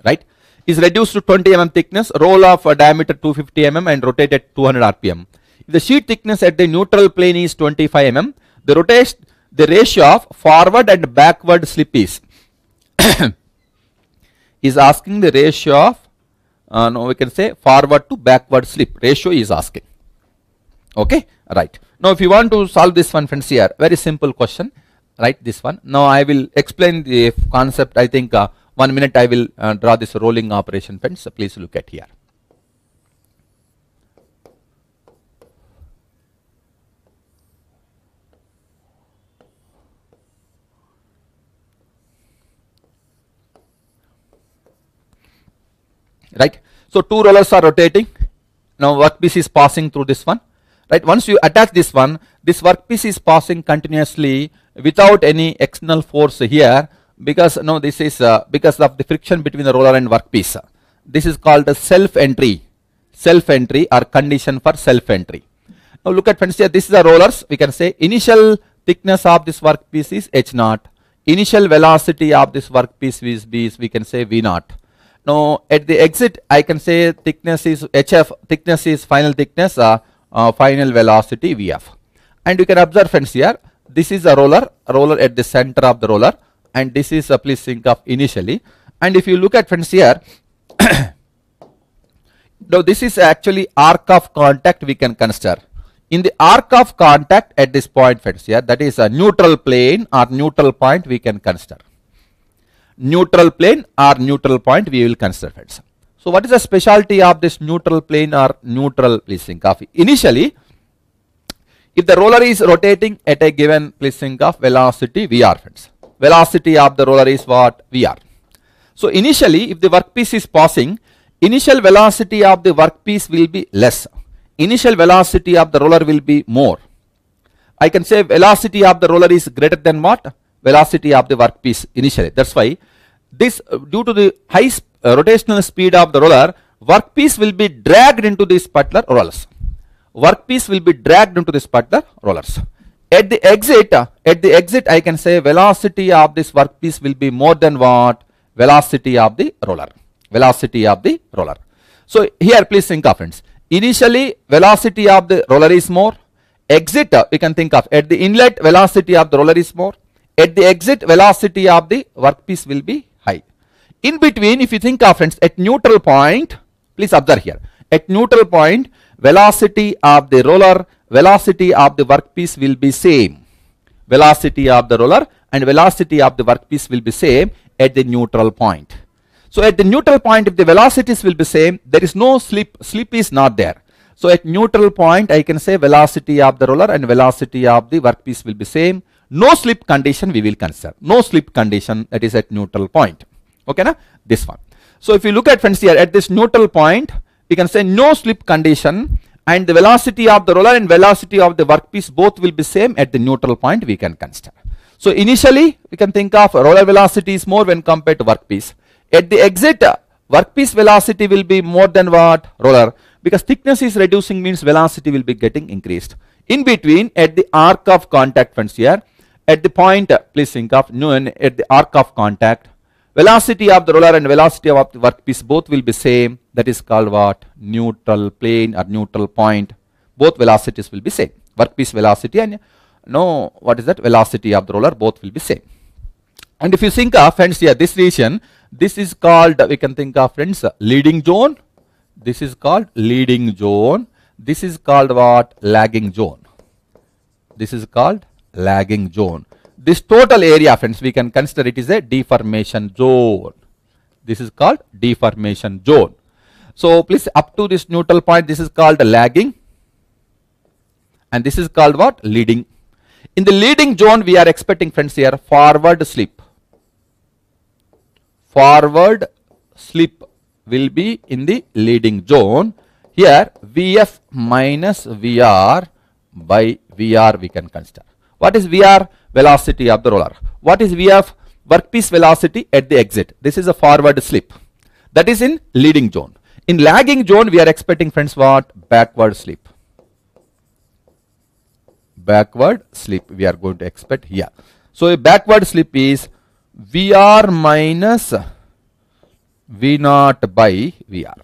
Speaker 1: right, is reduced to 20 mm thickness, roll of a diameter 250 mm and rotate at 200 rpm. If the sheet thickness at the neutral plane is 25 mm, the rotation the ratio of forward and backward slip is <coughs> is asking the ratio of uh, no we can say forward to backward slip ratio is asking okay right. Now if you want to solve this one friends here very simple question. Right this one. Now i will explain the concept. I think uh, one minute i will uh, draw this rolling operation friends. So please look at here. Right. So two rollers are rotating. Now workpiece is passing through this one right? Once you attach this one, this workpiece is passing continuously without any external force here because no, this is uh, because of the friction between the roller and workpiece. This is called a self entry, self entry or condition for self entry. Now look at friends here. This is the rollers. We can say initial thickness of this workpiece is h naught. Initial velocity of this workpiece is b is we can say v naught. Now at the exit I can say thickness is hf. Thickness is final thickness. Uh, uh, final velocity vf. And you can observe friends here. This is a roller. A roller at the center of the roller. And this is a please think of initially. And if you look at friends here. <coughs> now this is actually arc of contact we can consider in the arc of contact at this point friends here that is a neutral plane or neutral point we can consider neutral plane or neutral point we will consider friends so what is the specialty of this neutral plane or neutral please think of initially if the roller is rotating at a given please think of velocity vr friends velocity of the roller is what vr so initially if the workpiece is passing initial velocity of the workpiece will be less initial velocity of the roller will be more. I can say velocity of the roller is greater than what? Velocity of the workpiece initially. That's why this due to the high uh, rotational speed of the roller, workpiece will be dragged into these particular rollers. Workpiece will be dragged into these particular rollers. At the exit, at the exit I can say velocity of this workpiece will be more than what? Velocity of the roller. Velocity of the roller. So here please think of friends. Initially velocity of the roller is more. Exit we can think of at the inlet velocity of the roller is more. At the exit velocity of the workpiece will be. In between if you think of friends at neutral point please observe here at neutral point velocity of the roller velocity of the workpiece will be same. Velocity of the roller and velocity of the workpiece will be same at the neutral point. So at the neutral point, if the velocities will be same, there is no slip, slip is not there. So at neutral point, I can say velocity of the roller and velocity of the workpiece will be same. No slip condition we will consider. No slip condition that is at neutral point. Okay, na? this one. So if you look at friends here at this neutral point, we can say no slip condition and the velocity of the roller and velocity of the workpiece both will be same at the neutral point we can consider. So initially we can think of roller velocity is more when compared to workpiece. At the exit, uh, workpiece velocity will be more than what? Roller. Because thickness is reducing means velocity will be getting increased. In between, at the arc of contact friends here, at the point, uh, please think of noon at the arc of contact, velocity of the roller and velocity of the workpiece both will be same. That is called what? Neutral plane or neutral point. Both velocities will be same. Workpiece velocity and no, what is that? Velocity of the roller both will be same. And if you think of friends here, this region, this is called, we can think of friends, leading zone. This is called leading zone. This is called what? Lagging zone. This is called lagging zone. This total area, friends, we can consider it is a deformation zone. This is called deformation zone. So please up to this neutral point, this is called lagging. And this is called what? Leading. In the leading zone, we are expecting friends here forward slip forward slip will be in the leading zone. Here Vf minus Vr by Vr we can consider. What is Vr? Velocity of the roller. What is Vf? Workpiece velocity at the exit. This is a forward slip. That is in leading zone. In lagging zone we are expecting friends what? Backward slip. Backward slip we are going to expect here. So a backward slip is Vr minus V naught by Vr.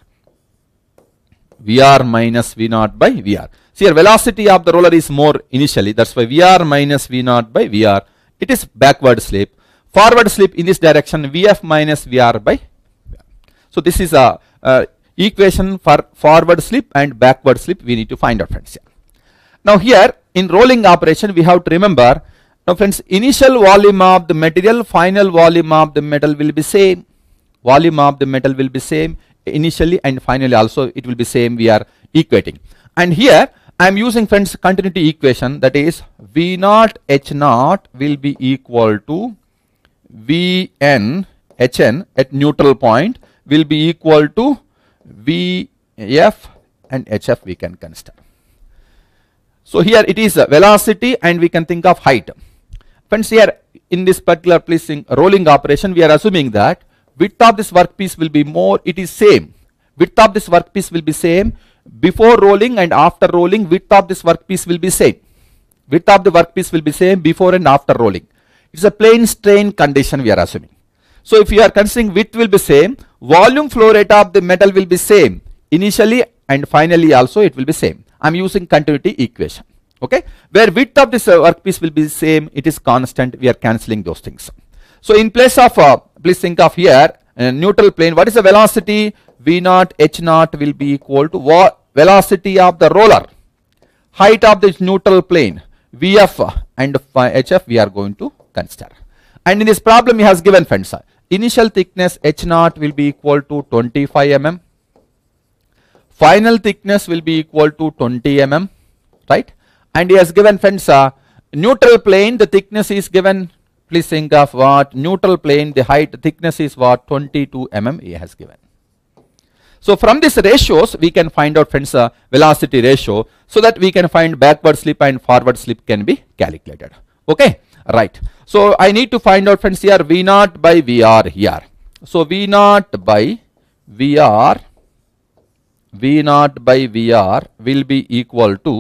Speaker 1: Vr minus V naught by Vr. See here velocity of the roller is more initially. That's why Vr minus V naught by Vr. It is backward slip. Forward slip in this direction Vf minus Vr by. So this is a, a equation for forward slip and backward slip we need to find out friends. Now here in rolling operation we have to remember now friends, initial volume of the material, final volume of the metal will be same. Volume of the metal will be same initially and finally also it will be same we are equating. And here I am using friends continuity equation. That is V naught H naught will be equal to Vn Hn at neutral point will be equal to vf and hf we can consider. So here it is uh, velocity and we can think of height. Friends here in this particular placing rolling operation we are assuming that width of this workpiece will be more it is same. Width of this workpiece will be same before rolling and after rolling width of this workpiece will be same. Width of the workpiece will be same before and after rolling. It's a plane strain condition we are assuming. So if you are considering width will be same volume flow rate of the metal will be same initially and finally also it will be same. I'm using continuity equation. Okay? Where width of this uh, workpiece will be same it is constant we are cancelling those things. So in place of uh, please think of here uh, neutral plane what is the velocity v naught h naught will be equal to velocity of the roller. Height of this neutral plane vf and hf we are going to consider. And in this problem he has given friends initial thickness h naught will be equal to 25 mm final thickness will be equal to 20 mm right? And he has given friends neutral plane the thickness is given. Please think of what neutral plane the height thickness is what 22 mm he has given so from these ratios we can find out friends uh, velocity ratio so that we can find backward slip and forward slip can be calculated. Okay? Right. So i need to find out friends here v naught by vr here. So v naught by vr v naught by vr will be equal to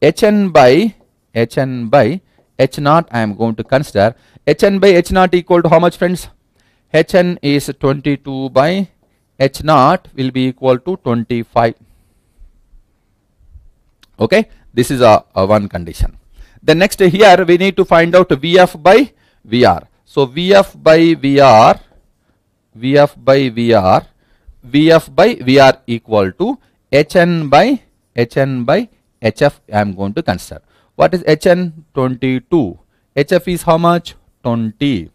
Speaker 1: hn by hn by h naught i am going to consider hn by h naught equal to how much friends? Hn is 22 by h naught will be equal to 25 okay? This is a, a one condition. Then next here we need to find out vf by vr. So vf by vr vf by vr vf by vr equal to hn by hn by hf i am going to consider. What is hn? 22 hf is how much? 20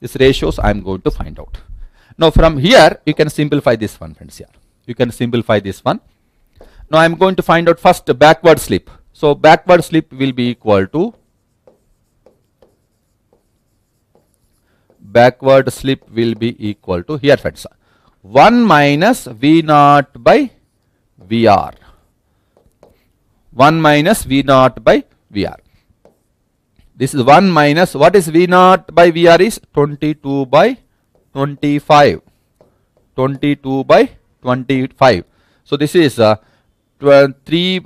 Speaker 1: this ratios i am going to find out now from here you can simplify this one friends here. You can simplify this one. Now i am going to find out first backward slip. So backward slip will be equal to backward slip will be equal to here friends. 1 minus v naught by vr 1 minus v naught by vr this is 1 minus what is v naught by vr is? 22 by 25 22 by 25 so this is uh, 3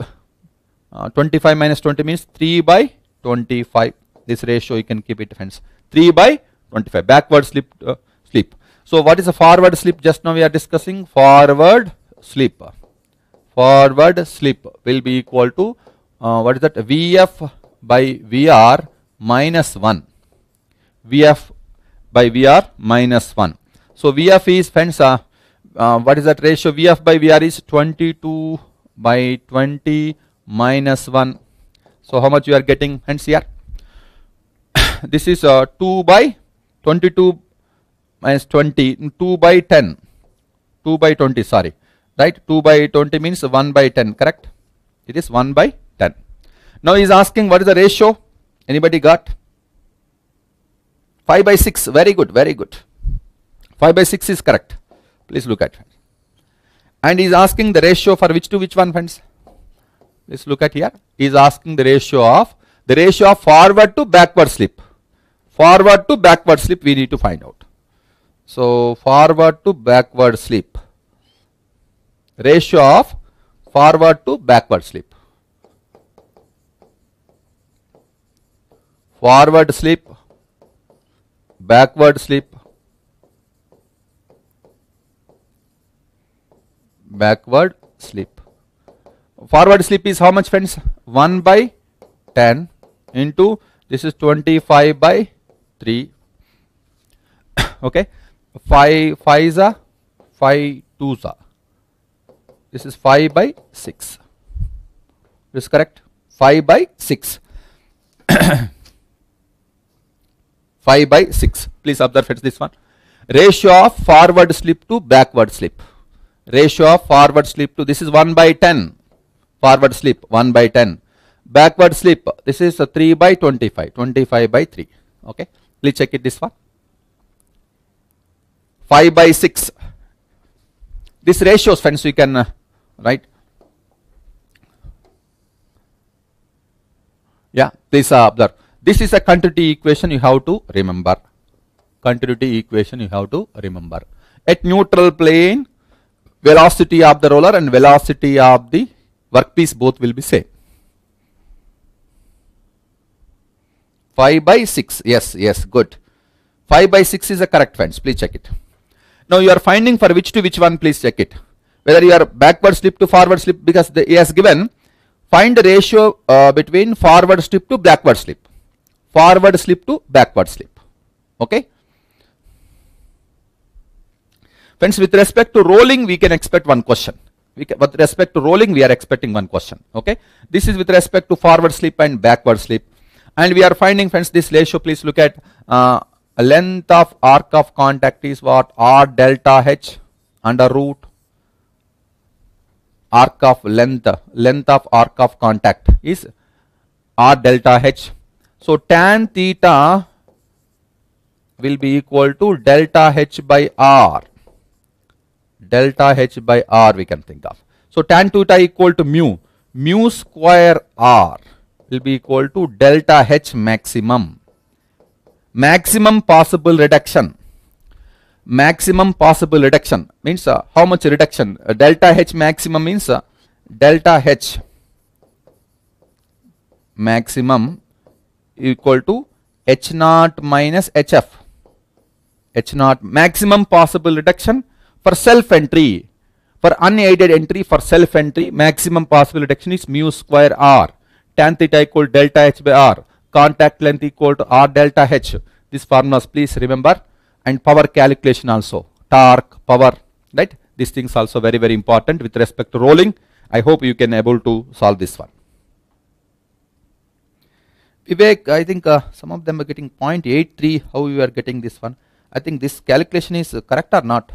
Speaker 1: uh, 25 minus 20 means 3 by 25 this ratio you can keep it friends. 3 by 25 backward slip uh, slip. So what is a forward slip? Just now we are discussing forward slip. Forward slip will be equal to uh, what is that? Vf by vr minus 1 vf by vr minus 1 so vf is friends uh, uh, what is that ratio? Vf by vr is 22 by 20 minus 1 so how much you are getting hence here? <coughs> This is uh, 2 by 22 minus 20 2 by 10 2 by 20 sorry. Right? 2 by 20 means 1 by 10 correct? It is 1 by 10 now he is asking what is the ratio? Anybody got 5 by 6 very good very good. 5 by 6 is correct. Please look at and he is asking the ratio for which to which one friends? Let's look at here. He is asking the ratio of the ratio of forward to backward slip. Forward to backward slip we need to find out. So forward to backward slip. Ratio of forward to backward slip. Forward slip backward slip. Backward slip. Forward slip is how much friends? 1 by 10 into this is 25 by 3 <coughs> okay? 5 5 is a 5 2 is a this is 5 by 6 this is correct? 5 by 6 <coughs> 5 by 6 please observe it's this one. Ratio of forward slip to backward slip. Ratio of forward slip to this is 1 by 10 forward slip 1 by 10 backward slip this is a 3 by 25 25 by 3 okay? Please check it this one. 5 by 6 This ratios friends we can uh, write. Yeah, please uh, observe. This is a continuity equation you have to remember. Continuity equation you have to remember. At neutral plane, velocity of the roller and velocity of the workpiece both will be same. 5 by 6. Yes, yes, good. 5 by 6 is a correct friends. Please check it. Now you are finding for which to which one, please check it. Whether you are backward slip to forward slip because the, he has given find the ratio uh, between forward slip to backward slip. Forward slip to backward slip. Okay. Friends, with respect to rolling, we can expect one question. Can, with respect to rolling, we are expecting one question. Okay. This is with respect to forward slip and backward slip. And we are finding, friends, this ratio, please look at uh, length of arc of contact is what? R delta H under root arc of length, length of arc of contact is R delta H. So tan theta will be equal to delta H by R. Delta H by R we can think of. So tan theta equal to mu. Mu square R will be equal to delta H maximum. Maximum possible reduction. Maximum possible reduction means uh, how much reduction? Uh, delta H maximum means uh, delta H maximum equal to H naught minus HF. H naught maximum possible reduction for self entry. For unaided entry for self entry maximum possible reduction is mu square R. Tan theta equal delta H by R. Contact length equal to R delta H. These formulas please remember and power calculation also. Torque, power, right? These things also very very important with respect to rolling. I hope you can able to solve this one. Vivek, I think uh, some of them are getting 0.83. How you are getting this one? I think this calculation is correct or not?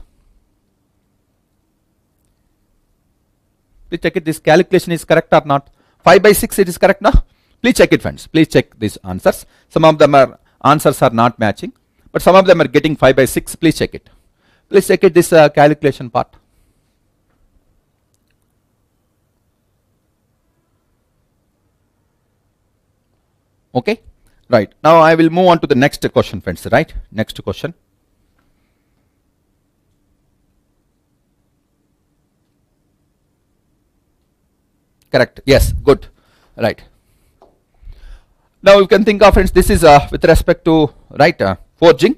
Speaker 1: Please check it. This calculation is correct or not? 5 by 6 it is correct now? Please check it friends. Please check these answers. Some of them are answers are not matching. But some of them are getting 5 by 6. Please check it. Please check it this uh, calculation part. Okay. Right. Now I will move on to the next question friends. Right. Next question. Correct. Yes. Good. Right. Now you can think of friends. This is uh, with respect to right uh, forging.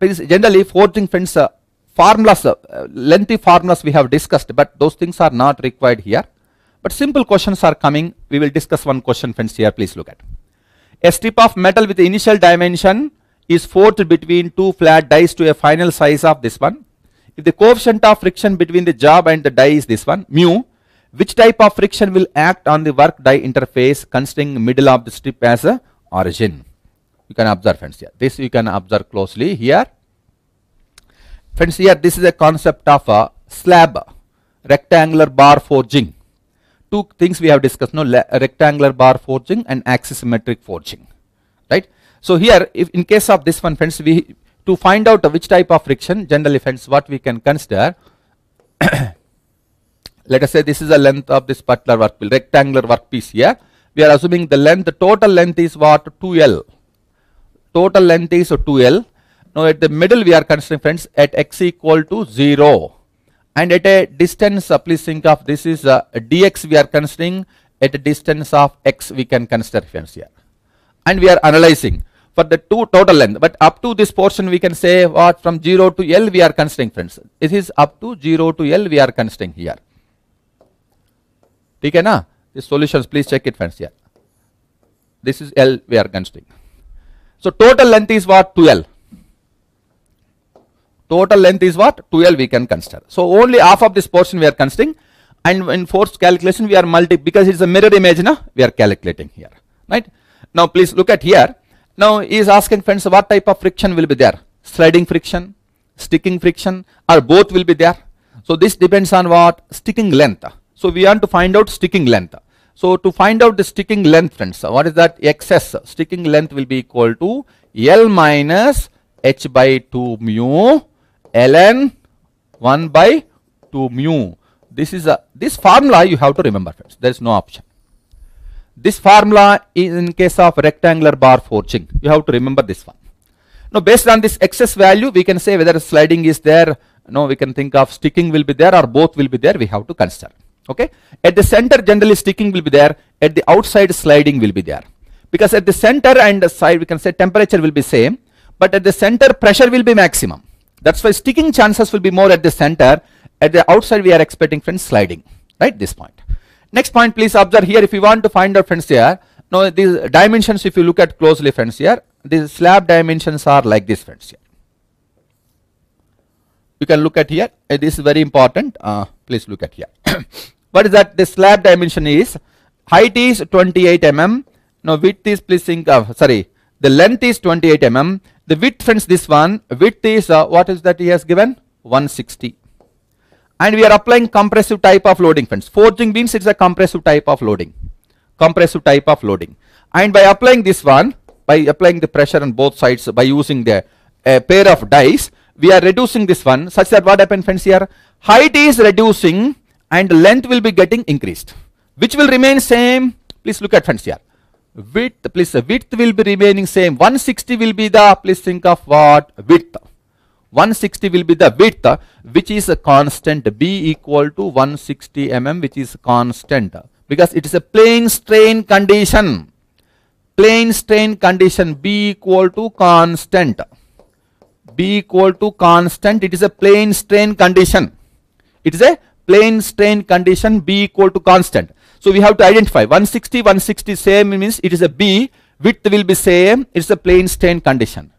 Speaker 1: Generally forging friends uh, formulas, uh, lengthy formulas we have discussed, but those things are not required here. But simple questions are coming. We will discuss one question friends here. Please look at. A strip of metal with initial dimension is forged between two flat dies to a final size of this one. If the coefficient of friction between the job and the die is this one, mu, which type of friction will act on the work die interface considering middle of the strip as a origin? You can observe friends here. This you can observe closely here. Friends here this is a concept of a slab rectangular bar forging two things we have discussed, no, rectangular bar forging and axisymmetric forging, right? So here, if in case of this one, friends, we to find out which type of friction, generally, friends, what we can consider. <coughs> let us say this is the length of this particular workpiece, rectangular workpiece here. We are assuming the length, the total length is what? 2L. Total length is 2L. Now at the middle we are considering friends at x equal to 0 and at a distance uh, please think of this is uh, dx we are considering. At a distance of x we can consider friends here. And we are analyzing for the two total length. But up to this portion we can say what from 0 to L we are considering friends. This is up to 0 to L we are considering here. okay na the solutions please check it friends here. This is L we are considering. So total length is what? 2L total length is what? 12 we can consider. So only half of this portion we are considering. And in force calculation we are multi because it's a mirror image now we are calculating here right? Now please look at here. Now he is asking friends what type of friction will be there? Sliding friction sticking friction or both will be there? So this depends on what? Sticking length. So we want to find out sticking length. So to find out the sticking length friends what is that? Xs. Sticking length will be equal to L minus h by 2 mu ln 1 by 2 mu. This is a, this formula you have to remember friends. There is no option. This formula is in case of rectangular bar forging. You have to remember this one. Now based on this xs value, we can say whether sliding is there. No, we can think of sticking will be there or both will be there. We have to consider. Okay. At the center, generally sticking will be there. At the outside, sliding will be there. Because at the center and the side, we can say temperature will be same. But at the center, pressure will be maximum. That's why sticking chances will be more at the center. At the outside, we are expecting friends sliding. Right. This point. Next point, please observe here. If you want to find out friends here, now these dimensions, if you look at closely friends here, these slab dimensions are like this friends here. You can look at here. This is very important. Uh, please look at here. <coughs> what is that? The slab dimension is height is 28 mm. Now width is please think of sorry. The length is 28 mm. The width friends this one. Width is uh, what is that he has given? 160 and we are applying compressive type of loading friends. Forging means it's a compressive type of loading. Compressive type of loading. And by applying this one, by applying the pressure on both sides by using the a pair of dies, we are reducing this one such that what happens friends here? Height is reducing and length will be getting increased. Which will remain same? Please look at friends here. Width, please width will be remaining same. 160 will be the, please think of what? Width. 160 will be the width which is a constant. B equal to 160 mm which is constant. Because it is a plane strain condition. Plane strain condition b equal to constant. B equal to constant it is a plane strain condition. It is a plane strain condition b equal to constant so we have to identify 160 160 same means it is a b width will be same it's a plane strain condition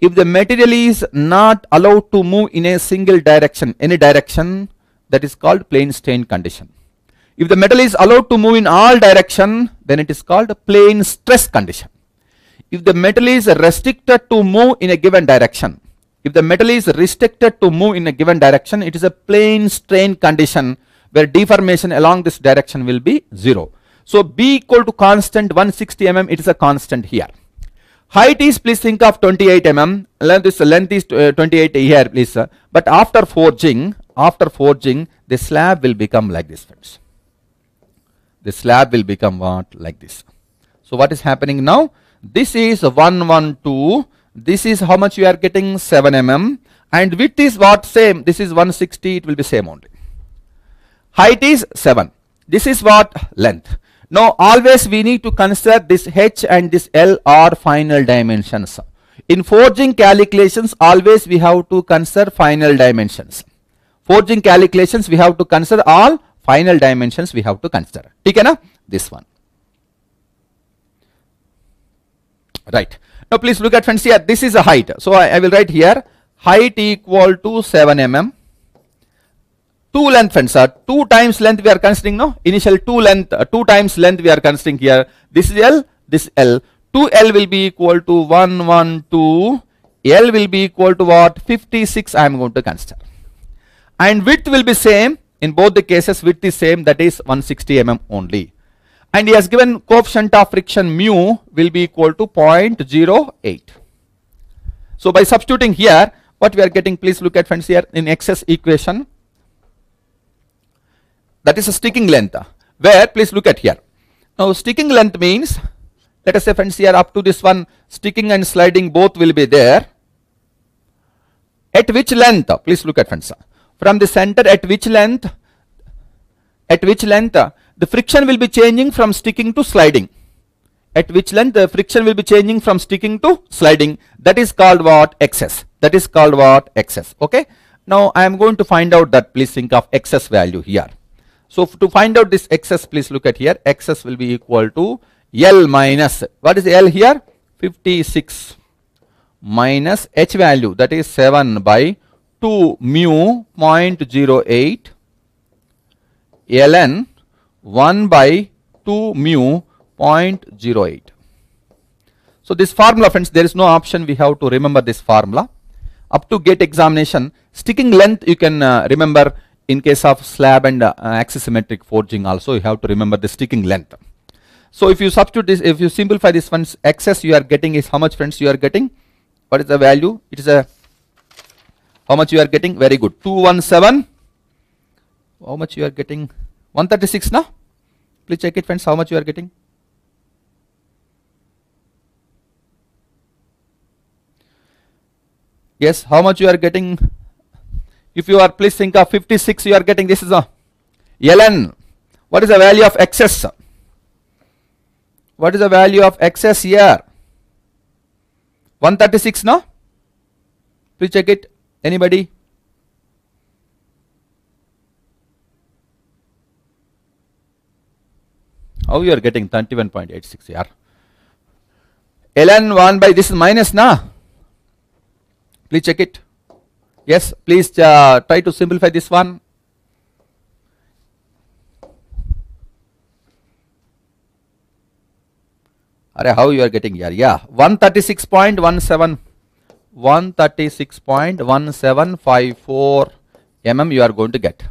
Speaker 1: if the material is not allowed to move in a single direction, any direction, that is called plane strain condition. If the metal is allowed to move in all direction, then it is called plane stress condition. If the metal is restricted to move in a given direction, if the metal is restricted to move in a given direction, it is a plane strain condition where deformation along this direction will be 0. So B equal to constant 160 mm, it is a constant here. Height is please think of 28 mm. Length is length is uh, 28 here please. But after forging, after forging, the slab will become like this friends. The slab will become what like this. So what is happening now? This is 112. This is how much you are getting 7 mm. And width is what same. This is 160. It will be same only. Height is 7. This is what length. Now always we need to consider this H and this L are final dimensions. In forging calculations always we have to consider final dimensions. Forging calculations we have to consider all final dimensions we have to consider. Okay na? This one. Right. Now please look at friends here. This is a height. So I, I will write here height equal to 7 mm 2 length are 2 times length we are considering no? Initial 2 length uh, 2 times length we are considering here. This is L this L. 2L will be equal to 112 L will be equal to what? 56 I am going to consider. And width will be same. In both the cases width is same. That is 160 mm only. And he has given coefficient of friction mu will be equal to 0.08 so by substituting here what we are getting please look at friends here in xs equation that is a sticking length. Where? Please look at here. Now sticking length means let us say friends here up to this one sticking and sliding both will be there. At which length? Please look at friends. From the center at which length? At which length? The friction will be changing from sticking to sliding. At which length the friction will be changing from sticking to sliding? That is called what? Xs. That is called what? Xs. Okay? Now i am going to find out that. Please think of xs value here so to find out this xs, please look at here. Xs will be equal to L minus, what is L here? 56 minus H value that is 7 by 2 mu 0.08 ln 1 by 2 mu 0.08. So this formula friends there is no option we have to remember this formula. Up to gate examination sticking length you can uh, remember in case of slab and uh, axisymmetric forging also you have to remember the sticking length. So if you substitute this, if you simplify this one's xs you are getting is how much friends you are getting? What is the value? It is a, how much you are getting? Very good. 217 how much you are getting 136 now please check it friends how much you are getting yes how much you are getting if you are please think of 56 you are getting this is a ln what is the value of xs what is the value of xs here? 136 no? Please check it. Anybody? How you are getting 31.86 here ln 1 by this is minus na? Please check it yes please uh, try to simplify this one. Are how you are getting here? Yeah 136.17 136.1754 mm you are going to get.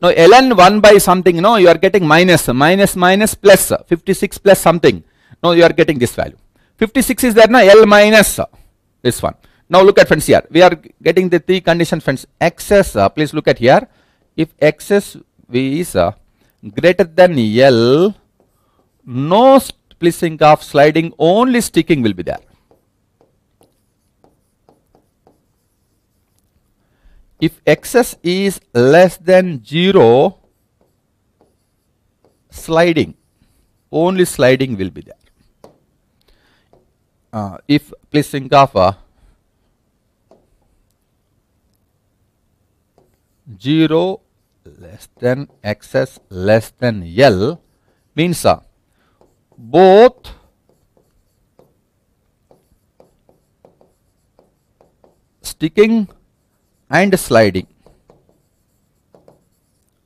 Speaker 1: Now ln 1 by something no you are getting minus minus minus plus 56 plus something. No you are getting this value. 56 is there now l minus this one now look at friends here. We are getting the three condition friends. Xs uh, please look at here. If xs is uh, greater than l no think of sliding only sticking will be there. If xs is less than 0 sliding only sliding will be there. Uh, if please think of uh, 0 less than xs less than L means uh, both sticking and sliding.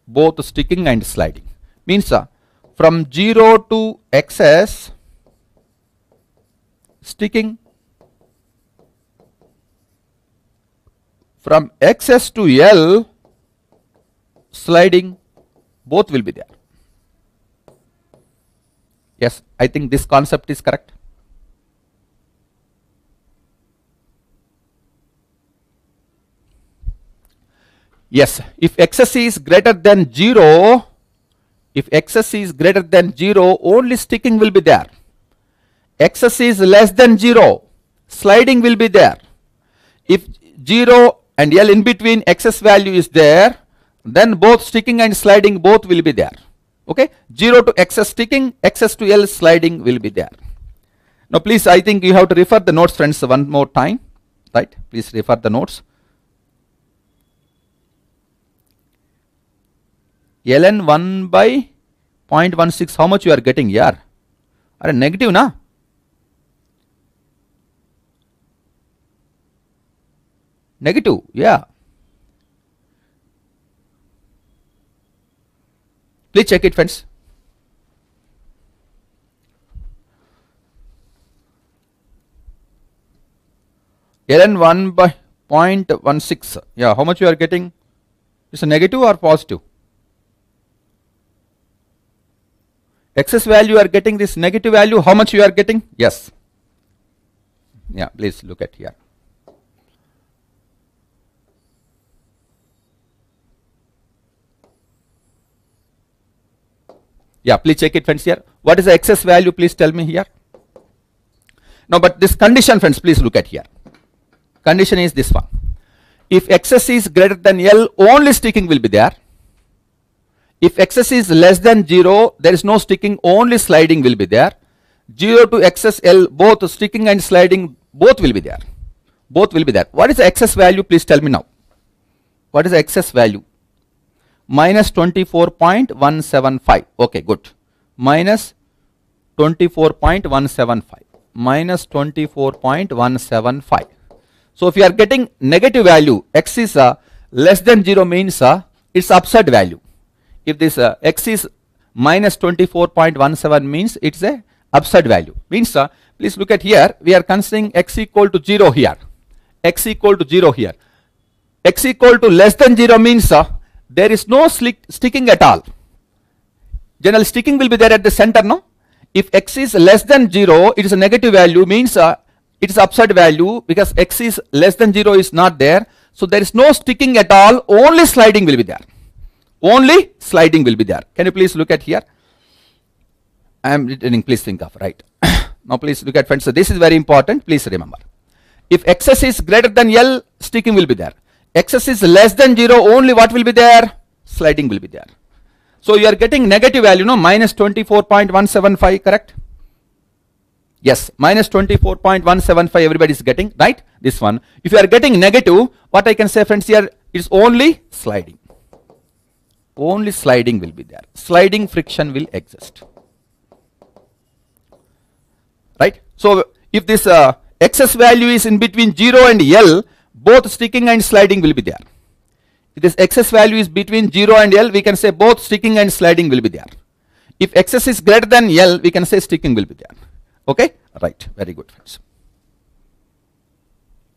Speaker 1: Both sticking and sliding. Means uh, from 0 to xs sticking from xs to L sliding both will be there. Yes I think this concept is correct. Yes if xs is greater than 0 if xs is greater than 0 only sticking will be there. Xs is less than 0 sliding will be there. If 0 and L in between xs value is there then both sticking and sliding both will be there. Okay? 0 to xs sticking xs to L sliding will be there. Now please I think you have to refer the notes friends one more time. Right? Please refer the notes. Ln 1 by 0.16 how much you are getting here? Are negative na? Negative yeah please check it friends. Ln 1 by 0.16 yeah how much you are getting? Is a negative or positive? Xs value you are getting this negative value how much you are getting? Yes. Yeah please look at here yeah please check it friends here. What is the xs value? Please tell me here. Now but this condition friends please look at here. Condition is this one. If xs is greater than L only sticking will be there. If xs is less than 0 there is no sticking only sliding will be there. 0 to xs L both sticking and sliding both will be there. Both will be there. What is the xs value? Please tell me now. What is the xs value minus 24.175 okay good. Minus 24.175 minus 24.175 so if you are getting negative value x is uh, less than 0 means uh, it's upside value. If this uh, x is minus 24.17 means it's a upside value. Means uh, please look at here. We are considering x equal to 0 here. X equal to 0 here. X equal to less than 0 means uh, there is no sticking at all general sticking will be there at the center no if x is less than 0 it is a negative value means uh, it is upside value because x is less than 0 is not there so there is no sticking at all only sliding will be there Only sliding will be there. Can you please look at here? I am returning, please think of, right. <coughs> now please look at friends. So this is very important. Please remember. If xs is greater than L, sticking will be there. Xs is less than 0, only what will be there? Sliding will be there. So you are getting negative value, no, minus 24.175, correct? Yes, minus 24.175 everybody is getting, right? This one. If you are getting negative, what I can say friends here is only sliding. Only sliding will be there. Sliding friction will exist. Right? So if this uh, xs value is in between 0 and L, both sticking and sliding will be there. If this xs value is between 0 and L, we can say both sticking and sliding will be there. If xs is greater than L, we can say sticking will be there. Okay? Right. Very good, friends.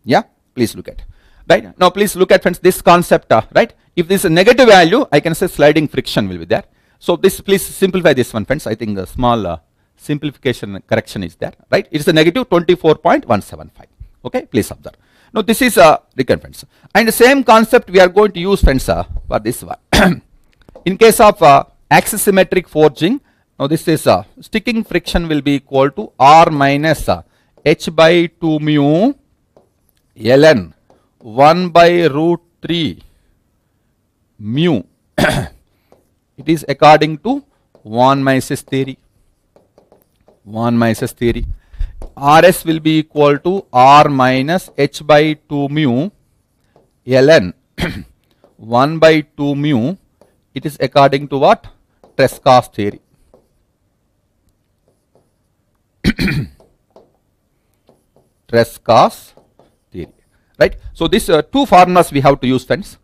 Speaker 1: Yeah? Please look at. Right? Now, please look at, friends, this concept, uh, right? If this is a negative value, I can say sliding friction will be there. So, this, please simplify this one, friends. I think a small uh, simplification correction is there, right? It is a negative 24.175. Okay? Please observe. Now, this is a uh, recurrent, friends. And the same concept we are going to use, friends, uh, for this one. <clears throat> In case of uh, axisymmetric forging, now this is uh, sticking friction will be equal to R minus uh, H by 2 mu ln 1 by root 3 mu. <clears throat> it is according to von Mises theory. Von Mises theory. Rs will be equal to R minus H by 2 mu ln <clears throat> 1 by 2 mu. It is according to what? Tresca's theory. <clears throat> Tresca's theory. Right? So, these uh, two formulas we have to use friends.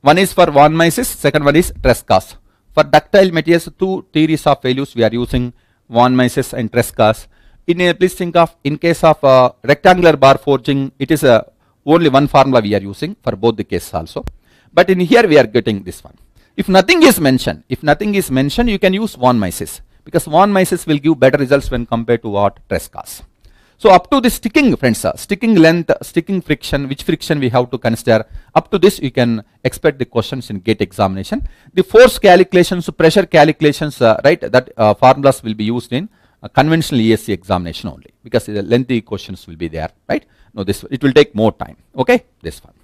Speaker 1: One is for von Mises, second one is Tresca's. For ductile materials, two theories of values we are using von Mises and Tresca's. In a, please think of in case of uh, rectangular bar forging, it is uh, only one formula we are using for both the cases also. But in here we are getting this one. If nothing is mentioned, if nothing is mentioned, you can use von Mises because von Mises will give better results when compared to what Tresca's. So up to the sticking friends, uh, sticking length, sticking friction, which friction we have to consider. Up to this you can expect the questions in gate examination. The force calculations, pressure calculations, uh, right, that uh, formulas will be used in uh, conventional ESE examination only because the lengthy questions will be there, right. No, this, it will take more time, okay, this one.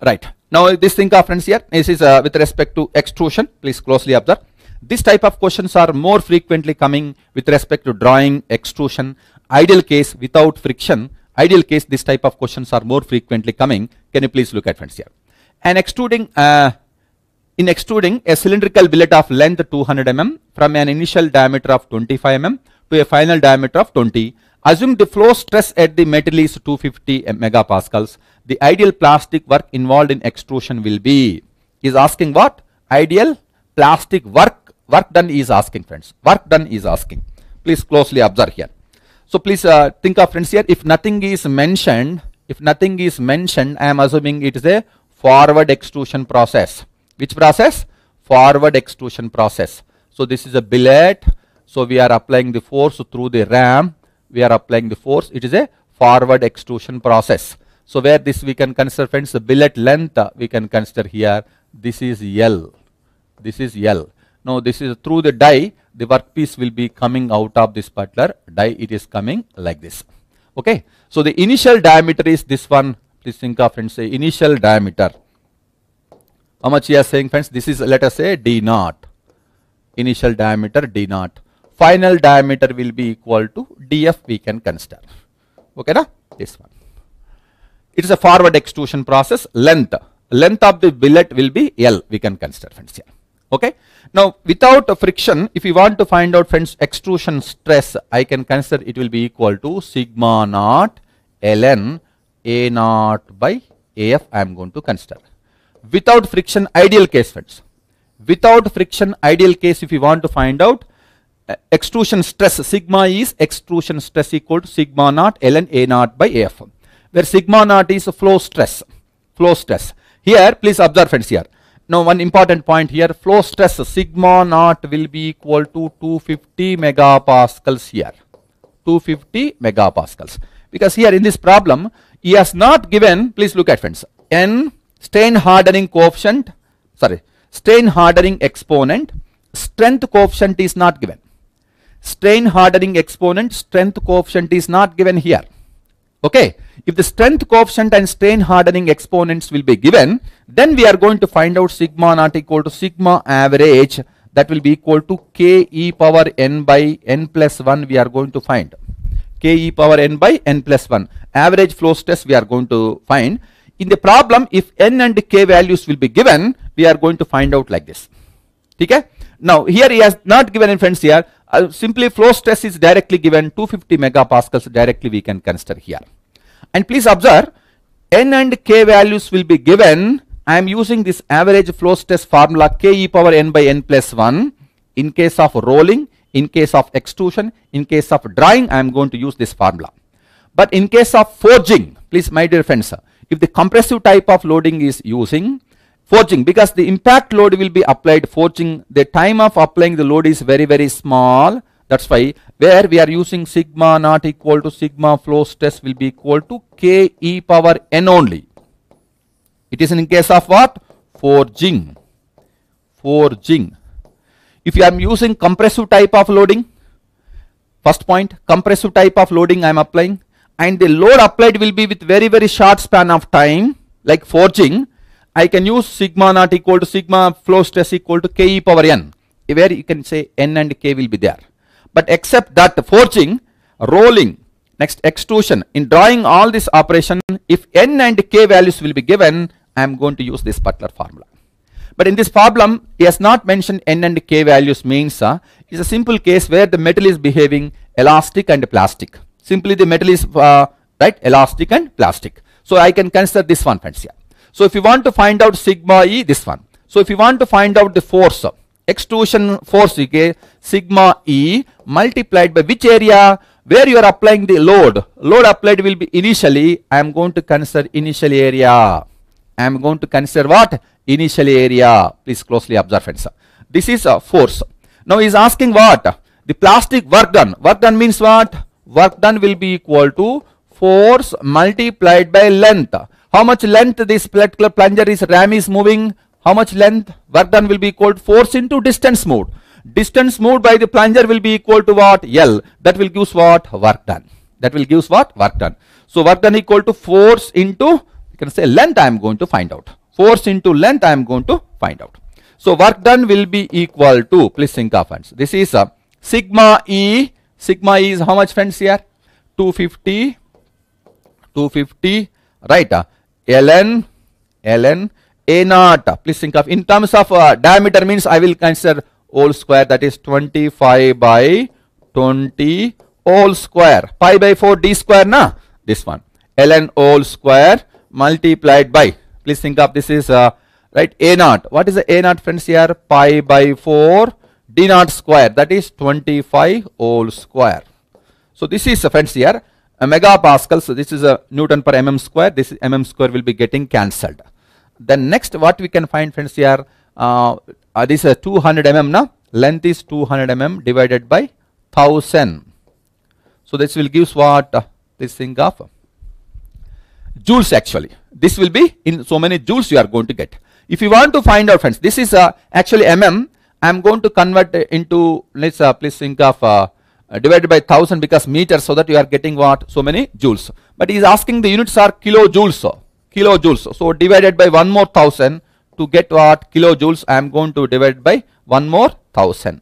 Speaker 1: Right, now this thing of friends here, this is uh, with respect to extrusion, please closely observe. This type of questions are more frequently coming with respect to drawing, extrusion, ideal case without friction. Ideal case, this type of questions are more frequently coming. Can you please look at friends here? And extruding, uh, in extruding a cylindrical billet of length 200 mm from an initial diameter of 25 mm to a final diameter of 20, assume the flow stress at the material is 250 megapascals. The ideal plastic work involved in extrusion will be, is asking what? Ideal plastic work work done is asking friends. Work done is asking. Please closely observe here. So please uh, think of friends here if nothing is mentioned if nothing is mentioned i am assuming it is a forward extrusion process which process forward extrusion process so this is a billet so we are applying the force through the ram we are applying the force it is a forward extrusion process so where this we can consider friends the billet length uh, we can consider here this is l this is l now this is through the die, the workpiece will be coming out of this particular die. It is coming like this. Okay. So the initial diameter is this one. Please think of friends, say initial diameter. How much you are saying friends? This is let us say D naught. Initial diameter D naught. Final diameter will be equal to DF we can consider. Okay na? This one. It is a forward extrusion process. Length. Length of the billet will be L we can consider friends here. Okay. Now, without a friction, if you want to find out friends extrusion stress, I can consider it will be equal to sigma naught ln A naught by AF I am going to consider. Without friction, ideal case friends. Without friction, ideal case if you want to find out uh, extrusion stress, sigma is extrusion stress equal to sigma naught ln A naught by AF. Where sigma naught is flow stress. Flow stress. Here, please observe friends here now one important point here, flow stress sigma naught will be equal to 250 megapascals here. 250 megapascals. Because here in this problem, he has not given, please look at friends, N strain hardening coefficient, sorry, strain hardening exponent, strength coefficient is not given. Strain hardening exponent, strength coefficient is not given here. Okay, if the strength coefficient and strain hardening exponents will be given, then we are going to find out sigma not equal to sigma average that will be equal to k e power n by n plus 1 we are going to find. k e power n by n plus 1 average flow stress we are going to find. In the problem if n and k values will be given we are going to find out like this. Okay? Now here he has not given in friends here uh, simply flow stress is directly given 250 megapascals directly we can consider here. And please observe n and k values will be given I am using this average flow stress formula k e power n by n plus 1 in case of rolling in case of extrusion in case of drawing I am going to use this formula. But in case of forging please my dear friends if the compressive type of loading is using forging because the impact load will be applied forging the time of applying the load is very very small. That's why where we are using sigma not equal to sigma flow stress will be equal to k e power n only. It is in case of what? Forging. Forging. If you are using compressive type of loading first point compressive type of loading I am applying and the load applied will be with very very short span of time like forging I can use sigma naught equal to sigma flow stress equal to k e power n where you can say n and k will be there. But except that forging, rolling, next extrusion, in drawing all this operation, if n and k values will be given, I am going to use this particular formula. But in this problem, he has not mentioned n and k values means uh, it's a simple case where the metal is behaving elastic and plastic. Simply the metal is uh, right elastic and plastic. So I can consider this one friends here. So if you want to find out sigma E, this one. So if you want to find out the force, extrusion force, okay, sigma E multiplied by which area where you are applying the load. Load applied will be initially, I am going to consider initial area. I am going to consider what? Initial area. Please closely observe friends. This is a force. Now he is asking what? The plastic work done. Work done means what? Work done will be equal to force multiplied by length. How much length this particular plunger is ram is moving? How much length? Work done will be equal to force into distance moved. Distance moved by the plunger will be equal to what? L. That will give what? Work done. That will give what? Work done. So work done equal to force into, you can say length I am going to find out. Force into length I am going to find out. So work done will be equal to, please think of friends. This is a sigma E. Sigma is how much friends here? 250, 250, right? ln ln a naught. Please think of in terms of uh, diameter means I will consider whole square that is 25 by 20 whole square. Pi by 4 d square na? This one. Ln whole square multiplied by. Please think of this is uh, right a naught. What is the a naught friends here? Pi by 4 d naught square that is 25 whole square. So this is uh, friends here a megapascal. So this is a newton per mm square. This mm square will be getting cancelled. Then next what we can find friends here uh, uh, this is 200 mm now length is 200 mm divided by 1000 so this will gives what uh, this thing of joules actually. This will be in so many joules you are going to get. If you want to find out friends this is uh, actually mm i am going to convert into let's uh, please think of uh, uh, divided by 1000 because meter so that you are getting what? So many joules. But he is asking the units are kilojoules so kilojoules. So divided by one more 1000 to get what? Kilojoules. I am going to divide by one more 1000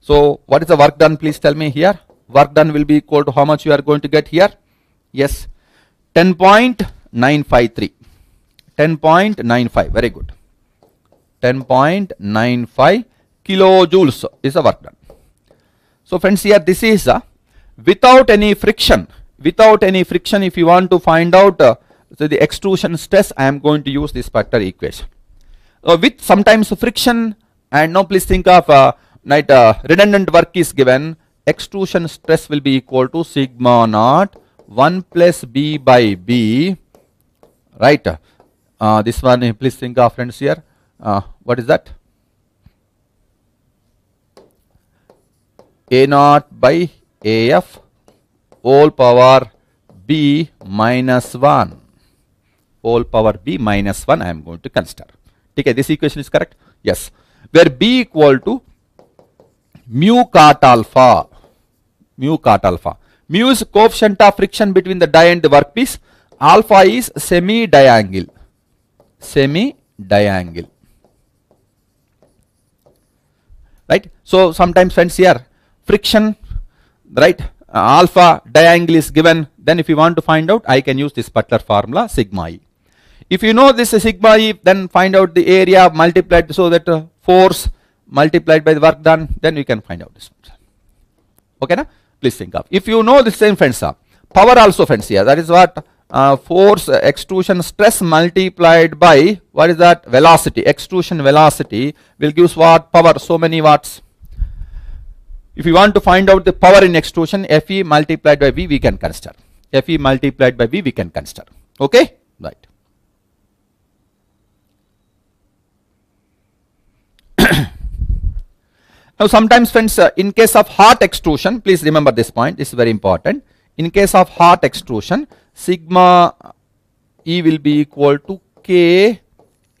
Speaker 1: so what is the work done? Please tell me here. Work done will be equal to how much you are going to get here? Yes. 10.953 10.95 very good 10.95 kilojoules is the work done. So friends here this is uh, without any friction without any friction if you want to find out uh, so the extrusion stress I am going to use this particular equation. Uh, with sometimes friction and now please think of uh, right, uh, redundant work is given extrusion stress will be equal to sigma naught 1 plus b by b right uh, this one please think of friends here uh, what is that a naught by af whole power b minus 1 whole power b minus 1 I am going to consider. Okay, this equation is correct? Yes. Where b equal to mu cot alpha. Mu cot alpha. Mu is coefficient of friction between the die and the workpiece. Alpha is semi-die angle. Semi-die angle. Right. So sometimes friends here friction right uh, alpha die angle is given then if you want to find out I can use this Butler formula sigma e. If you know this sigma e then find out the area multiplied so that uh, force multiplied by the work done then you can find out this okay na please think of if you know the same friends uh, power also friends here that is what uh, force uh, extrusion stress multiplied by what is that velocity extrusion velocity will gives what power so many watts if you want to find out the power in extrusion, Fe multiplied by V we can consider. Fe multiplied by V we can consider. Okay? Right. <coughs> now sometimes friends, uh, in case of hot extrusion, please remember this point, this is very important. In case of hot extrusion, sigma E will be equal to K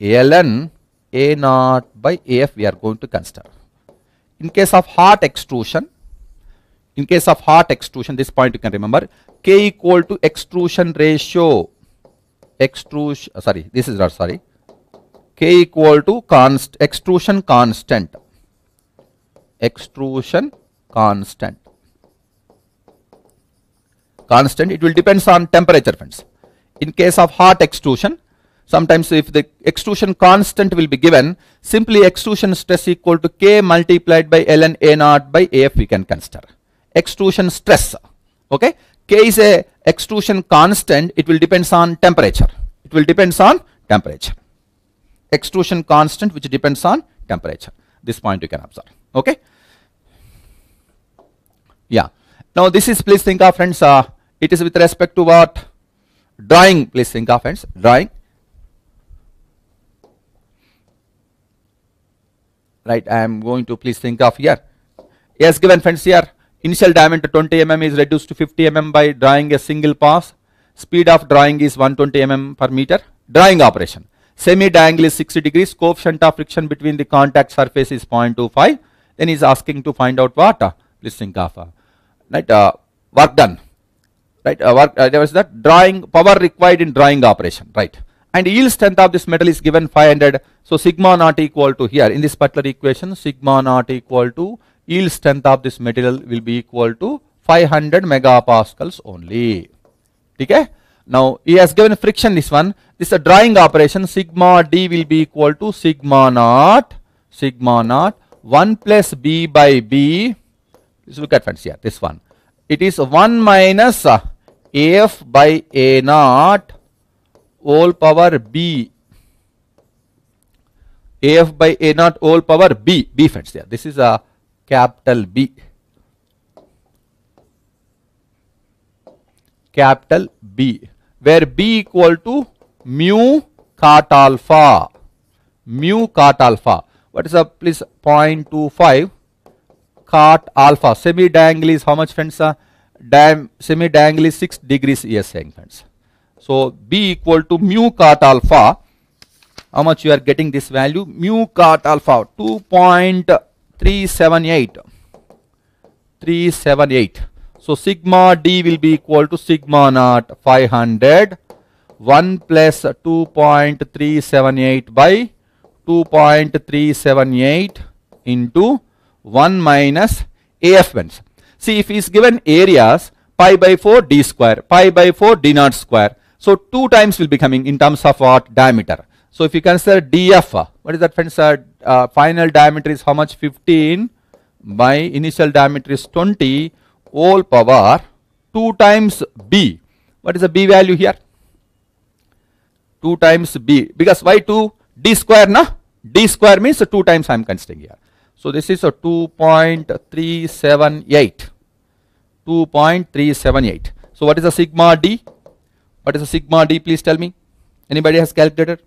Speaker 1: ln A naught by AF we are going to consider. In case of hot extrusion, in case of hot extrusion, this point you can remember, K equal to extrusion ratio, extrusion, uh, sorry, this is not, sorry, K equal to const, extrusion constant, extrusion constant, constant, it will depends on temperature friends. In case of hot extrusion, Sometimes if the extrusion constant will be given, simply extrusion stress equal to K multiplied by ln A naught by AF we can consider. Extrusion stress, okay? K is a extrusion constant, it will depends on temperature. It will depends on temperature. Extrusion constant which depends on temperature. This point you can observe, okay? Yeah. Now this is please think of friends, uh, it is with respect to what? Drawing, please think of friends, drawing. Right I am going to please think of here. Yes given friends here. Initial diameter 20 mm is reduced to 50 mm by drawing a single pass. Speed of drawing is 120 mm per meter. Drawing operation. Semi die angle is 60 degrees. Coefficient of friction between the contact surface is 0.25 then he is asking to find out what? Uh, please think of uh, right uh, work done right? Uh, work uh, there was that drawing power required in drawing operation right? And yield strength of this metal is given 500 so sigma naught equal to here. In this particular equation sigma naught equal to yield strength of this material will be equal to 500 megapascals only. Okay? Now he has given friction this one. This is a drawing operation. Sigma d will be equal to sigma naught sigma naught 1 plus b by b. Let's look at friends here this one it is 1 minus uh, af by a naught whole power b. Af by a naught whole power b. B friends there this is a capital b. Capital b where b equal to mu cot alpha. Mu cot alpha. What is up please? 0.25 cot alpha. Semi die angle is how much friends uh, Dam semi die angle is 6 degrees yes saying friends so b equal to mu cot alpha. How much you are getting this value? Mu cot alpha 2.378 378 so sigma d will be equal to sigma naught 500 1 plus 2.378 by 2.378 into 1 minus AF bends. See if is given areas pi by 4 d square, pi by 4 d naught square. So 2 times will be coming in terms of what diameter. So if you consider DF, what is that friends? Uh, uh, final diameter is how much? 15 by initial diameter is 20 whole power 2 times B. What is the B value here? 2 times B because why 2? D square na? D square means 2 times I am considering here. So this is a 2.378. 2.378. So what is the sigma D? What is the sigma D? Please tell me. Anybody has calculated?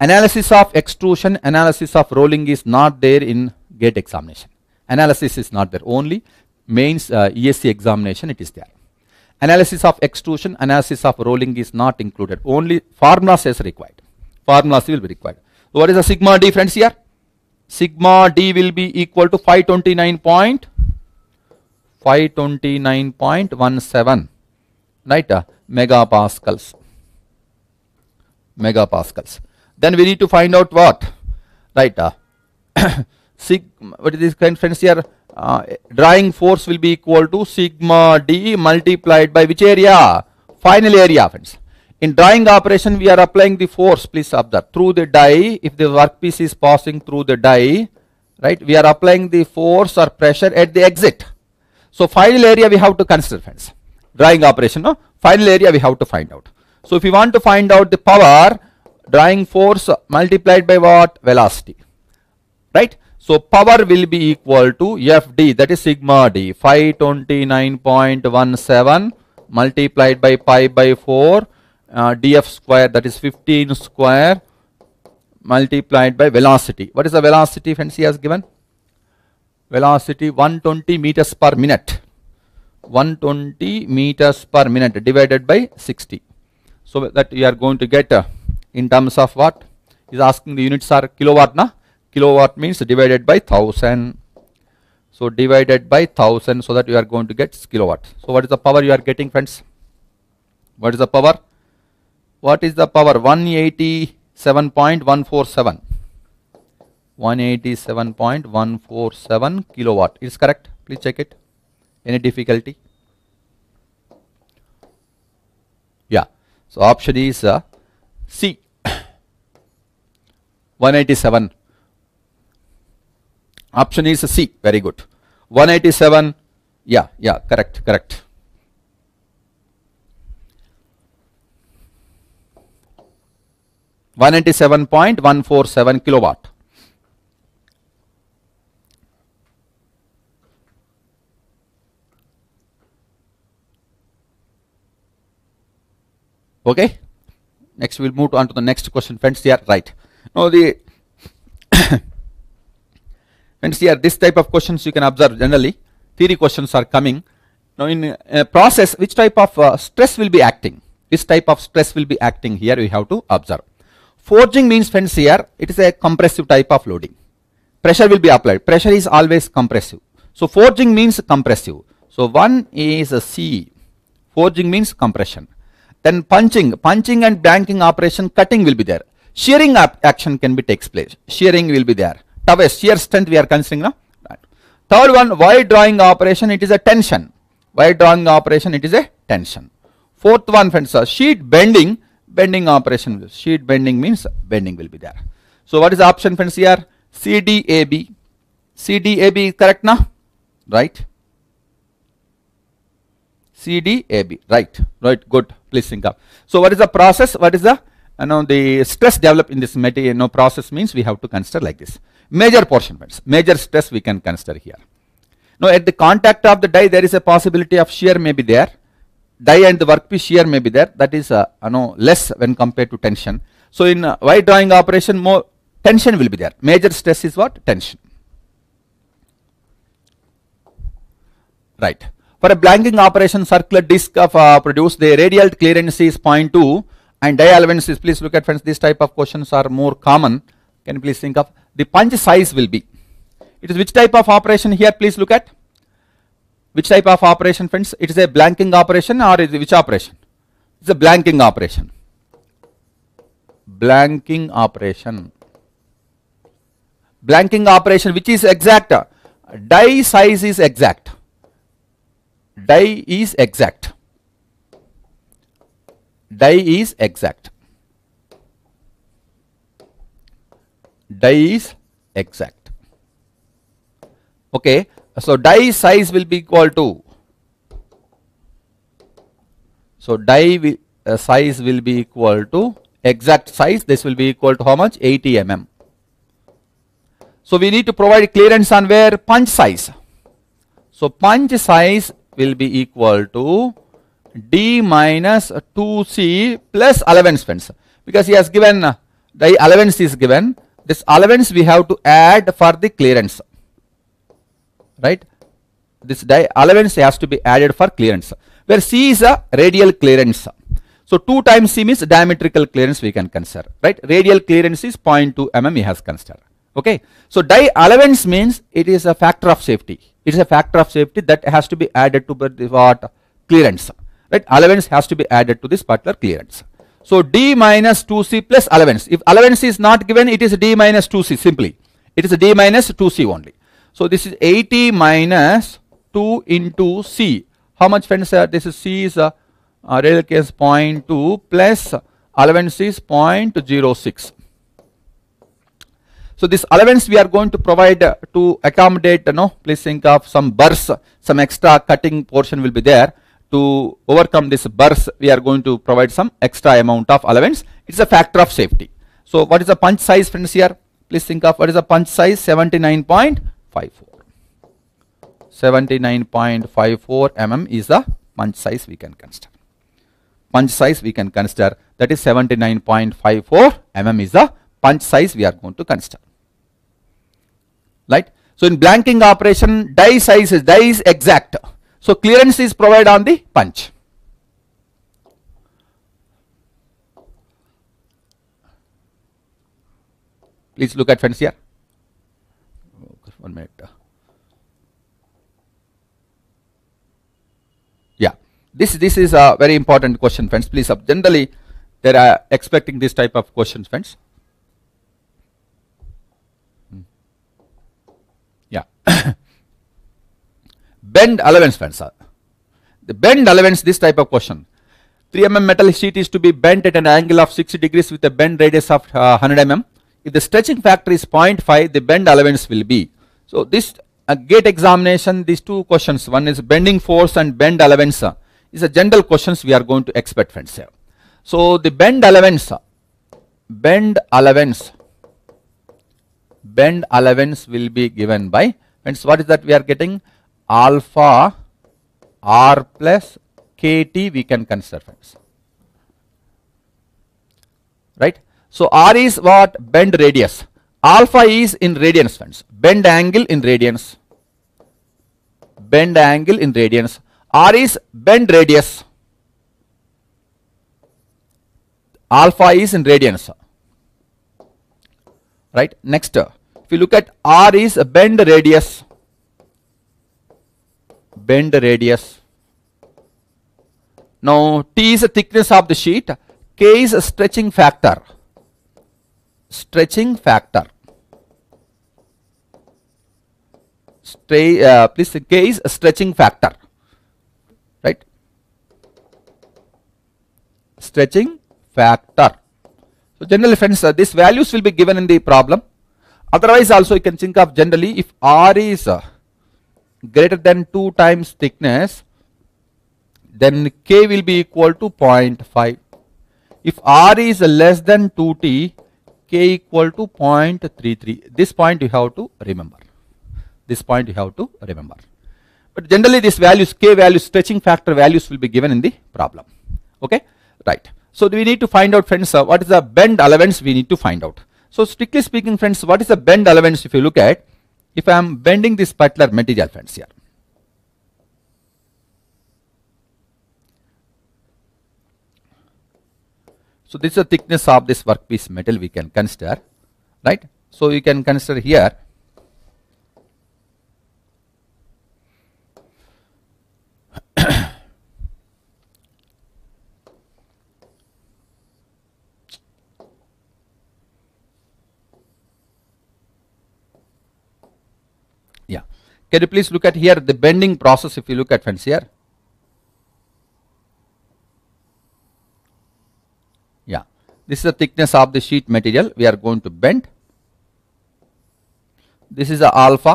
Speaker 1: Analysis of extrusion, analysis of rolling is not there in gate examination. Analysis is not there. Only mains uh, ESE examination it is there. Analysis of extrusion, analysis of rolling is not included. Only formulas is required. Formulas will be required. What is the sigma d friends here? Sigma d will be equal to 529 point 529.17 right? Uh, megapascals. Megapascals. Then we need to find out what? Right uh, <coughs> sig what is this kind friends here? Uh, force will be equal to sigma d multiplied by which area? Final area friends in drawing operation we are applying the force please observe through the die if the workpiece is passing through the die right we are applying the force or pressure at the exit. So final area we have to consider friends. Drawing operation no? Final area we have to find out. So if you want to find out the power drawing force multiplied by what? Velocity. Right? So power will be equal to fd that is sigma d 529.17 multiplied by pi by 4 uh, df square that is 15 square multiplied by velocity. What is the velocity fancy has given? Velocity 120 meters per minute. 120 meters per minute divided by 60 so that we are going to get uh, in terms of what? Is asking the units are kilowatt na? Kilowatt means divided by 1000 so divided by 1000 so that you are going to get kilowatt. So what is the power you are getting friends? What is the power what is the power? 187.147 187.147 kilowatt. Is correct? Please check it. Any difficulty? Yeah. So option is uh, c. <coughs> 187 option is c. Very good. 187 yeah yeah. Correct correct One ninety seven point one four seven kilowatt. Okay. Next, we'll move on to the next question. Friends, here, right. Now, the <coughs> friends, here, this type of questions you can observe generally. Theory questions are coming. Now, in process, which type of uh, stress will be acting? This type of stress will be acting here. We have to observe. Forging means, friends, here it is a compressive type of loading. Pressure will be applied. Pressure is always compressive. So, forging means compressive. So, one is a C. Forging means compression then punching punching and blanking operation cutting will be there shearing action can be takes place shearing will be there tough shear strength we are considering now third one wire drawing operation it is a tension wire drawing operation it is a tension fourth one friends uh, sheet bending bending operation sheet bending means bending will be there. So what is the option friends here? Cdab cdab is correct now right? CDAB, right, right, good, please think up. So what is the process, what is the, you know, the stress developed in this material, you know, process means we have to consider like this. Major portion, major stress we can consider here. Now at the contact of the die, there is a possibility of shear may be there. Die and the workpiece shear may be there, that is, uh, know, less when compared to tension. So in uh, drawing operation, more tension will be there. Major stress is what? Tension. Right. For a blanking operation, circular disc of uh, produced, the radial clearance is 0.2 and die allowance is, please look at friends, this type of questions are more common. Can you please think of, the punch size will be. It is which type of operation here, please look at. Which type of operation friends? It is a blanking operation or is it which operation? It's a blanking operation. Blanking operation. Blanking operation which is exact. Die size is exact die is exact die is exact die is exact okay so die size will be equal to so die uh, size will be equal to exact size this will be equal to how much? 80 mm so we need to provide clearance on where? Punch size. So punch size will be equal to d minus 2c plus allowance because he has given uh, the allowance is given. This allowance we have to add for the clearance right this allowance has to be added for clearance where C is a radial clearance. So 2 times C means diametrical clearance we can consider, right? Radial clearance is 0.2 mm we has considered. Okay. So die allowance means it is a factor of safety. It is a factor of safety that has to be added to the what clearance, right? Allowance has to be added to this particular clearance. So D minus 2C plus allowance. If allowance is not given, it is D minus 2C simply. It is D minus 2C only. So this is 80 minus 2 into C. How much friends? Uh, this is C is a uh, radial case 0.2 plus allowance is 0.06. So this allowance we are going to provide uh, to accommodate, you know, please think of some burrs, some extra cutting portion will be there. To overcome this burrs, we are going to provide some extra amount of allowance. It's a factor of safety. So what is the punch size friends here? Please think of what is the punch size 79.54. 79.54 mm is the punch size we can consider. Punch size we can consider that is 79.54 mm is the punch size we are going to consider. Right? So in blanking operation die size is die is exact. So clearance is provided on the punch. Please look at friends here one minute Yeah, This, this is a very important question friends. Please, generally they are expecting this type of questions friends. Hmm. Yeah. <coughs> bend allowance friends. The bend allowance, this type of question. 3 mm metal sheet is to be bent at an angle of 60 degrees with a bend radius of uh, 100 mm. If the stretching factor is 0.5, the bend allowance will be. So this uh, gate examination, these two questions, one is bending force and bend allowance. Uh, is a general questions we are going to expect friends here. So the bend allowance, bend allowance, bend allowance will be given by friends what is that we are getting alpha r plus kt we can consider friends right so r is what bend radius alpha is in radians friends bend angle in radians bend angle in radians R is bend radius. Alpha is in radians. Right. Next, uh, if you look at R is bend radius. Bend radius. Now T is thickness of the sheet. K is a stretching factor. Stretching factor. Stay, uh, please K is stretching factor. Right stretching factor. So generally friends uh, these values will be given in the problem. Otherwise also you can think of generally if R is uh, greater than 2 times thickness then K will be equal to 0.5. If R is less than 2T K equal to 0.33. This point you have to remember. This point you have to remember. But generally these values K values stretching factor values will be given in the problem. Okay right. So we need to find out friends uh, what is the bend allowance we need to find out. So strictly speaking friends what is the bend allowance if you look at if I am bending this particular material friends here. So this is the thickness of this workpiece metal we can consider right. So you can consider here <coughs> yeah. Can you please look at here the bending process if you look at friends here. Yeah, this is the thickness of the sheet material we are going to bend. This is the alpha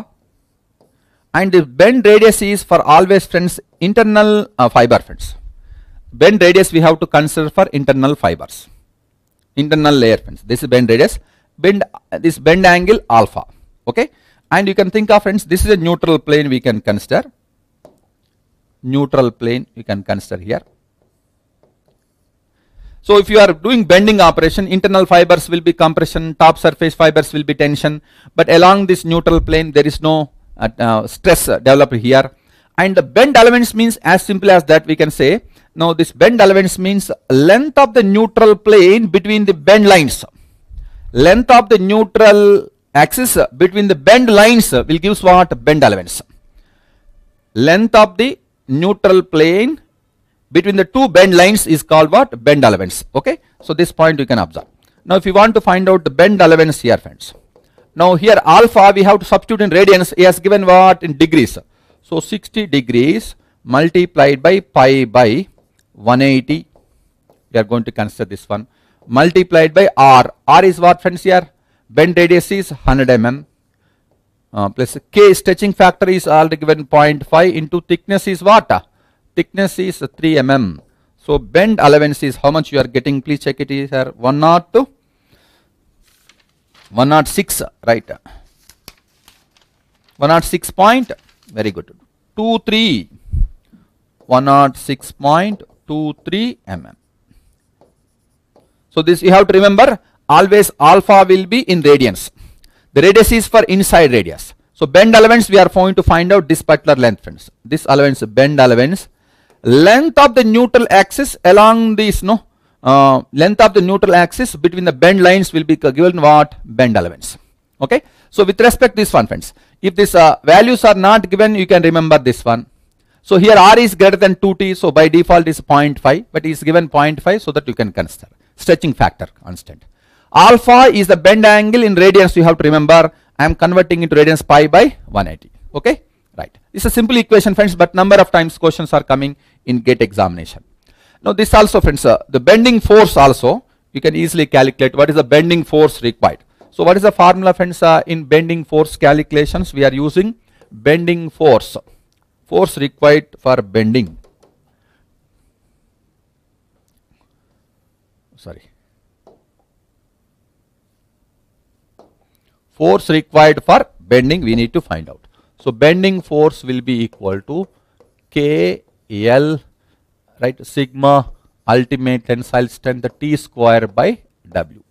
Speaker 1: and the bend radius is for always friends internal uh, fiber friends. Bend radius we have to consider for internal fibers. Internal layer friends. This is bend radius. Bend this bend angle alpha. Okay and you can think of friends this is a neutral plane we can consider neutral plane you can consider here so if you are doing bending operation internal fibers will be compression top surface fibers will be tension. But along this neutral plane there is no uh, uh, stress developed here. And the bend allowance means as simple as that we can say now this bend allowance means length of the neutral plane between the bend lines. Length of the neutral axis between the bend lines will gives what? Bend allowance. Length of the neutral plane between the two bend lines is called what? Bend allowance okay? So this point you can observe. Now if you want to find out the bend allowance here friends. Now here alpha we have to substitute in radians. He has given what? In degrees. So 60 degrees multiplied by pi by 180 we are going to consider this one. Multiplied by r. R is what friends here? Bend radius is 100 mm uh, plus k stretching factor is already given 0.5 into thickness is what thickness is 3 mm. So bend allowance is how much you are getting. Please check it is here 102 106 right? 106 point very good. 23 106.23 mm. So this you have to remember always alpha will be in radians. The radius is for inside radius. So bend allowance we are going to find out this particular length friends. This allowance bend allowance length of the neutral axis along this no uh, length of the neutral axis between the bend lines will be given what? Bend allowance okay? So with respect this one friends if these uh, values are not given you can remember this one. So here r is greater than 2t so by default is 0.5 but is given 0.5 so that you can consider. Stretching factor constant. Alpha is the bend angle in radians you have to remember. I am converting into radians pi by 180 okay? Right. It's a simple equation friends but number of times questions are coming in gate examination. Now this also friends uh, the bending force also you can easily calculate what is the bending force required. So what is the formula friends uh, in bending force calculations? We are using bending force. Force required for bending. Sorry. Force required for bending we need to find out. So bending force will be equal to k l right sigma ultimate tensile strength t square by w.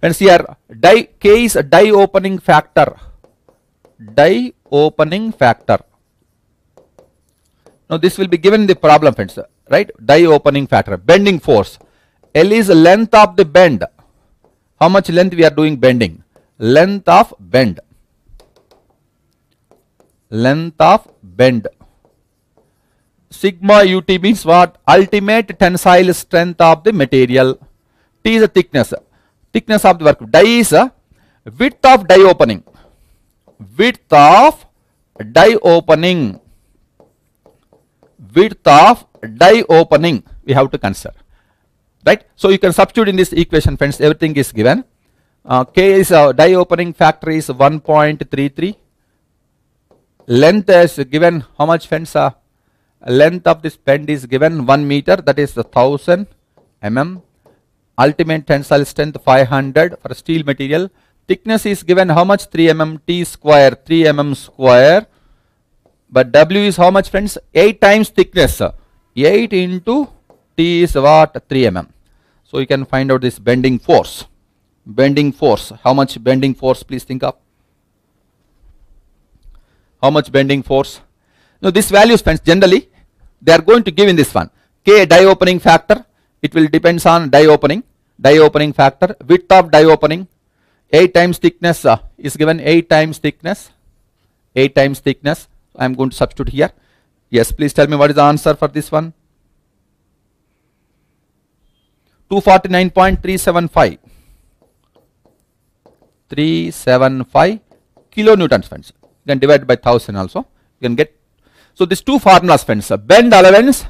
Speaker 1: Friends here die k is a die opening factor. Die opening factor. Now this will be given the problem friends right? Die opening factor bending force. L is length of the bend. How much length we are doing bending? Length of bend. Length of bend. Sigma ut means what? Ultimate tensile strength of the material. T is the thickness. Thickness of the work. Die is width of die opening. Width of die opening. Width of die opening. We have to consider. Right? So you can substitute in this equation friends. Everything is given. Uh, k is uh, die opening factor is 1.33 length is given how much friends uh, length of this bend is given 1 meter that is 1000 mm. Ultimate tensile strength 500 for steel material thickness is given how much? 3 mm t square 3 mm square. But w is how much friends? 8 times thickness. 8 into t is what? 3 mm. So you can find out this bending force. Bending force how much bending force please think of how much bending force? Now this values friends generally they are going to give in this one. K die opening factor. It will depends on die opening die opening factor. Width of die opening 8 times thickness uh, is given 8 times thickness. 8 times thickness. I am going to substitute here. Yes please tell me what is the answer for this one? 249.375 375 kilonewtons friends you can divide by 1000 also. You can get so these two formulas friends uh, bend allowance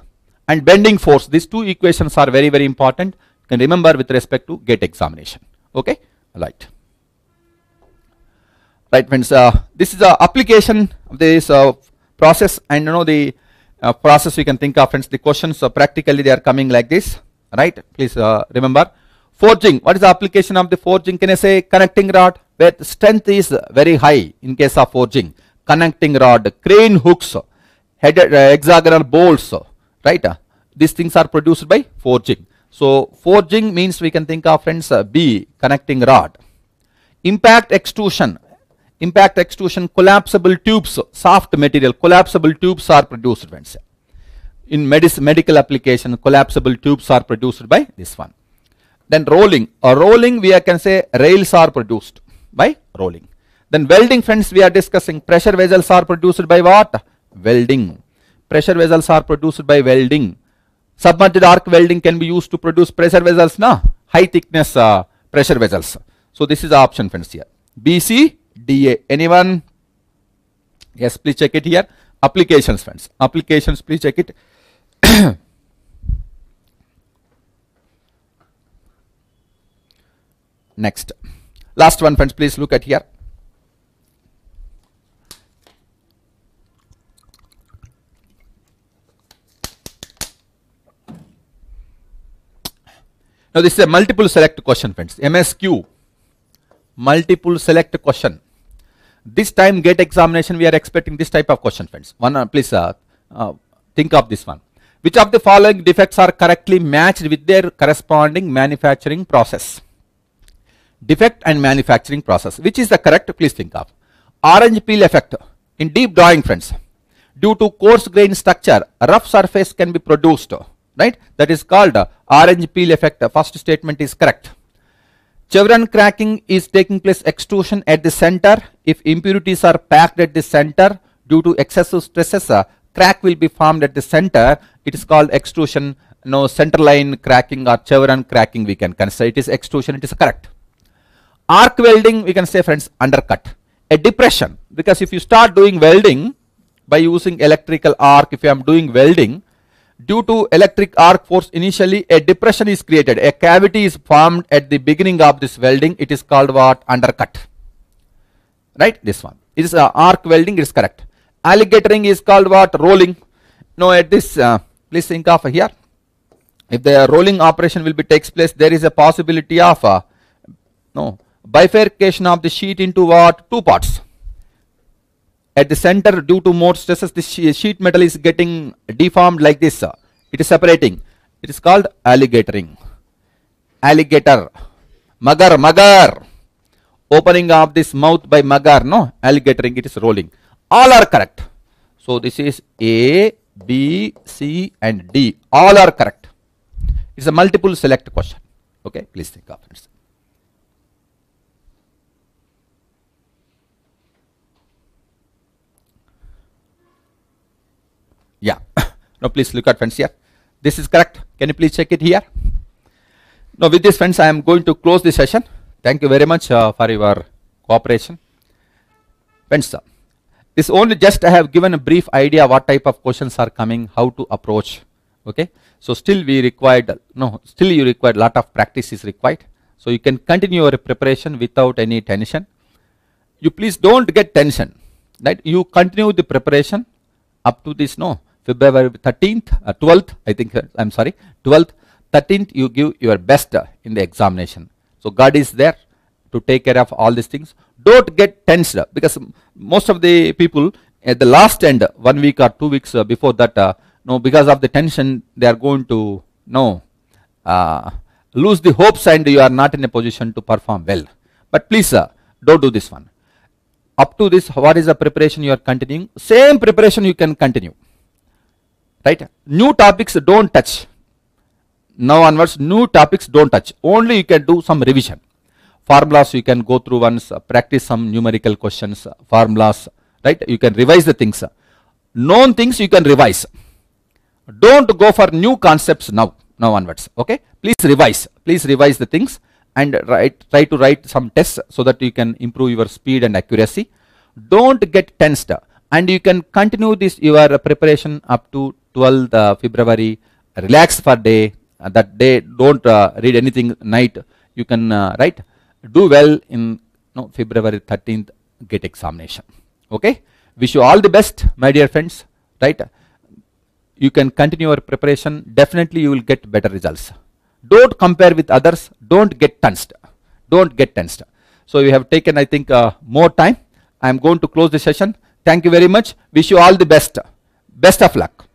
Speaker 1: and bending force these two equations are very very important. You can remember with respect to gate examination. Okay? Right. Right friends uh, this is the application of this uh, process and you know the uh, process you can think of friends. The questions uh, practically they are coming like this. Right? Please uh, remember. Forging. What is the application of the forging? Can i say connecting rod where the strength is very high in case of forging. Connecting rod crane hooks headed uh, hexagonal bolts right? Uh, these things are produced by forging. So forging means we can think of friends uh, b connecting rod. Impact extrusion. Impact extrusion collapsible tubes soft material collapsible tubes are produced friends. In medis medical application collapsible tubes are produced by this one. Then rolling. Or rolling we can say rails are produced by rolling. Then welding friends we are discussing pressure vessels are produced by what? Welding. Pressure vessels are produced by welding. Submerged arc welding can be used to produce pressure vessels na? High thickness uh, pressure vessels. So this is the option friends here. Bc da anyone? Yes please check it here. Applications friends. Applications please check it. <coughs> Next last one friends please look at here. Now this is a multiple select question friends. Msq multiple select question. This time gate examination we are expecting this type of question friends. One uh, please uh, uh, think of this one. Which of the following defects are correctly matched with their corresponding manufacturing process defect and manufacturing process which is the correct please think of. Orange peel effect in deep drawing friends. Due to coarse grain structure rough surface can be produced right? That is called uh, orange peel effect. First statement is correct. Chevron cracking is taking place extrusion at the center. If impurities are packed at the center due to excessive stresses uh, crack will be formed at the center. It is called extrusion. No center line cracking or chevron cracking we can consider. It is extrusion. It is correct arc welding we can say friends undercut. A depression because if you start doing welding by using electrical arc if I am doing welding due to electric arc force initially a depression is created. A cavity is formed at the beginning of this welding. It is called what? Undercut. Right? This one. It is uh, arc welding it is correct. Alligatoring is called what? Rolling. No at this uh, please think of here. If the rolling operation will be takes place there is a possibility of uh, no bifurcation of the sheet into what? Two parts. At the center due to more stresses the sheet metal is getting deformed like this it is separating. It is called alligatoring. Alligator. Magar magar. Opening of this mouth by magar no? Alligatoring it is rolling. All are correct. So this is a b c and d. All are correct. It's a multiple select question. Okay? Please think of it Yeah. <coughs> now please look at friends here. This is correct. Can you please check it here? Now with this friends, I am going to close the session. Thank you very much uh, for your cooperation. Friends, uh, this only just I have given a brief idea what type of questions are coming, how to approach. Okay. So still we required, no, still you required lot of practice is required. So you can continue your preparation without any tension. You please don't get tension, right? You continue the preparation up to this, no, February 13th, uh, 12th, I think, uh, I'm sorry, 12th, 13th, you give your best uh, in the examination. So God is there to take care of all these things. Don't get tensed because most of the people at the last end, one week or two weeks uh, before that, uh, no, because of the tension, they are going to, no, uh, lose the hopes and you are not in a position to perform well. But please, uh, don't do this one. Up to this, what is the preparation you are continuing? Same preparation you can continue right? New topics don't touch. Now onwards new topics don't touch. Only you can do some revision. Formulas you can go through once uh, practice some numerical questions uh, formulas right? You can revise the things. Known things you can revise. Don't go for new concepts now now onwards okay? Please revise please revise the things and write try to write some tests so that you can improve your speed and accuracy. Don't get tensed. And you can continue this your preparation up to 12th uh, February relax for day. Uh, that day don't uh, read anything night. You can uh, write. Do well in no, February 13th GATE examination. Okay? Wish you all the best my dear friends. Right? You can continue your preparation. Definitely you will get better results. Don't compare with others. Don't get tensed. Don't get tensed. So we have taken i think uh, more time. I am going to close the session. Thank you very much. Wish you all the best. Best of luck